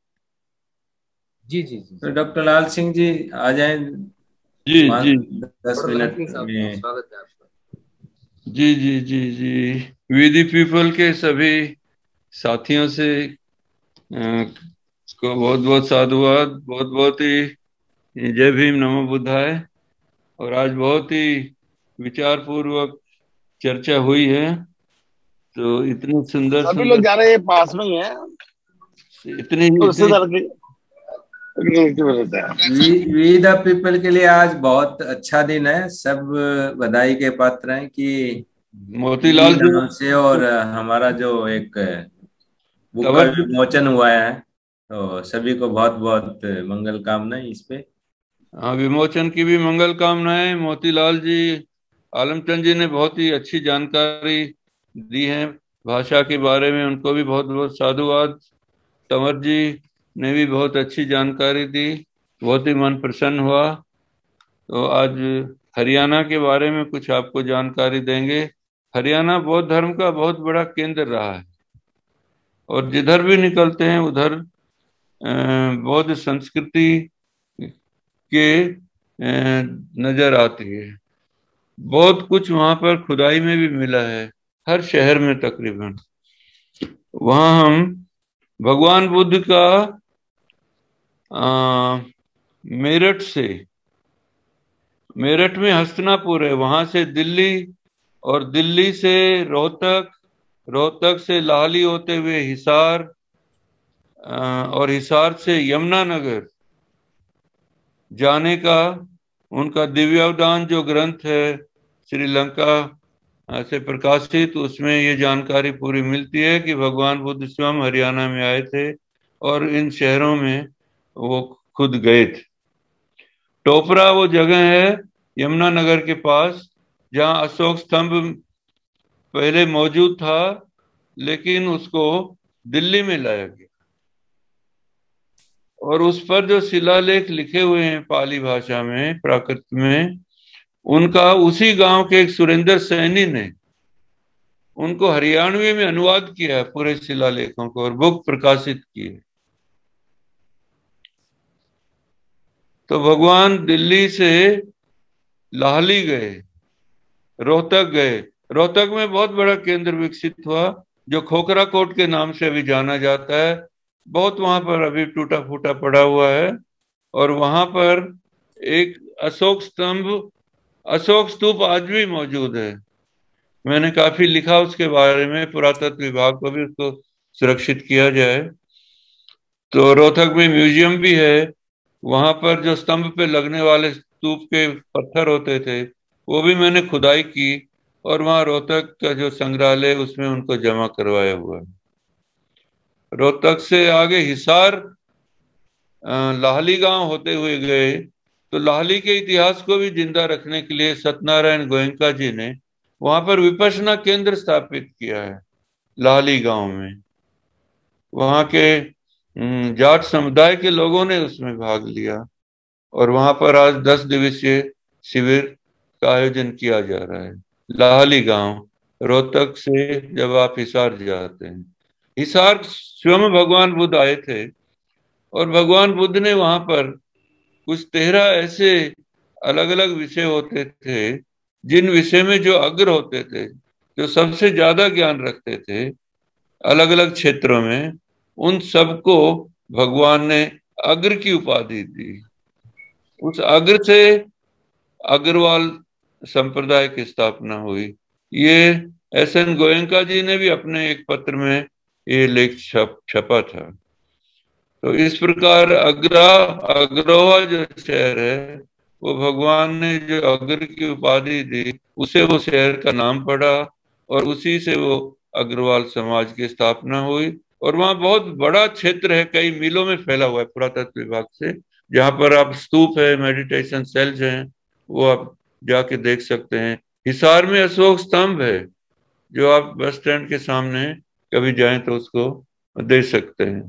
जी जी जी। तो डॉक्टर लाल सिंह जी आ जाए। जी जी। दस मिनट में। स्वागत है आपका। जी जी जी जी। विधि पीपल के सभी साथियों से को बहुत बहुत साधुवाद बहुत बहुत ही जय भीम नमो बुद्धाय। और आज बहुत ही विचार पूर्वक चर्चा हुई है तो इतनी सुंदर सभी लोग जा रहे हैं पास में ही है। इतनी तो उससे इतनी ज़्यादा की- की ज़रूरत है वी वी द पीपल के लिए आज बहुत अच्छा दिन है। सब बधाई के पात्र हैं कि मोतीलाल से और हमारा जो एक विमोचन हुआ है तो सभी को बहुत बहुत मंगल कामना इस पे। हाँ विमोचन की भी मंगल कामनाएँ। मोतीलाल जी, आलमचंद जी ने बहुत ही अच्छी जानकारी दी है। भाषा के बारे में उनको भी बहुत बहुत साधुवाद। तंवर जी ने भी बहुत अच्छी जानकारी दी। बहुत ही मन प्रसन्न हुआ। तो आज हरियाणा के बारे में कुछ आपको जानकारी देंगे। हरियाणा बौद्ध धर्म का बहुत बड़ा केंद्र रहा है। और जिधर भी निकलते हैं, उधर बौद्ध संस्कृति के नज़र आती है। बहुत कुछ वहाँ पर खुदाई में भी मिला है, हर शहर में तकरीबन। वहाँ हम भगवान बुद्ध का मेरठ से, मेरठ में हस्तनापुर है, वहाँ से दिल्ली और दिल्ली से रोहतक रोहतक से लाहली होते हुए हिसार और हिसार से यमुनानगर। जाने का उनका दिव्यावदान जो ग्रंथ है श्रीलंका से प्रकाशित, उसमें ये जानकारी पूरी मिलती है कि भगवान बुद्ध स्वयं हरियाणा में आए थे और इन शहरों में वो खुद गए थे। टोपरा वो जगह है यमुनानगर के पास, जहाँ अशोक स्तंभ पहले मौजूद था, लेकिन उसको दिल्ली में लाया गया। और उस पर जो शिलालेख लिखे हुए हैं पाली भाषा में, प्राकृत में, उनका उसी गाँव के एक सुरेंद्र सैनी ने उनको हरियाणवी में अनुवाद किया है पूरे शिलालेखों को और बुक प्रकाशित की है। तो भगवान दिल्ली से लाहली गए, रोहतक गए। रोहतक में बहुत बड़ा केंद्र विकसित हुआ, जो खोखरा कोट के नाम से अभी जाना जाता है। बहुत वहाँ पर अभी टूटा फूटा पड़ा हुआ है और वहाँ पर एक अशोक स्तंभ, अशोक स्तूप आज भी मौजूद है। मैंने काफ़ी लिखा उसके बारे में, पुरातत्व विभाग को भी उसको सुरक्षित किया जाए। तो रोहतक में म्यूज़ियम भी है, वहाँ पर जो स्तंभ पे लगने वाले स्तूप के पत्थर होते थे, वो भी मैंने खुदाई की और वहाँ रोहतक का जो संग्रहालय उसमें उनको जमा करवाया हुआ है। रोहतक से आगे हिसार लाहली गाँव होते हुए गए तो लाहली के इतिहास को भी ज़िंदा रखने के लिए सत्यनारायण गोयंका जी ने वहाँ पर विपसना केंद्र स्थापित किया है, लाहली गाँव में। वहाँ के जाट समुदाय के लोगों ने उसमें भाग लिया और वहाँ पर आज दस दिवसीय शिविर का आयोजन किया जा रहा है, लाहली गाँव, रोहतक से जब आप हिसार जाते हैं। हिसार स्वयं भगवान बुद्ध आए थे और भगवान बुद्ध ने वहाँ पर कुछ तेरह ऐसे अलग अलग विषय होते थे, जिन विषय में जो अग्र होते थे, जो सबसे ज़्यादा ज्ञान रखते थे अलग अलग क्षेत्रों में, उन सबको भगवान ने अग्र की उपाधि दी। उस अग्र से अग्रवाल संप्रदाय की स्थापना हुई। ये एस एन गोयंका जी ने भी अपने एक पत्र में ये लेख छप छपा था तो इस प्रकार अग्रा अग्रोहा जो शहर है, वो भगवान ने जो अग्र की उपाधि दी, उसे वो शहर का नाम पड़ा और उसी से वो अग्रवाल समाज की स्थापना हुई। और वहाँ बहुत बड़ा क्षेत्र है, कई मीलों में फैला हुआ है पुरातत्व विभाग से। जहाँ पर आप स्तूप है मेडिटेशन सेल्स हैं, वो आप जाके देख सकते हैं। हिसार में अशोक स्तंभ है, जो आप बस स्टैंड के सामने कभी जाए तो उसको दे सकते हैं।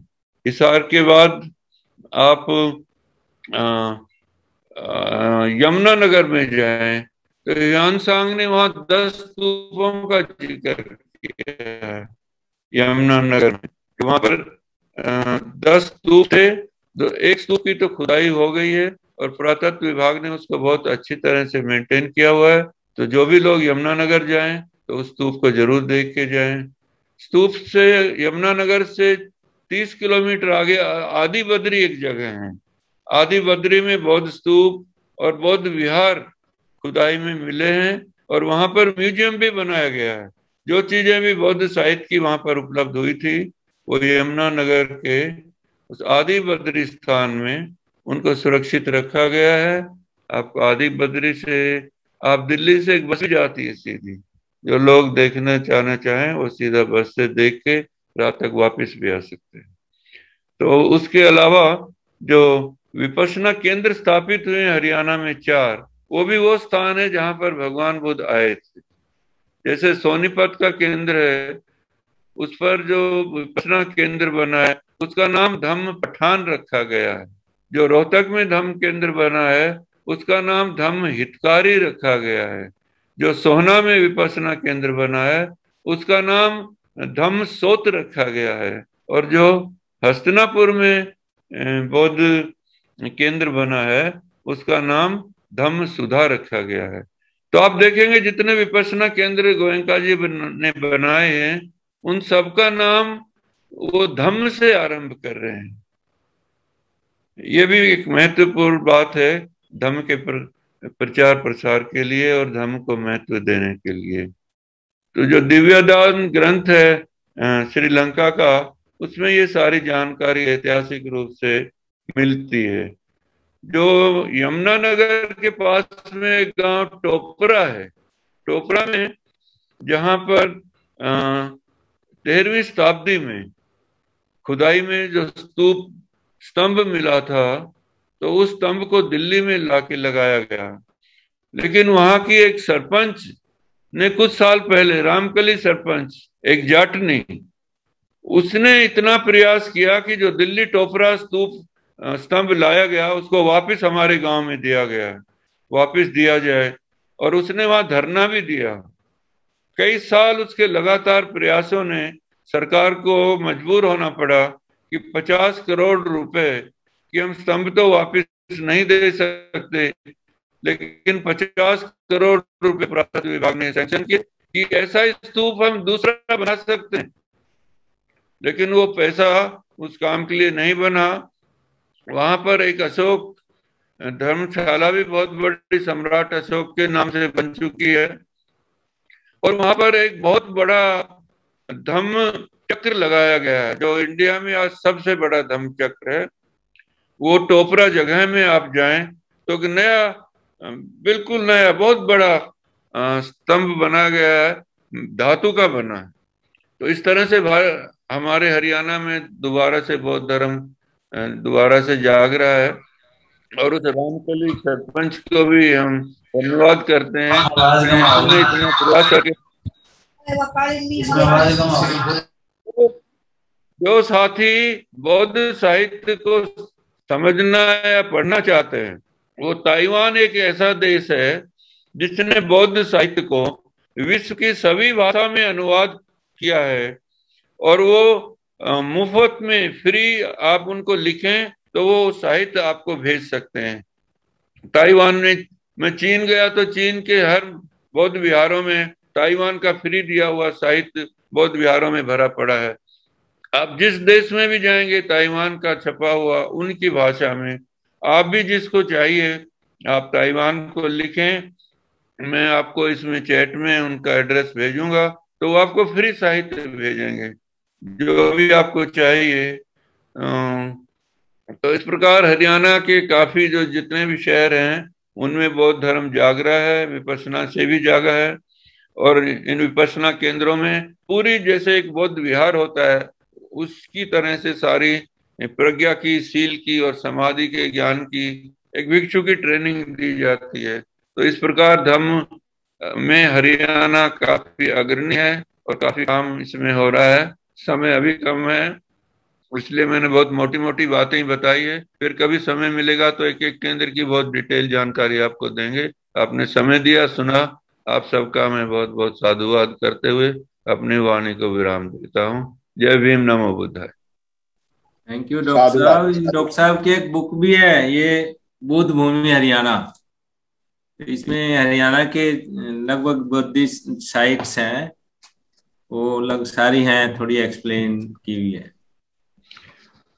हिसार के बाद आप यमुनानगर में जाए तो यानसांग ने वहाँ दस स्तूपों का ज़िक्र किया है यमुनानगर में। वहाँ पर दस स्तूप थे तो एक स्तूप की तो खुदाई हो गई है, और पुरातत्व विभाग ने उसको बहुत अच्छी तरह से मेंटेन किया हुआ है। तो जो भी लोग यमुनानगर जाएँ तो उस स्तूप को ज़रूर देख के जाएँ। स्तूप से, यमुनानगर से तीस किलोमीटर आगे आदि बद्री एक जगह है। आदि बद्री में बौद्ध स्तूप और बौद्ध विहार खुदाई में मिले हैं और वहाँ पर म्यूज़ियम भी बनाया गया है। जो चीज़ें भी बौद्ध साहित्य की वहाँ पर उपलब्ध हुई थी, वो यमुनानगर के उस आदि बद्री स्थान में उनको सुरक्षित रखा गया है। आपको आदि बद्री से, आप दिल्ली से एक बस जाती है सीधी। जो लोग देखना चाहना चाहें, वो सीधा बस से देख के रात तक वापस भी आ सकते हैं। तो उसके अलावा जो विपसना केंद्र स्थापित हुए हरियाणा में चार, वो भी वो स्थान है जहाँ पर भगवान बुद्ध आए थे। जैसे सोनीपत का केंद्र है, उस पर जो विपसना केंद्र बना है, उसका नाम धम्म पठान रखा गया है। जो रोहतक में धम्म केंद्र बना है, उसका नाम धम्म हितकारी रखा गया है। जो सोहना में विपसना केंद्र बना है, उसका नाम धम्म सोत रखा गया है। और जो हस्तनापुर में बौद्ध केंद्र बना है, उसका नाम धम्म सुधा रखा गया है। तो आप देखेंगे जितने विपसना केंद्र गोयंका जी ने बनाए हैं, उन सबका नाम वो धम्म से आरंभ कर रहे हैं। ये भी एक महत्वपूर्ण बात है, धम्म के प्रचार प्रसार के लिए और धर्म को महत्व देने के लिए। तो जो दिव्यदान ग्रंथ है श्रीलंका का, उसमें ये सारी जानकारी ऐतिहासिक रूप से मिलती है। जो यमुनानगर के पास में एक गाँव टोपरा है, टोपरा में जहाँ पर तेरहवीं शताब्दी में खुदाई में जो स्तूप, स्तंभ मिला था तो उस स्तंभ को दिल्ली में लाके लगाया गया। लेकिन वहाँ की एक सरपंच ने कुछ साल पहले, रामकली सरपंच, एक जाटनी, उसने इतना प्रयास किया कि जो दिल्ली टोपरा स्तूप स्तंभ लाया गया, उसको वापस हमारे गाँव में दिया गया, वापस दिया जाए। और उसने वहाँ धरना भी दिया। कई साल उसके लगातार प्रयासों ने सरकार को मजबूर होना पड़ा कि 50 करोड़ रुपए कि हम स्तंभ तो वापस नहीं दे सकते, लेकिन 50 करोड़ रुपए पुरातत्व विभाग ने सैंक्शन किए कि ऐसा स्तूप हम दूसरा बना सकते हैं। लेकिन वो पैसा उस काम के लिए नहीं बना। वहाँ पर एक अशोक, धर्मशाला भी बहुत बड़ी सम्राट अशोक के नाम से बन चुकी है। और वहाँ पर एक बहुत बड़ा धम्म चक्र लगाया गया है, जो इंडिया में आज सबसे बड़ा धम्म चक्र है। वो टोपरा जगह में आप जाएँ तो नया बिल्कुल नया बहुत बड़ा स्तंभ बना गया है धातु का बना है। तो इस तरह से हमारे हरियाणा में दोबारा से बौद्ध धर्म दोबारा से जाग रहा है और उस रामकली सरपंच को भी हम धन्यवाद करते हैं। इतना प्रयास करके जो साथी बौद्ध साहित्य को समझना या पढ़ना चाहते हैं। वो ताइवान एक ऐसा देश है जिसने बौद्ध साहित्य को विश्व की सभी भाषा में अनुवाद किया है और वो मुफ़्त में फ्री आप उनको लिखें तो वो साहित्य आपको भेज सकते हैं। ताइवान में मैं चीन गया तो चीन के हर बौद्ध विहारों में ताइवान का फ्री दिया हुआ साहित्य बौद्ध विहारों में भरा पड़ा है। आप जिस देश में भी जाएँगे, ताइवान का छपा हुआ उनकी भाषा में, आप भी जिसको चाहिए, आप ताइवान को लिखें। मैं आपको इसमें चैट में उनका एड्रेस भेजूँगा तो वो आपको फ्री साहित्य भेजेंगे। जो भी आपको चाहिए तो इस प्रकार हरियाणा के काफ़ी जो जितने भी शहर हैं, उनमें बौद्ध धर्म जाग रहा है, विपसना से भी जागा है, और इन विपसना केंद्रों में पूरी जैसे एक बौद्ध विहार होता है उसकी तरह से सारी प्रज्ञा की, सील की और समाधि के ज्ञान की एक भिक्षु की ट्रेनिंग दी जाती है। तो इस प्रकार धम्म में हरियाणा काफ़ी अग्रणी है और काफ़ी काम इसमें हो रहा है। समय अभी कम है, इसलिए मैंने बहुत मोटी मोटी बातें ही बताई है। फिर कभी समय मिलेगा तो एक एक केंद्र की बहुत डिटेल जानकारी आपको देंगे। आपने समय दिया, सुना। आप सबका मैं बहुत बहुत साधुवाद करते हुए अपनी वाणी को विराम देता हूँ। जय भीम नमो बुद्धाय। थैंक यू डॉक्टर साहब। डॉक्टर साहब की एक बुक भी है ये बुद्ध भूमि हरियाणा। इसमें हरियाणा के लगभग बुद्धिस्ट साइट्स हैं। वो लग सारी हैं थोड़ी एक्सप्लेन की हुई है।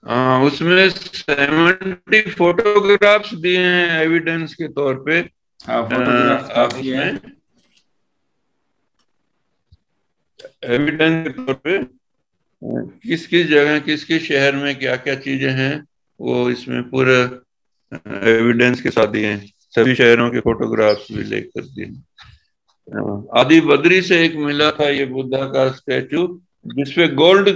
आ, उसमें सेवेंटी फोटोग्राफ्स दिए हैं एविडेंस के तौर पे। हाँ एविडेंस के तौर पे किस किस जगह किस किस शहर में क्या क्या चीज़ें हैं, वो इसमें पूरा एविडेंस के साथ दिए सभी शहरों के फोटोग्राफ्स भी लेकर दिए आदि बद्री से एक मिला था ये बुद्धा का स्टैचू जिसपे गोल्ड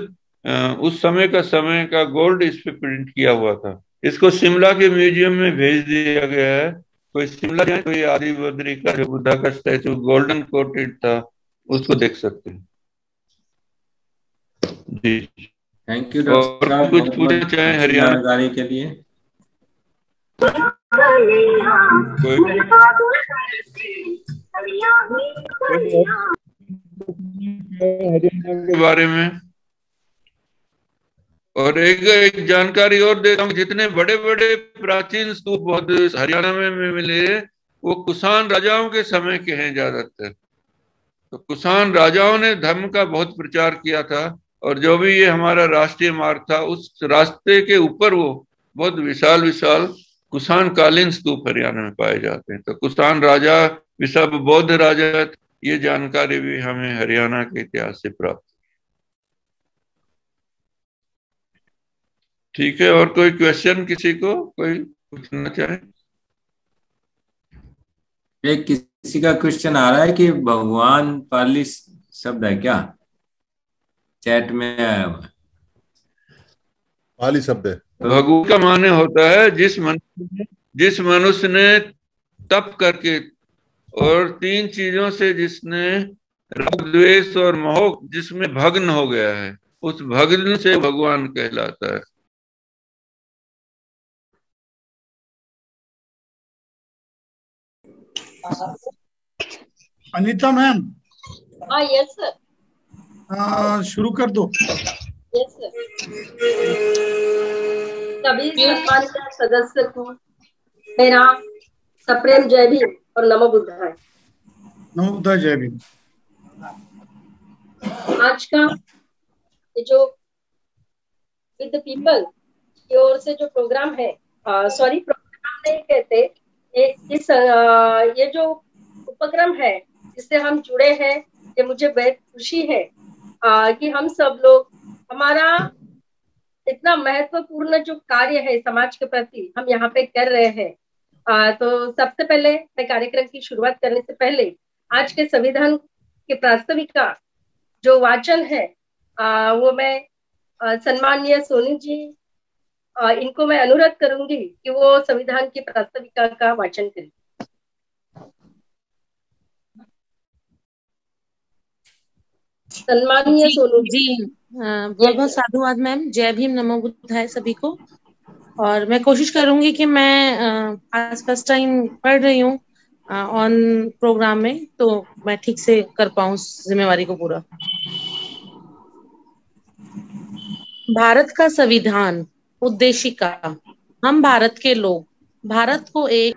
उस समय का समय का गोल्ड इस पे प्रिंट किया हुआ था। इसको शिमला के म्यूज़ियम में भेज दिया गया है। कोई शिमला तो आदि बद्री का जो बुद्धा का स्टैचू गोल्डन कोटेड था, उसको देख सकते हैं। जी। थैंक यू डॉक्टर कुछ पूछना चाहे हरियाणा? के लिए। हरियाणा के बारे में। और एक एक जानकारी और देता हूँ जितने बड़े बड़े प्राचीन स्तूप बहुत हरियाणा में मिले वो कुषाण राजाओं के समय के हैं ज़्यादातर। तो कुषाण राजाओं ने धर्म का बहुत प्रचार किया था। और जो भी ये हमारा राष्ट्रीय मार्ग था, उस रास्ते के ऊपर वो बहुत विशाल विशाल कुषाण कालीन स्तूप हरियाणा में पाए जाते हैं। तो कुषाण राजा सब बौद्ध राजा, ये जानकारी भी हमें हरियाणा के इतिहास से प्राप्त ठीक है, और कोई क्वेश्चन किसी को? कोई पूछना चाहे? एक किसी का क्वेश्चन आ रहा है कि भगवान पाली शब्द है क्या? चैट में आया हुआ पाली शब्द है भगवान का माने होता है जिस मनुष्य जिस मनुष्य ने तप करके और तीन चीज़ों से जिसने राग द्वेष और मोह जिसमें भग्न हो गया है उस भग्न से भगवान कहलाता है। अनिता मैम। हाँ यस सर शुरू कर दो। यस सर सभी सम्मानित सदस्य को मेरा सप्रेम जय भीम और नमो बुद्धाय नमो बुद्धाय जय भीम आज का ये जो विद पीपल की ओर से जो प्रोग्राम है सॉरी प्रोग्राम नहीं कहते ये इस आ, ये जो उपक्रम है जिससे हम जुड़े हैं ये मुझे बेहद खुशी है। आ, कि हम सब लोग हमारा इतना महत्वपूर्ण जो कार्य है समाज के प्रति हम यहाँ पे कर रहे हैं। आ, तो सबसे पहले मैं कार्यक्रम की शुरुआत करने से पहले आज के संविधान के प्रास्ताविका जो वाचन है आ, वो मैं सम्मानीय सोनी जी आ, इनको मैं अनुरोध करूँगी कि वो संविधान की प्रास्ताविका का वाचन करें। सम्मानीय सोनू जी। बहुत बहुत साधुवाद मैम। जय भीम नमो बुद्धाय सभी को। और मैं कोशिश करूँगी कि मैं आज फ़र्स्ट टाइम पढ़ रही हूँ ऑन प्रोग्राम में तो मैं ठीक से कर पाऊँ जिम्मेवारी को पूरा। भारत का संविधान उद्देशिका हम भारत के लोग भारत को एक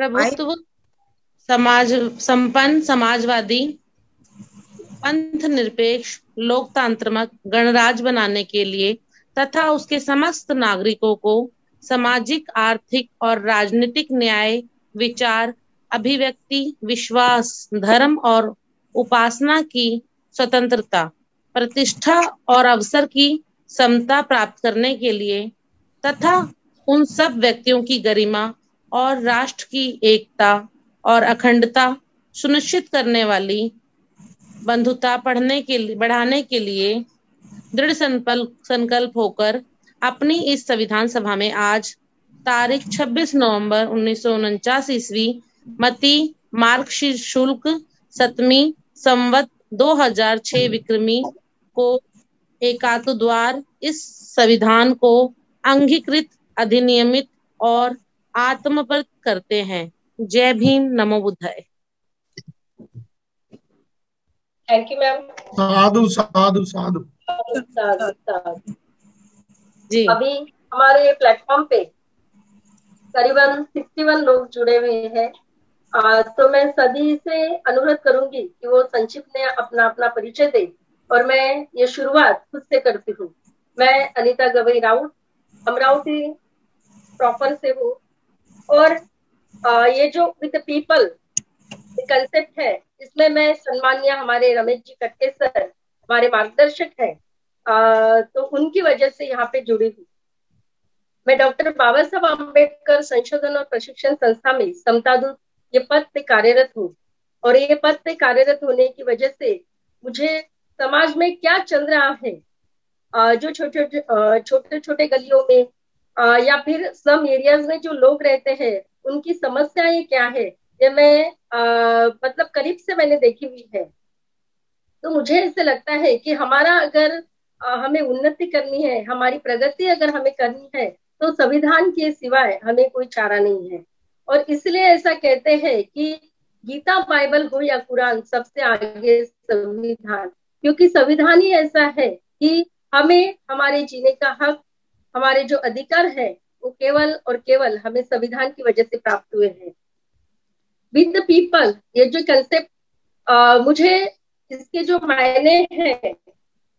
प्रभुत्व समाज, संपन्न, समाजवादी, पंथ निरपेक्ष, लोकतांत्रिक गणराज बनाने के लिए तथा उसके समस्त नागरिकों को सामाजिक, आर्थिक और राजनीतिक न्याय, विचार, अभिव्यक्ति, विश्वास, धर्म और उपासना की स्वतंत्रता, प्रतिष्ठा और अवसर की समता प्राप्त करने के लिए तथा उन सब व्यक्तियों की गरिमा और राष्ट्र की एकता और अखंडता सुनिश्चित करने वाली, बंधुता पढ़ने के लिए, बढ़ाने के लिए दृढ़ संकल्प संकल्प होकर अपनी इस संविधान सभा में आज तारीख 26 नवंबर उन्नीस ईस्वी, मती मार्गशीर शुल्क सतमी संवत 2006 विक्रमी को एकात द्वार इस संविधान को अंगीकृत, अधिनियमित और आत्मप्रत करते हैं। जय भीम नमो बुद्धाय। थैंक यू मैम साधु साधु साधु। जी। अभी हमारे प्लेटफॉर्म पे करीबन 61 लोग जुड़े हुए हैं। आ, तो मैं सभी से अनुरोध करूँगी कि वो संक्षिप्त में अपना अपना परिचय दे और मैं ये शुरुआत खुद से करती हूँ। मैं अनिता गवई राउत अमरावती प्रॉपर से हूँ। और आ, ये जो विद पीपल कंसेप्ट है इसमें मैं सम्मान्य हमारे रमेश जी कटके सर हमारे मार्गदर्शक है। तो उनकी वजह से यहाँ पे जुड़ी हूँ। मैं डॉक्टर बाबा साहब अंबेडकर संशोधन और प्रशिक्षण संस्था में समता दूत ये पद पे कार्यरत हूँ। और ये पद पे कार्यरत होने की वजह से मुझे समाज में क्या चल रहा है जो छोटे छोटे छोटे गलियों में आ, या फिर स्लम एरियाज़ में जो लोग रहते हैं उनकी समस्याएँ क्या है? ये मैं आ, मतलब करीब से मैंने देखी हुई है। तो मुझे ऐसे लगता है कि हमारा अगर आ, हमें उन्नति करनी है हमारी प्रगति अगर हमें करनी है तो संविधान के सिवाय हमें कोई चारा नहीं है। और इसलिए ऐसा कहते हैं कि गीता बाइबल हो या कुरान सबसे आगे संविधान। क्योंकि संविधान ही ऐसा है कि हमें हमारे जीने का हक हमारे जो अधिकार है वो केवल और केवल हमें संविधान की वजह से प्राप्त हुए हैं। विद द पीपल ये जो कंसेप्ट मुझे इसके जो मायने हैं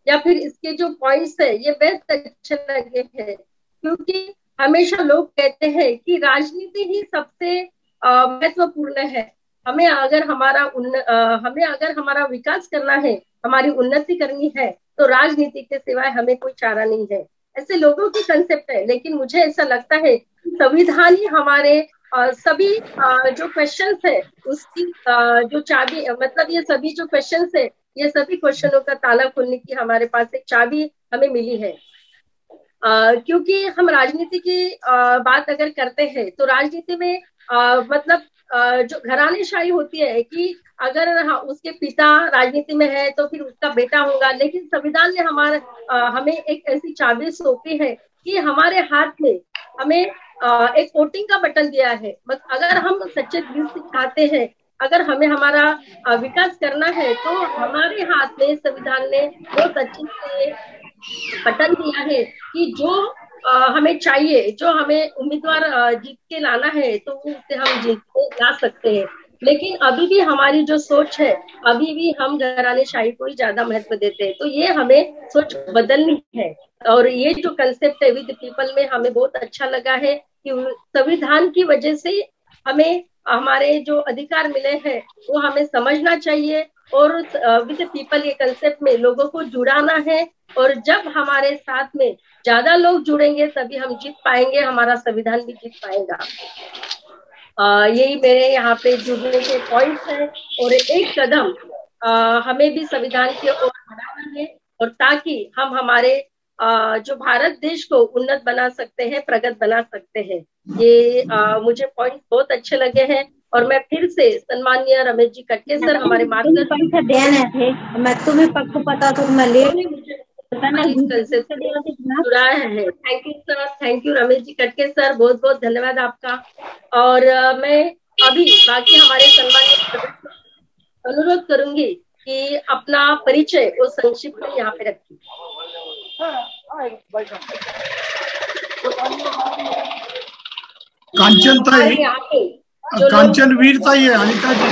या फिर इसके जो पॉइंट्स है ये बेस्ट अच्छे लगे हैं। क्योंकि हमेशा लोग कहते हैं कि राजनीति ही सबसे महत्वपूर्ण है। हमें अगर हमारा उन्न, हमें अगर हमारा विकास करना है हमारी उन्नति करनी है तो राजनीति के सिवाय हमें कोई चारा नहीं है। ऐसे लोगों की कंसेप्ट है, लेकिन मुझे ऐसा लगता है संविधान ही हमारे सभी जो क्वेश्चंस है, उसकी जो चाबी मतलब ये सभी जो क्वेश्चन है, ये सभी क्वेश्चनों का ताला खोलने की हमारे पास एक चाबी हमें मिली है। क्योंकि हम राजनीति की बात अगर करते हैं तो राजनीति में मतलब जो घरानेशाही होती है कि अगर उसके पिता राजनीति में है तो फिर उसका बेटा होगा। लेकिन संविधान ने हमारे हमें एक ऐसी चाबी सौंपी है कि हमारे हाथ में हमें एक वोटिंग का बटन दिया है। बस अगर हम सच्चे दिल से चाहते हैं, अगर हमें हमारा विकास करना है तो हमारे हाथ में संविधान ने बहुत अच्छे से बटन दिया है कि जो हमें चाहिए, जो हमें उम्मीदवार जीत के लाना है तो उससे हम जीत के ला सकते हैं। लेकिन अभी भी हमारी जो सोच है, अभी भी हम घराने शाही को ही ज़्यादा महत्व देते हैं। तो ये हमें सोच बदलनी है। और ये जो कंसेप्ट है, विद पीपल में हमें बहुत अच्छा लगा है कि संविधान की वजह से हमें, हमारे जो अधिकार मिले हैं, वो हमें समझना चाहिए। और विद पीपल ये कंसेप्ट में लोगों को जुड़ाना है और जब हमारे साथ में ज़्यादा लोग जुड़ेंगे तभी हम जीत पाएँगे हमारा संविधान भी जीत पाएगा। आ, यही मेरे यहाँ पे जुड़ने के पॉइंट्स हैं और एक कदम आ, हमें भी संविधान की ओर बढ़ाना है और ताकि हम हमारे आ, जो भारत देश को उन्नत बना सकते हैं प्रगत बना सकते हैं। ये आ, मुझे पॉइंट बहुत अच्छे लगे हैं। और मैं फिर से सम्मानीय रमेश जी कटके सर हमारे मार्गदर्शन मैं तुम्हें पक्को पता तो मैं ले thank you sir thank you Ramesh ji Katke sir. बहुत बहुत धन्यवाद आपका। और मैं अभी बाकी हमारे सम्मानीय अनुरोध करूँगी कि अपना परिचय वो संक्षिप्त में यहाँ पे रखिए। कांचन ताई कंचन वीरता ये अनिता जी।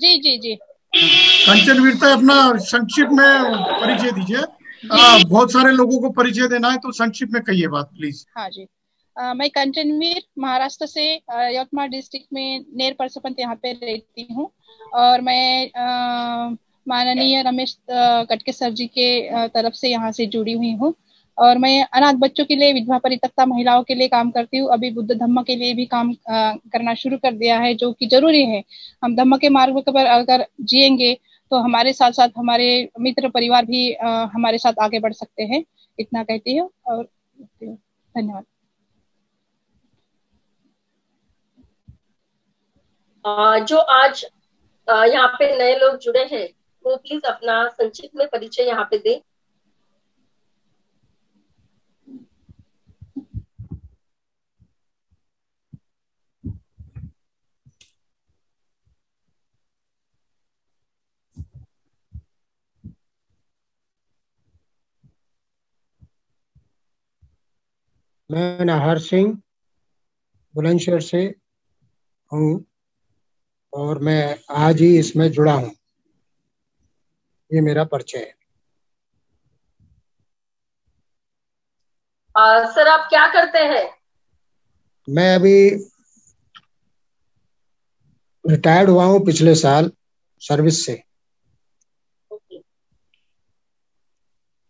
जी जी जी। कंचन वीरता अपना संक्षिप्त में परिचय दीजिए। बहुत सारे लोगों को परिचय देना है तो संक्षिप्त में कहिए बात प्लीज़ हाँ जी। आ, मैं कंचन वीर महाराष्ट्र से यवतमाल डिस्ट्रिक्ट में नेर परसपंत यहाँ पे रहती हूँ। और मैं माननीय रमेश कटके सर जी के तरफ़ से यहाँ से जुड़ी हुई हूँ। और मैं अनाथ बच्चों के लिए विधवा परित्यक्ता महिलाओं के लिए काम करती हूँ। अभी बुद्ध धम्म के लिए भी काम आ, करना शुरू कर दिया है जो कि ज़रूरी है। हम धम्म के मार्ग पर अगर जिएँगे तो हमारे साथ साथ हमारे मित्र परिवार भी आ, हमारे साथ आगे बढ़ सकते हैं। इतना कहती हूँ और धन्यवाद। जो आज यहाँ पे नए लोग जुड़े हैं वो प्लीज़ अपना संक्षिप्त में परिचय यहाँ पे दें। मैं नाहर सिंह बुलंदशहर से हूँ और मैं आज ही इसमें जुड़ा हूँ। ये मेरा परिचय है। सर आप क्या करते हैं? मैं अभी रिटायर्ड हुआ हूँ पिछले साल सर्विस से।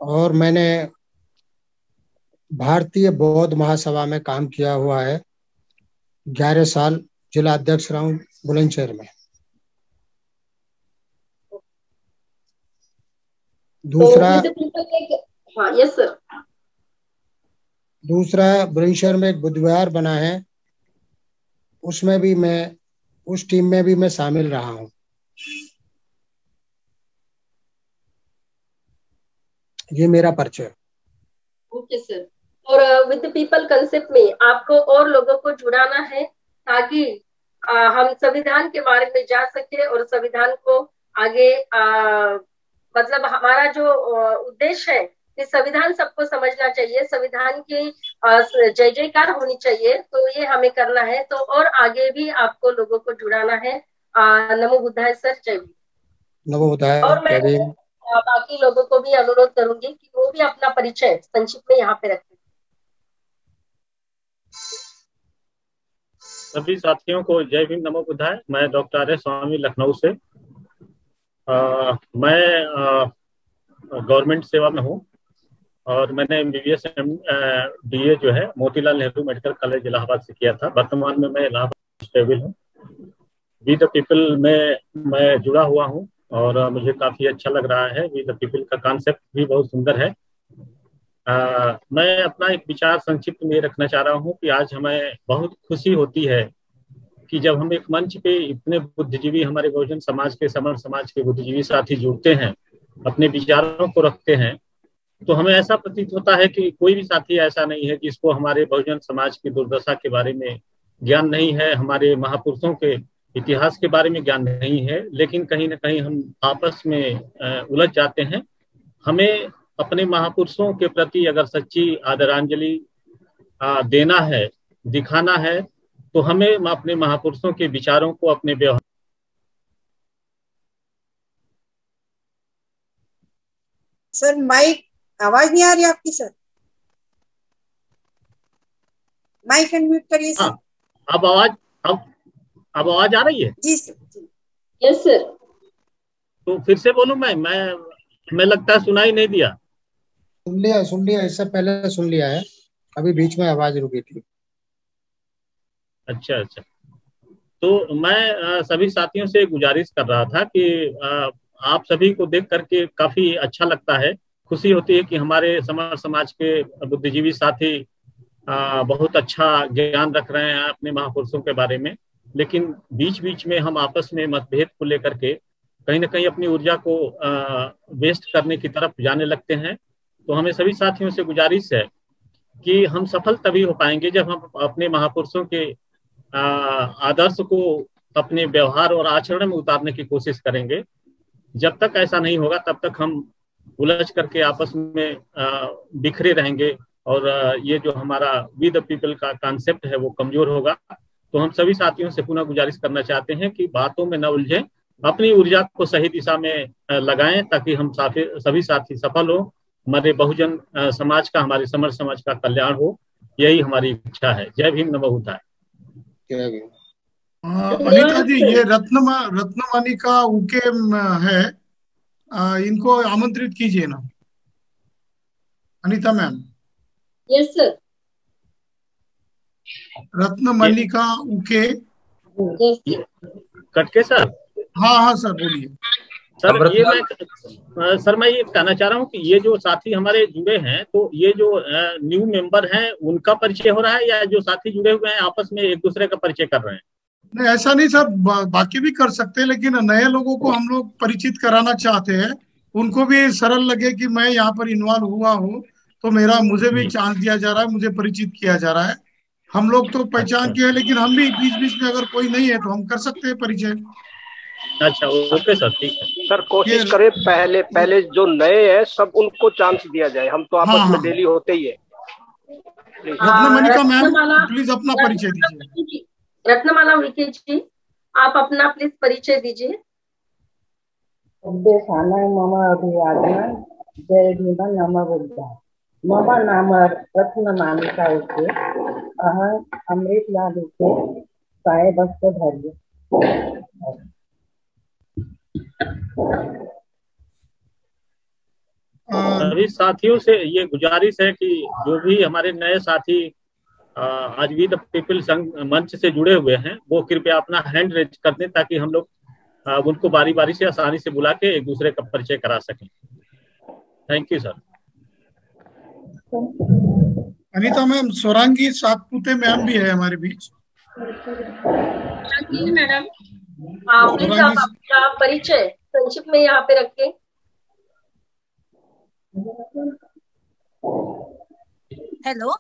और मैंने भारतीय बौद्ध महासभा में काम किया हुआ है ग्यारह साल जिला अध्यक्ष रहा हूँ बुलंदशहर में। दूसरा हाँ यस सर दूसरा बुलंदशहर में एक बुधवार बना है। उसमें भी मैं उस टीम में भी मैं शामिल रहा हूँ। ये मेरा परिचय। ओके सर और विद पीपल कंसेप्ट में आपको और लोगों को जुड़ाना है ताकि आ, हम संविधान के बारे में जा सके और संविधान को आगे आ, मतलब हमारा जो उद्देश्य है कि संविधान सबको समझना चाहिए संविधान की जय जयकार होनी चाहिए तो ये हमें करना है। तो और आगे भी आपको लोगों को जुड़ाना है। नमो बुद्धाय सर जय नमो बुद्धाय और मैं बाकी लोगों को भी अनुरोध करूँगी कि वो भी अपना परिचय संक्षिप्त में यहाँ पे रखें। सभी साथियों को जय भीम नमो बुधाय मैं डॉक्टर आर्य स्वामी लखनऊ से। आ, मैं गवर्नमेंट सेवा में हूँ और मैंने M B B S M D ए जो है मोतीलाल नेहरू मेडिकल कॉलेज इलाहाबाद से किया था। वर्तमान में मैं इलाहाबाद स्टेबल हूँ। वी द पीपल में मैं जुड़ा हुआ हूँ और मुझे काफ़ी अच्छा लग रहा है। वी द पीपल का कॉन्सेप्ट भी बहुत सुंदर है। मैं अपना एक विचार संक्षिप्त में रखना चाह रहा हूँ कि आज हमें बहुत खुशी होती है कि जब हम एक मंच पे इतने बुद्धिजीवी हमारे बहुजन समाज के, समर समाज के बुद्धिजीवी साथी जुड़ते हैं, अपने विचारों को रखते हैं तो हमें ऐसा प्रतीत होता है कि कोई भी साथी ऐसा नहीं है जिसको हमारे बहुजन समाज की दुर्दशा के बारे में ज्ञान नहीं है, हमारे महापुरुषों के इतिहास के बारे में ज्ञान नहीं है, लेकिन कहीं ना कहीं हम आपस में उलझ जाते हैं। हमें अपने महापुरुषों के प्रति अगर सच्ची आदरांजलि देना है दिखाना है तो हमें अपने महापुरुषों के विचारों को अपने व्यवहार सर माइक आवाज़ नहीं आ रही आपकी सर? माइक अनम्यूट करिए सर। अब आवाज़ अब अब आवाज़ आ रही है? जी सर यस सर तो फिर से बोलू मैं? मैं मैं लगता है सुनाई नहीं दिया। सुन लिया सुन लिया, इससे पहले सुन लिया है। अभी बीच में आवाज़ रुकी थी। अच्छा अच्छा। तो मैं सभी साथियों से गुजारिश कर रहा था कि आप सभी को देख करके काफ़ी अच्छा लगता है। खुशी होती है कि हमारे समाज समाज के बुद्धिजीवी साथी बहुत अच्छा ज्ञान रख रहे हैं अपने महापुरुषों के बारे में। लेकिन बीच बीच में हम आपस में मतभेद को लेकर के कहीं ना कहीं अपनी ऊर्जा को वेस्ट करने की तरफ़ जाने लगते हैं। तो हमें सभी साथियों से गुजारिश है कि हम सफल तभी हो पाएँगे जब हम अपने महापुरुषों के आदर्श को अपने व्यवहार और आचरण में उतारने की कोशिश करेंगे। जब तक ऐसा नहीं होगा, तब तक हम उलझ करके आपस में बिखरे रहेंगे और ये जो हमारा विद पीपल का कॉन्सेप्ट है वो कमज़ोर होगा। तो हम सभी साथियों से पुनः गुजारिश करना चाहते हैं कि बातों में न उलझे, अपनी ऊर्जा को सही दिशा में लगाएँ ताकि हम सभी साथी सफल हो। हमारे बहुजन समाज का हमारे समर समाज का कल्याण हो यही हमारी इच्छा है। जय भीम नमो बुद्धाय। अनिता जी ये रत्न रत्नवाणी का उके है। आ, इनको आमंत्रित कीजिए ना। Anita ma'am. Yes sir Ratna Mallika Uke Katke sir? हाँ हाँ सर बोलिए। सर ये मैं सर मैं ये कहना चाह रहा हूँ कि ये जो साथी हमारे जुड़े हैं तो ये जो न्यू मेंबर हैं उनका परिचय हो रहा है या जो साथी जुड़े हुए हैं आपस में एक दूसरे का परिचय कर रहे हैं? नहीं ऐसा नहीं सर बा, बाकी भी कर सकते हैं लेकिन नए लोगों को हम लोग परिचित कराना चाहते हैं। उनको भी सरल लगे कि मैं यहाँ पर इन्वॉल्व हुआ हूँ तो मेरा मुझे भी चांस दिया जा रहा है मुझे परिचित किया जा रहा है। हम लोग तो पहचान अच्छा। के हैं लेकिन हम भी बीच बीच में अगर कोई नहीं है तो हम कर सकते हैं परिचय। अच्छा ओके सर ठीक है। सर कोशिश करें पहले पहले जो नए हैं सब उनको चांस दिया जाए। हम तो आपस हाँ, में हाँ। डेली होते ही है। मैम रत्नमाला- प्लीज़ अपना परिचय दीजिए। रत्नमाला विके जी आप अपना प्लीज़ परिचय दीजिए। उद्देशानाय मम अभिवादन जय भीम नम बुद्धा। मम नाम रत्नमालिका उके अहं अमृतलाल उके साहेबस्तधर्य सभी साथियों से ये गुजारिश है कि जो भी हमारे नए साथी आज द पीपल संघ मंच से जुड़े हुए हैं वो कृपया अपना हैंड रेज कर दें ताकि हम लोग उनको बारी बारी से आसानी से बुला के एक दूसरे का परिचय करा सकें। Thank you sir Anita ma'am Sorangi Satpute ma'am भी है हमारे बीच। मैडम। प्लीज़ आप अपना परिचय संक्षिप्त में यहाँ पे रखें हेलो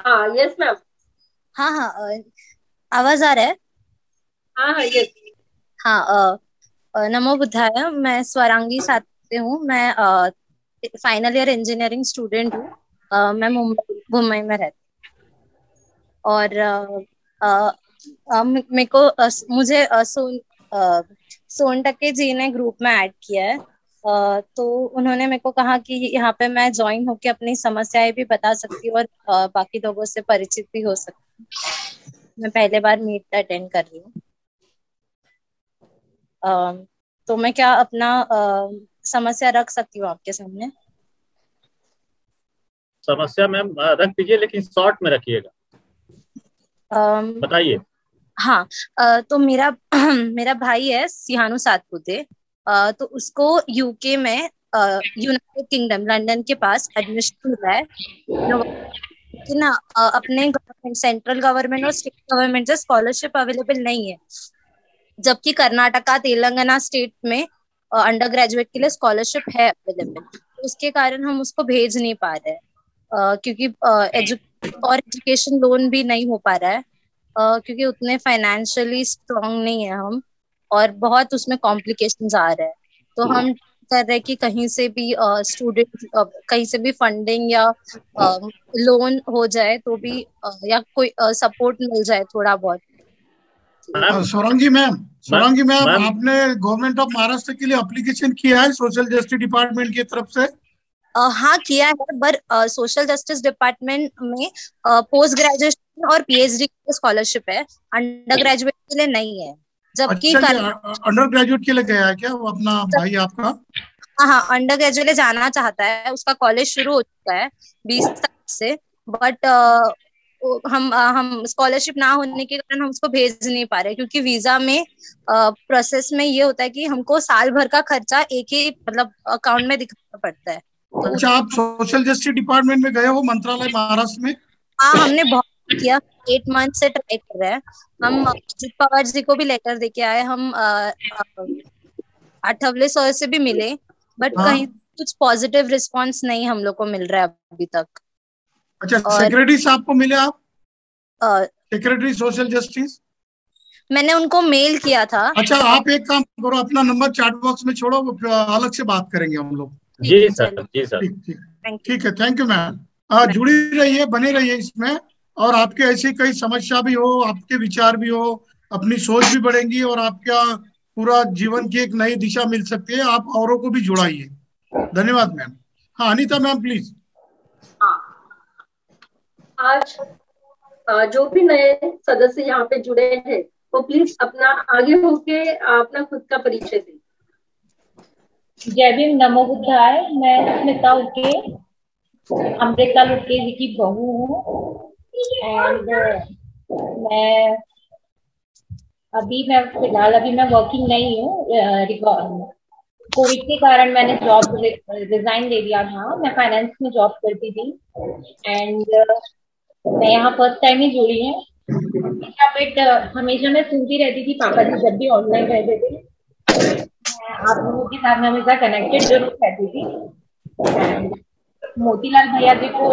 हाँ यस मैम हाँ हाँ आवाज़ आ रहा है? हाँ हाँ यस हाँ अ, नमो बुद्धाय मैं स्वरांगी साथी हूँ। मैं फाइनल ईयर इंजीनियरिंग स्टूडेंट हूँ। मैं मुंबई मुंबई में रहती हूँ। और मेरे को मुझे सोन सोन टके जी ने ग्रुप में ऐड किया है। तो उन्होंने मेरे को कहा कि यहाँ पे मैं ज्वाइन होके अपनी समस्याएँ भी बता सकती हूँ और बाकी लोगों से परिचित भी हो सकती हूँ। मैं पहले बार मीट अटेंड कर रही हूँ। तो मैं क्या अपना समस्या रख सकती हूँ आपके सामने? समस्या मैम रख दीजिए लेकिन शॉर्ट में रखिएगा। बताइए। हाँ तो मेरा मेरा भाई है सिहानु सातपुते तो उसको यूके में यूनाइटेड किंगडम लंदन के पास एडमिशन मिला है। ना अपने गवर्नमेंट सेंट्रल गवर्नमेंट और स्टेट गवर्नमेंट से स्कॉलरशिप अवेलेबल नहीं है। जबकि कर्नाटका, तेलंगाना स्टेट में अंडर ग्रेजुएट के लिए स्कॉलरशिप है अवेलेबल तो उसके कारण हम उसको भेज नहीं पा रहे हैं। क्योंकि और एजुकेशन लोन भी नहीं हो पा रहा है। क्योंकि उतने फाइनेंशियली स्ट्रांग नहीं है हम और बहुत उसमें कॉम्प्लिकेशन आ रहे हैं। तो हम कर रहे हैं कि कहीं से भी स्टूडेंट कहीं से भी फंडिंग या लोन हो जाए तो भी या कोई सपोर्ट मिल जाए थोड़ा बहुत सोरंगी मैम सोरंगी मैम आपने गवर्नमेंट ऑफ़ महाराष्ट्र के लिए एप्लीकेशन किया है सोशल जस्टिस डिपार्टमेंट की तरफ़ से? uh, हाँ किया है पर सोशल जस्टिस डिपार्टमेंट में पोस्ट ग्रेजुएशन और पीएचडी की स्कॉलरशिप है। अंडर ग्रेजुएट के लिए नहीं है जबकि अच्छा, अंडर ग्रेजुएट के लिए गया है क्या? वो अपना भाई आपका? हाँ हाँ अंडर ग्रेजुएट जाना चाहता है। उसका कॉलेज शुरू हो चुका है बीस तारीख से। बट हम हम स्कॉलरशिप ना होने के कारण हम उसको भेज नहीं पा रहे क्योंकि वीज़ा में प्रोसेस में ये होता है कि हमको साल भर का खर्चा एक ही मतलब अकाउंट में दिखाना पड़ता है। अच्छा आप सोशल जस्टिस डिपार्टमेंट में गए हो मंत्रालय महाराष्ट्र में? हाँ हमने बहुत किया। एट मंथ से ट्राई कर रहे हैं। हम अजित पवार जी को भी लेटर देके आए। हम अठवले सौ से भी मिले बट हाँ? कहीं कुछ पॉजिटिव रिस्पांस नहीं हम लोग को मिल रहा है अभी तक। अच्छा सेक्रेटरी साहब को मिले आप? सेक्रेटरी सोशल जस्टिस मैंने उनको मेल किया था। अच्छा आप एक काम करो अपना नंबर चैट बॉक्स में छोड़ो अलग से बात करेंगे हम लोग। जी सर जी सर। ठीक है थैंक यू मैम जुड़ी रहिए बने रहिए इसमें। और आपके ऐसी कई समस्या भी हो आपके विचार भी हो अपनी सोच भी बढ़ेंगी और आपका पूरा जीवन की एक नई दिशा मिल सकती है। आप औरों को भी जुड़ाइए। धन्यवाद मैम हाँ अनिता मैम प्लीज़ हाँ। आज जो भी नए सदस्य यहाँ पे जुड़े हैं वो प्लीज़ अपना आगे होके अपना खुद का परिचय दें। जय भीम नमो बुद्धाय, मैं स्मिता उके, अमृता लुटके जी की बहू हूँ। एंड मैं अभी मैं, फ़िलहाल अभी मैं वर्किंग नहीं हूँ कोविड के कारण मैंने जॉब रिजाइन दे दिया था मैं फाइनेंस में जॉब करती थी। एंड मैं यहाँ फ़र्स्ट टाइम ही जुड़ी हूँ। बट हमेशा मैं सुनती रहती थी, पापा जी जब भी ऑनलाइन रहते थे। आप लोगों के साथ में हमेशा कनेक्टेड ज़रूर रहती थी। मोतीलाल भैया जी को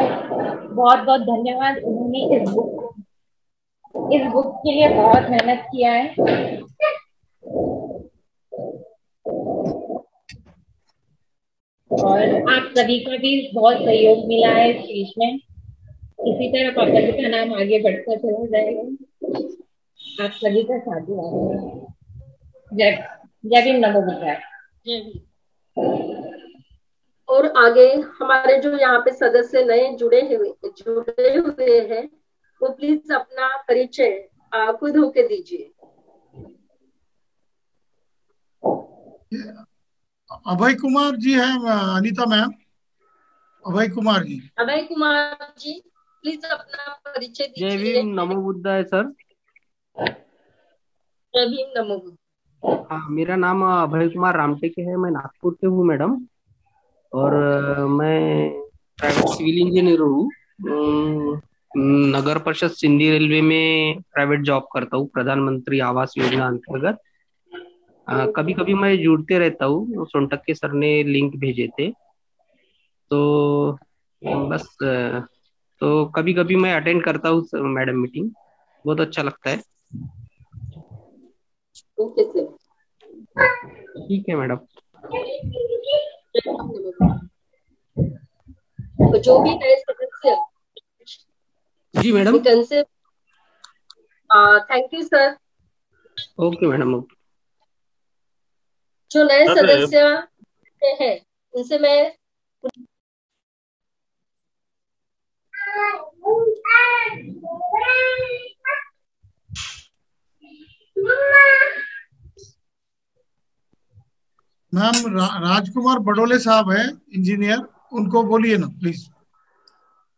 बहुत बहुत धन्यवाद। उन्होंने इस बुक इस बुक के लिए बहुत मेहनत किया है। और आप सभी का भी बहुत सहयोग मिला है इस चीज़ में। इसी तरह पापा जी का नाम आगे बढ़ता चला जाएगा। आप सभी का साधु जय जय भीम नमो बुद्धाय और आगे हमारे जो यहाँ पे सदस्य नए जुड़े हुए जुड़े हुए हैं वो प्लीज़ अपना परिचय खुद होके दीजिए। अभय कुमार जी है अनिता मैम। अभय कुमार जी। अभय कुमार जी प्लीज़ अपना परिचय दीजिए। जय भीम नमो बुद्धाय सर। जय भीम नमो बुद्ध हाँ मेरा नाम अभय कुमार रामटेके है। मैं नागपुर से हूँ, मैडम। और मैं प्राइवेट सिविल इंजीनियर हूँ। नगर परिषद सिंधी रेलवे में प्राइवेट जॉब करता हूँ, प्रधानमंत्री आवास योजना अंतर्गत। कभी कभी मैं जुड़ते रहता हूँ। सोनटक के सर ने लिंक भेजे थे। तो बस तो कभी कभी मैं अटेंड करता हूँ मैडम मीटिंग। बहुत अच्छा लगता है। ठीक है मैडम। तो जो भी नए सदस्य जी madam. Thank you sir okay madam जो नए सदस्य है उनसे मैं मैम रा, राजकुमार बडोले साहब है इंजीनियर उनको बोलिए ना please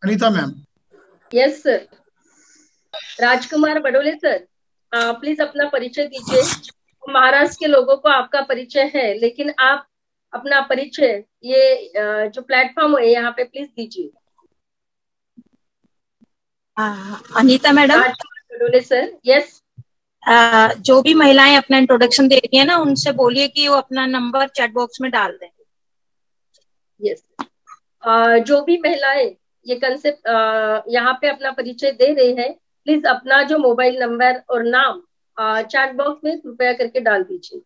Anita ma'am. Yes sir Rajkumar Badole sir please अपना परिचय दीजिए। महाराष्ट्र के लोगों को आपका परिचय है लेकिन आप अपना परिचय ये जो प्लेटफॉर्म है यहाँ पे प्लीज़ दीजिए। Anita madam? Badole sir yes जो भी महिलाएँ अपना इंट्रोडक्शन दे रही है ना उनसे बोलिए कि वो अपना नंबर चैट बॉक्स में डाल दें। यस जो भी महिलाएँ ये कंसेप्ट यहाँ पे अपना परिचय दे रहे हैं प्लीज़ अपना जो मोबाइल नंबर और नाम चैट बॉक्स में कृपया करके डाल दीजिए।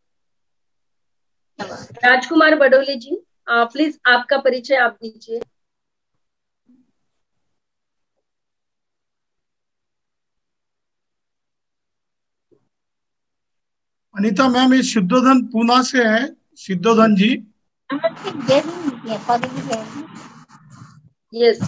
राजकुमार बडोली जी प्लीज़ आपका परिचय आप दीजिए। अनीता मैम ये सिद्धोधन पूना से है। सिद्धोधन जी। यस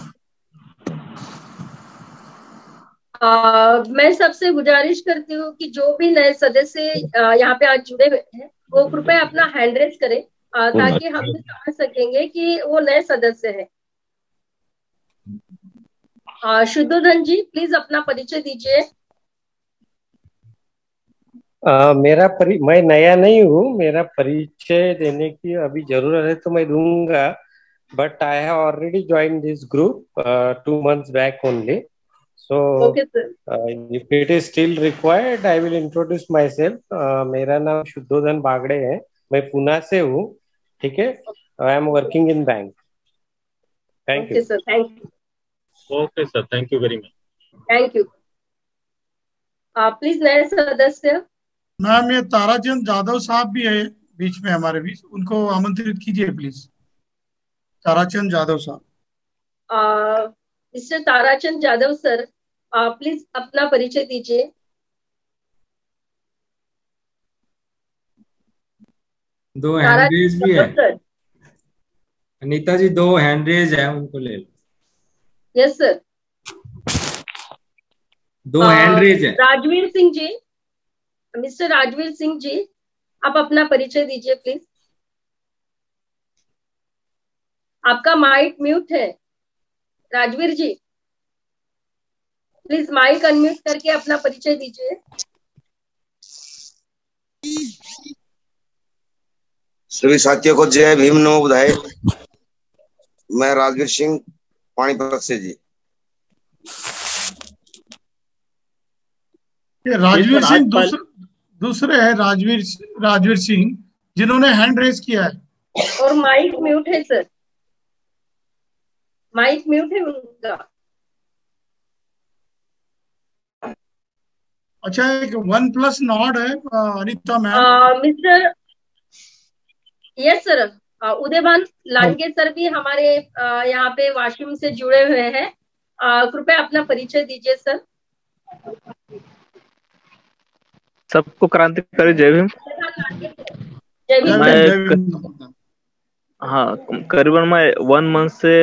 आ, मैं सबसे गुजारिश करती हूँ कि जो भी नए सदस्य यहाँ पे आज जुड़े हुए हैं वो कृपया अपना हैंड रेज करें आ, ताकि हम भी समझ सकेंगे कि वो नए सदस्य है। शुद्धोधन जी प्लीज़ अपना परिचय दीजिए। Uh, मेरा परि मैं नया नहीं हूँ मेरा परिचय देने की अभी ज़रूरत है तो मैं दूँगा but I have already join this group two months back only so if it is still required I will introduce myself मेरा नाम शुद्धोधन बागड़े है मैं पुणे से हूँ ठीक है? I am working in bank thank you sir thank you okay sir thank you very much thank you please नए सदस्य मैम ये ताराचंद जादव साहब भी है बीच में हमारे बीच। उनको आमंत्रित कीजिए प्लीज़ ताराचंद जादव साहब। Mister Tarachand Jadhav sir please अपना परिचय दीजिए। दो हैंड रेज भी है। अनीता जी दो हैंड रेज है उनको ले लो। यस सर दो हैंड रेज है। राजवीर सिंह जी। मिस्टर राजवीर सिंह जी, आप अपना परिचय दीजिए प्लीज़ आपका माइक म्यूट है। Rajveer ji please mic unmute करके अपना परिचय दीजिए। सभी साथियों को जय भीम नमो बुधाए मैं राजवीर सिंह, पानीपत से जी। राजवीर सिंह दूसरे दूसरे है राजवीर राजवीर सिंह जिन्होंने हैंड रेज किया है। और माइक म्यूट है सर माइक म्यूट है उनका। अच्छा एक वन प्लस नॉड है Anita ma'am. Mister yes sir Udaybhan Lange sir भी हमारे यहाँ पे वाशिम से जुड़े हुए हैं। कृपया अपना परिचय दीजिए सर सबको क्रांतिकारी जय भीम। मैं हाँ करीबन मैं वन मंथ से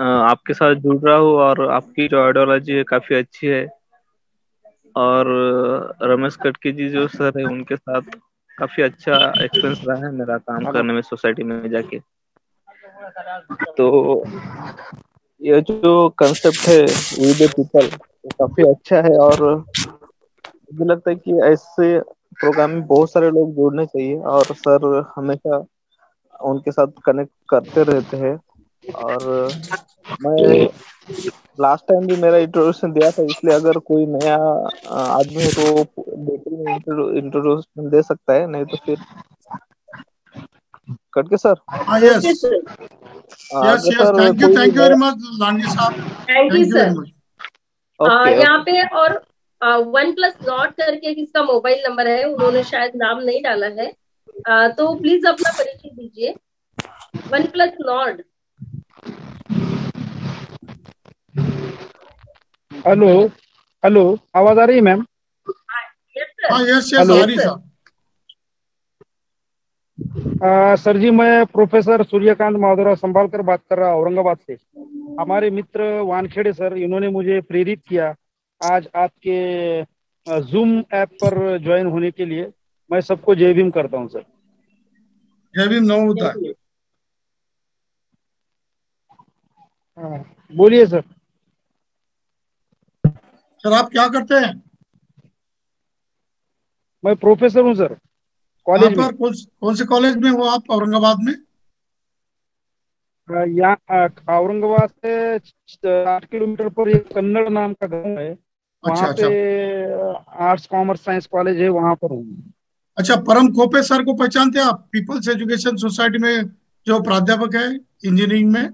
आपके साथ जुड़ रहा हूँ और आपकी जो आइडियोलॉजी है काफ़ी अच्छी है। और रमेश कटके जी जो सर है उनके साथ काफ़ी अच्छा एक्सपीरियंस रहा है मेरा काम करने में सोसाइटी में जाके। तो ये जो कंसेप्ट है वी द पीपल काफ़ी अच्छा है और मुझे लगता है कि ऐसे प्रोग्राम में बहुत सारे लोग जुड़ने चाहिए और सर हमेशा उनके साथ कनेक्ट करते रहते हैं। और मैं लास्ट टाइम भी मेरा इंट्रोडक्शन दिया था इसलिए अगर कोई नया आदमी है तो इंट्रोडक्शन दे सकता है नहीं तो फिर Katke sir yes yes yes thank you thank you very much Lande साहब थैंक यू सर यहाँ पे और वन प्लस नॉट करके किसका मोबाइल नंबर है उन्होंने शायद नाम नहीं डाला है। uh, तो प्लीज़ अपना परिचय दीजिए। One plus not hello hello आवाज़ आ रही है मैम हाँ आ आ, सर जी मैं प्रोफेसर सूर्यकांत माधुरा संभालकर बात कर रहा हूँ औरंगाबाद से। हमारे मित्र वानखेड़े सर इन्होंने मुझे प्रेरित किया आज आपके जूम ऐप पर ज्वाइन होने के लिए मैं सबको जय भीम करता हूँ सर जय भीम नमो बुद्धाय। हाँ, बोलिए सर सर आप क्या करते हैं? मैं प्रोफेसर हूँ सर कॉलेज में. पर कौन कौन से कॉलेज में हो आप औरंगाबाद में? यहाँ औरंगाबाद से आठ किलोमीटर पर एक कन्नड़ नाम का गाँव है। अच्छा, वहाँ पे आर्ट्स कॉमर्स साइंस कॉलेज है वहाँ पर हूँ। अच्छा परम खोपे सर को पहचानते हैं आप? पीपल्स एजुकेशन सोसाइटी में जो प्राध्यापक है इंजीनियरिंग में?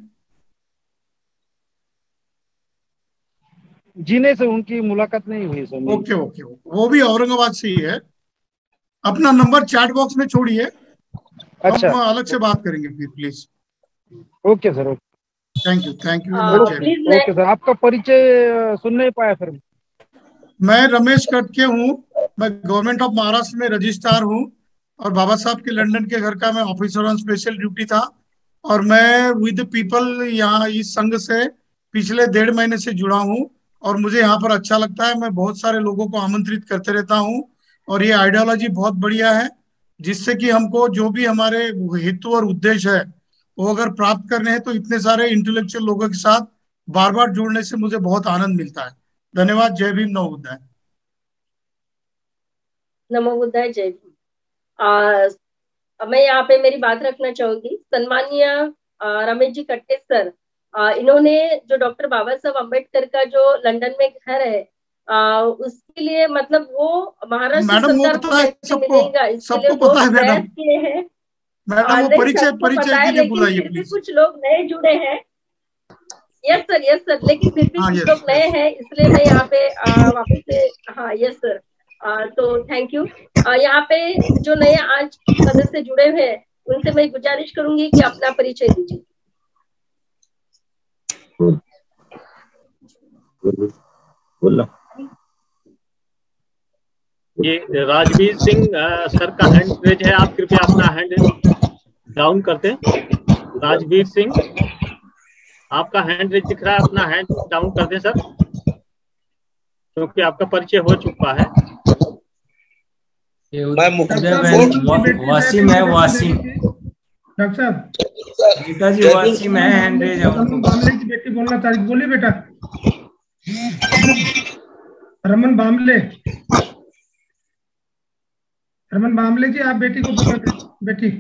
जीने से उनकी मुलाकात नहीं हुई सर। ओके ओके वो भी औरंगाबाद से ही है। अपना नंबर चैट बॉक्स में छोड़िए। अच्छा। हम अलग से बात करेंगे फिर please okay sir okay. Thank you thank you okay sir. आपका परिचय सुन नहीं पाया सर। मैं रमेश कटके हूँ। मैं गवर्नमेंट ऑफ़ महाराष्ट्र में रजिस्ट्रार हूँ। और बाबा साहब के लंदन के घर का मैं ऑफिसर ऑन स्पेशल ड्यूटी था। और मैं विद पीपल यहाँ इस संघ से पिछले डेढ़ महीने से जुड़ा हूँ। और मुझे यहाँ पर अच्छा लगता है। मैं बहुत सारे लोगों को आमंत्रित करते रहता हूँ। और ये आइडियोलॉजी बहुत बढ़िया है, जिससे कि हमको जो भी हमारे हेतु और उद्देश्य है, वो अगर प्राप्त करने हैं तो इतने सारे इंटेलेक्चुअल लोगों के साथ बार बार जुड़ने से मुझे बहुत आनंद मिलता है। धन्यवाद जय भीम नव बुद्धाय। नमो बुद्धाय जय भीम। मैं यहाँ पे मेरी बात रखना चाहूँगी। सम्मानीय आ, रमेश जी कट्टे सर आ, इन्होंने जो डॉक्टर बाबा साहब अंबेडकर का जो लंदन में घर है आ, उसके लिए मतलब वो महाराष्ट्र सरकार को सबको- सबको पता है, मैडम। मैडम वो परिचय परिचय कीजिए लेकिन बुलाइए कुछ लोग नए जुड़े हैं। यस सर यस सर लेकिन फिर भी हाँ, कुछ लोग नए हैं इसलिए मैं यहाँ पे वापस से हाँ यस सर तो थैंक यू यहाँ पे जो नए आज सदस्य जुड़े हुए हैं उनसे मैं गुजारिश करूँगी कि अपना परिचय दीजिए। ये राजवीर सिंह सर का हैंड रेज है आप कृपया अपना हैंड डाउन करते हैं। राजवीर सिंह। आपका हैंड रेज दिख रहा है अपना हैंड डाउन कर दें सर। क्योंकि तो आपका परिचय हो चुका है। मैं वासिम है वासिम। डॉक्टर साहब। बेटा जी वासिम है हैंड रेज रमन बामले बेटी बोलना चाह बोलिए बेटा। रमन बामले। रमन बामले जी आप बेटी को बोलो बेटी।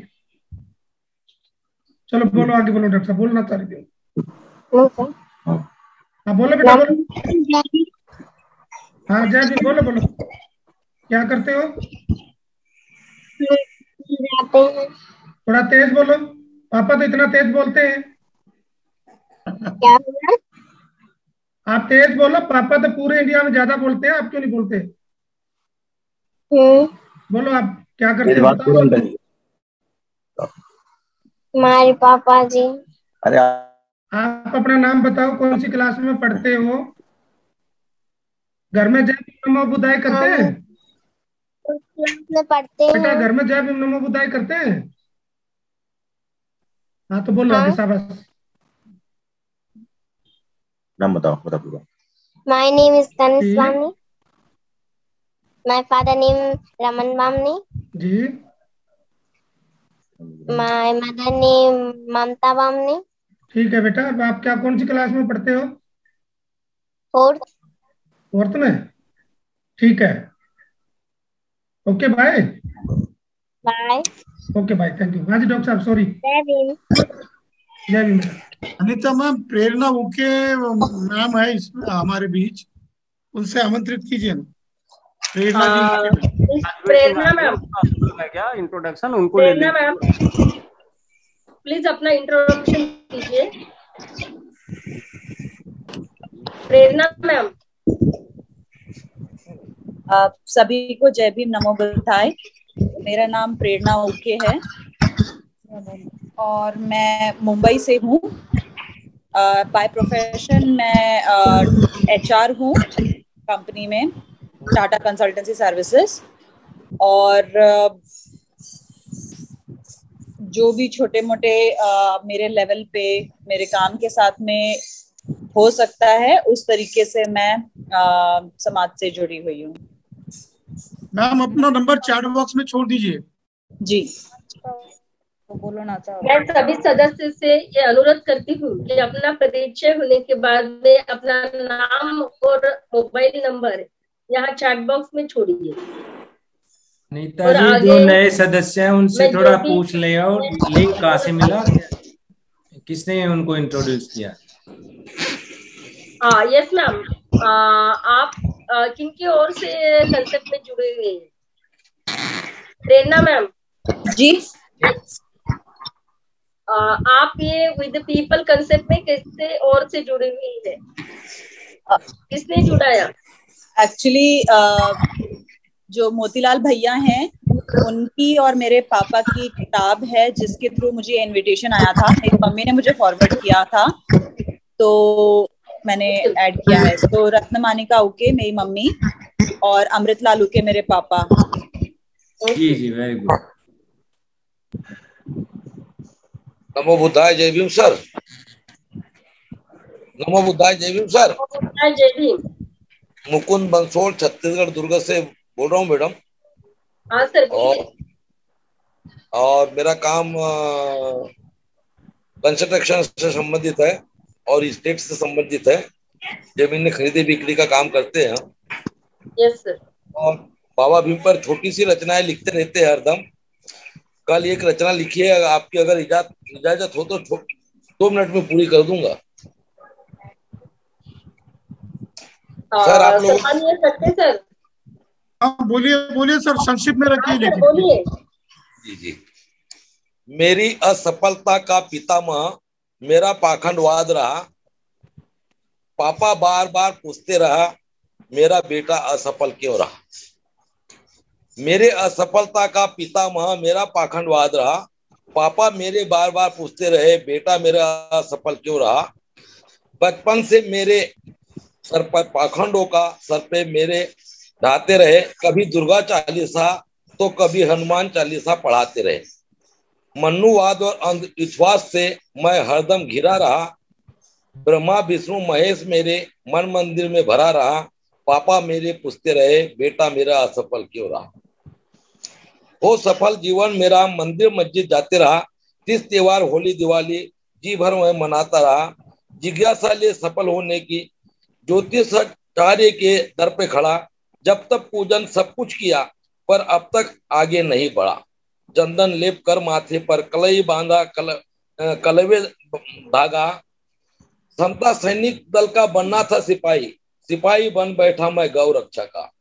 चलो बोलो आगे बोलो डॉक्टर साहब। बोलना चाह रही हाँ बोलो बेटा बोलो। हाँ जय जी बोलो बोलो। क्या करते हो? थोड़ा तेज बोलो। पापा तो इतना तेज बोलते हैं। क्या आप तेज बोलो पापा तो पूरे इंडिया में ज़्यादा बोलते हैं आप क्यों नहीं बोलते? बोलो आप क्या करते हो हमारे पापा जी। अरे आप अपना नाम बताओ कौन सी क्लास में पढ़ते हो? घर में जय भीम नमो बुदाई करते हैं? पढ़ते बेटा हैं। घर में जय भीम नमो बुदाई करते हैं? हाँ तो बोलो आगे शाबाश नाम बताओ बता पूरा My name is Tanis Bamni. My father name Raman Bamni. Ji. My mother name Mamta Bamni. ठीक है बेटा अब आप क्या कौन सी क्लास में पढ़ते हो? Fourth. फोर्थ में? ठीक है। Okay bye Bye. Okay bye thank you हाँ जी डॉक्टर साहब सॉरी जय भीम जय भीम अनिता मैम प्रेरणा उके मैम है इसमें हमारे बीच। उनसे आमंत्रित कीजिए ना। प्रेरणा मैम। प्रेरणा मैम। क्या? इंट्रोडक्शन उनको प्रेरणा मैम। प्लीज़ अपना इंट्रोडक्शन कीजिए। प्रेरणा मैम। आप सभी को जय भीम, नमो बुद्धाय। मेरा नाम प्रेरणा उके है। और मैं मुंबई से हूँ। बाय प्रोफेशन मैं एच आर हूँ कंपनी में टाटा कंसल्टेंसी सर्विसेज़ और जो भी छोटे मोटे मेरे लेवल पे मेरे काम के साथ में हो सकता है उस तरीके से मैं आ, समाज से जुड़ी हुई हूँ। मैम अपना नंबर चैट बॉक्स में छोड़ दीजिए। जी। तो बोलो ना मैं सभी सदस्य से ये अनुरोध करती हूँ कि अपना परिचय होने के बाद में अपना नाम और मोबाइल नंबर यहाँ चैट बॉक्स में छोड़िए। नीता जी जो नए सदस्य हैं उनसे थोड़ा पूछ ले और लिंक कहाँ से मिला? किसने उनको इंट्रोड्यूस किया? हाँ यस मैम आप किन की ओर से कंसेप्ट में जुड़े हुए हैं? प्रेरणा मैम जी। आ, आप ये विद पीपल कंसेप्ट में किससे और से जुड़ी हुई है? किसने जुड़ाया एक्चुअली जो मोतीलाल भैया हैं उनकी और मेरे पापा की किताब है जिसके थ्रू मुझे इनविटेशन आया था। मेरी मम्मी ने मुझे फॉरवर्ड किया था तो मैंने ऐड किया है। तो रत्न मानिका उके मेरी मम्मी और अमृत लाल उके मेरे पापा। जी जी वेरी गुड नमो बुद्धाय जय भीम सर। नमो बुद्धाय जय भीम सर। जय भीम। मुकुंद बंसोड़ छत्तीसगढ़ दुर्ग से बोल रहा हूँ मैडम? हाँ सर और और मेरा काम कंस्ट्रक्शन से संबंधित है और स्टेट से संबंधित है। ज़मीन खरीदी बिक्री का काम करते हैं। यस सर और बाबा भीम पर छोटी सी रचनाएँ लिखते रहते हैं हरदम। कल एक रचना लिखी है आपकी अगर इजाज़त इजाज़त हो तो दो मिनट में पूरी कर दूँगा। सर आप लोग सकते सर? हाँ बोलिए बोलिए सर संक्षिप्त में रखिए लेकिन। जी जी। मेरी असफलता का पितामह मेरा पाखंडवाद रहा। पापा बार बार पूछते रहा मेरा बेटा असफल क्यों रहा? मेरे असफलता का पितामह मेरा पाखंडवाद रहा। पापा मेरे बार बार पूछते रहे बेटा मेरा असफल क्यों रहा? बचपन से मेरे सर पर पाखंडों का सर पे मेरे ढाते रहे, कभी दुर्गा चालीसा तो कभी हनुमान चालीसा पढ़ाते रहे। मनुवाद और अंधविश्वास से मैं हरदम घिरा रहा। ब्रह्मा, विष्णु, महेश मेरे मन मंदिर में भरा रहा। पापा मेरे पूछते रहे, बेटा मेरा असफल क्यों रहा? हो सफल जीवन मेरा, मंदिर मस्जिद जाते रहा। तीस त्योहार, होली, दिवाली, जी भर में मनाता रहा। जिज्ञासा ले सफल होने की ज्योतिष कार्य के दर पे खड़ा। जब तक पूजन सब कुछ किया, पर अब तक आगे नहीं बढ़ा। चंदन लेप कर माथे पर कलई बांधा, कल कलवे धागा। समता सैनिक दल का बनना था सिपाही। सिपाही बन बैठा मैं गौ रक्षा का।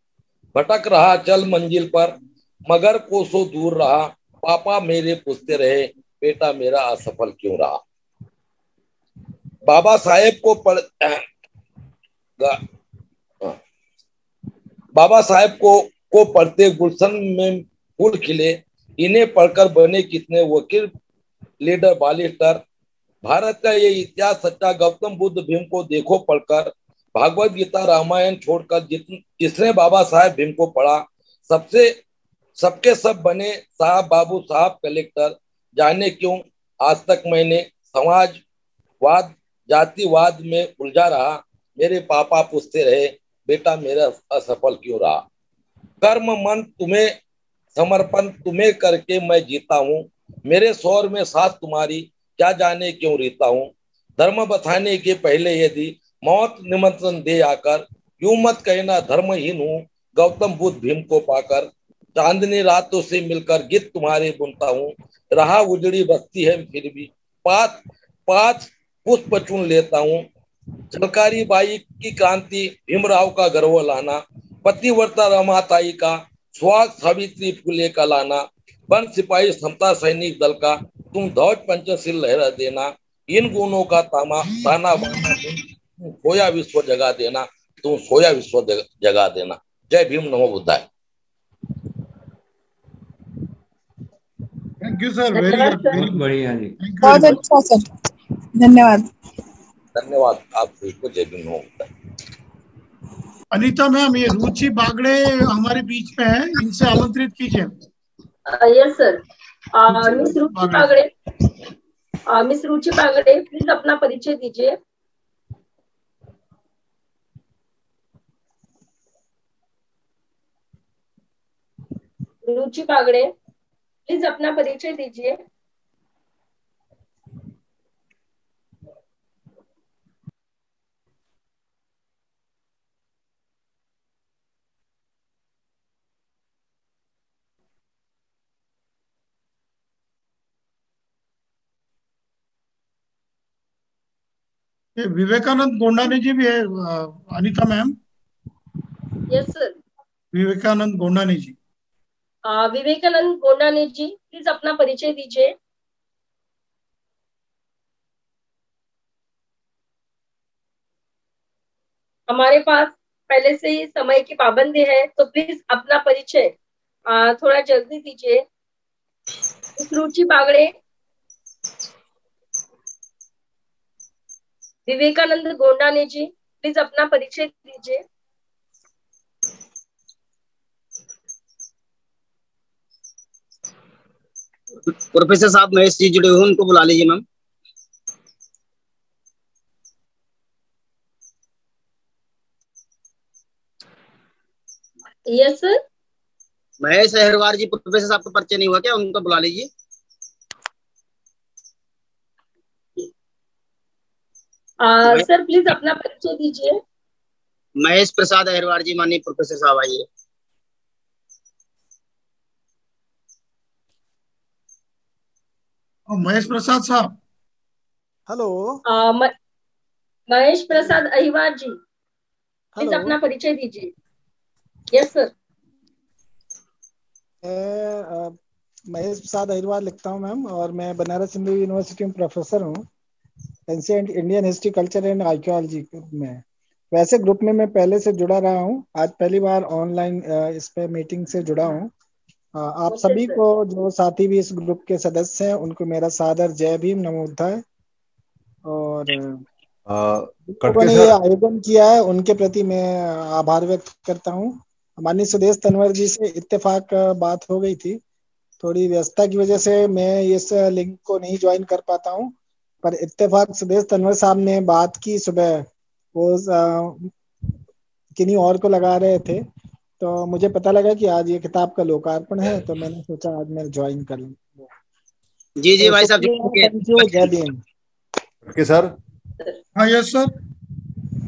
भटक रहा चल मंजिल पर, मगर कोसों दूर रहा। पापा मेरे पूछते रहे, बेटा मेरा असफल क्यों रहा? बाबा साहेब को पढ़ बाबा साहेब को को पढ़ते गुलशन में फूल खिले, इन्हें पढ़कर बने कितने वकील, लीडर, बालिस्टर। भारत का ये इतिहास सच्चा, गौतम बुद्ध भीम को देखो पढ़कर, भागवत गीता, रामायण छोड़कर जिसने बाबा साहेब भीम को पढ़ा? सबसे, सबके सब बने साहब बाबू साहब कलेक्टर। जाने क्यों? आज तक मैंने समाजवाद, जातिवाद में उलझा रहा। मेरे पापा पूछते रहे बेटा मेरा असफल क्यों रहा? कर्म मन तुम्हें, समर्पण तुम्हें करके मैं जीता हूँ। मेरे शौर में सास तुम्हारी क्या जाने क्यों रीता हूँ? धर्म बताने के पहले यदि मौत निमंत्रण दे आकर यूँ मत कहना धर्महीन हूँ, गौतम बुद्ध भीम को पाकर चांदनी रातों से मिलकर गीत तुम्हारे बुनता हूँ। रहा उजड़ी बस्ती है फिर भी पाँच पाँच पुष्प चुन लेता हूँ। झलकारी बाई की क्रांति भीमराव का गर्व लाना पतिवर्ता रमाताई का स्वाग सावित्री फुले का लाना वन सिपाही समता सैनिक दल का तुम ध्वज पंचशील लहरा देना इन गुणों का तामा ताना बाना सोया विश्व जगा देना तुम सोया विश्व जगा देना। जय भीम नमो बुद्धाय। थैंक यू सर वेरी बहुत बढ़िया जी बहुत अच्छा सर धन्यवाद। धन्यवाद आप को जय भीम नमो बुद्धाय अनीता मैम ये रुचि बागड़े हमारे बीच में है इनसे आमंत्रित कीजिए। Yes sir miss Ruchi Bagde. Miss Ruchi Bagde please अपना परिचय दीजिए। रुचि बागड़े प्लीज़ अपना परिचय दीजिए। विवेकानंद गोंडाने जी भी है Anita ma'am? Yes sir Vivekanand Gondane ji. Vivekanand Gondane ji please अपना परिचय दीजिए। हमारे पास पहले से ही समय की पाबंदी है तो प्लीज़ अपना परिचय थोड़ा जल्दी दीजिए। रुचि बागड़े विवेकानंद गोंडाने जी प्लीज़ अपना परिचय दीजिए। प्रोफेसर साहब महेश जी जुड़े हुए उनको बुला लीजिए ma'am. Yes sir Mahesh Aharwar ji professor साहब का परिचय नहीं हुआ क्या? उनको बुला लीजिए। सर प्लीज़ अपना परिचय दीजिए। महेश प्रसाद अहरवार जी माननीय प्रोफेसर साहब आइए। महेश प्रसाद साहब। हेलो। महेश प्रसाद अहिवार जी प्लीज़ अपना परिचय दीजिए। यस सर महेश प्रसाद अहिरवार लिखता हूँ मैम और मैं बनारस हिंदू यूनिवर्सिटी में प्रोफेसर हूँ। Ancient Indian history culture and archaeology में। वैसे ग्रुप में मैं पहले से जुड़ा रहा हूँ। आज पहली बार ऑनलाइन इस पे मीटिंग से जुड़ा हूँ। आप सभी को जो साथी भी इस ग्रुप के सदस्य हैं उनको मेरा सादर जय भीम नमो बुद्धाय और कटके लोगों ने ये आयोजन किया है उनके प्रति मैं आभार व्यक्त करता हूँ। माननीय सुदेश तनवर जी से इत्तेफाक बात हो गई थी। थोड़ी व्यस्तता की वजह से मैं इस लिंक को नहीं ज्वाइन कर पाता हूँ। पर इत्तेफाक सुदेश तनवर साहब ने बात की सुबह। वो किन्हीं और को लगा रहे थे। तो मुझे पता लगा कि आज ये किताब का लोकार्पण है तो मैंने सोचा आज मैं ज्वाइन कर लूँ। जी जी भाई साहब थैंक यू जय भीम। कटके सर। हाँ यस सर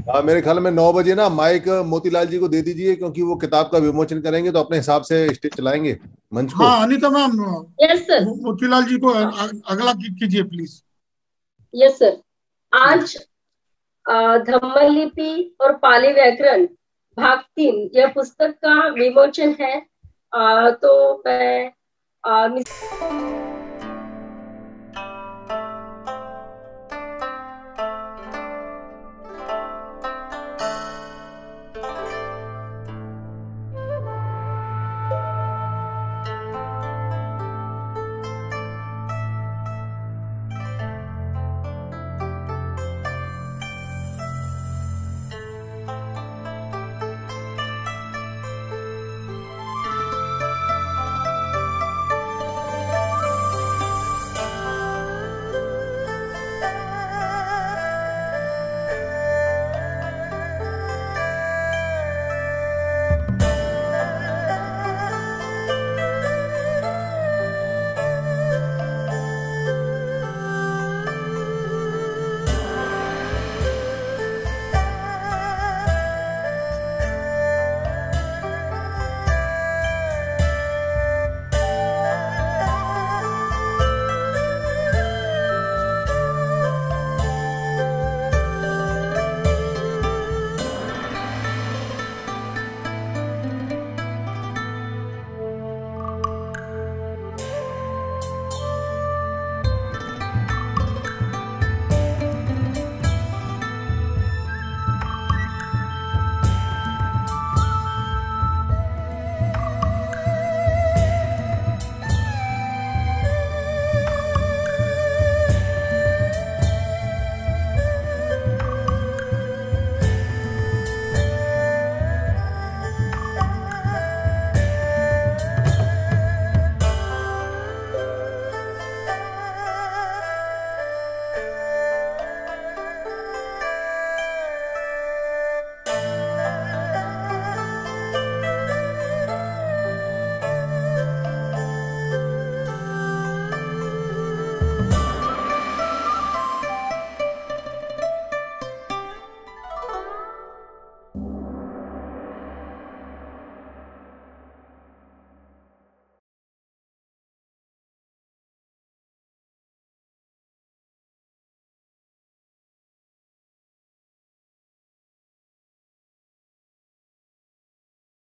हाँ मेरे ख्याल में नौ बजे ना माइक मोतीलाल जी को दे दीजिए क्योंकि वो किताब का विमोचन करेंगे तो अपने हिसाब से स्टेज चलाएँगे मंच को। हाँ Anita ma'am yes sir Motilal ji को अगला कीजिए प्लीज़ यस सर आज धम्मलिपि और पाली व्याकरण भाग तीन यह पुस्तक का विमोचन है। आ, तो मैं मिस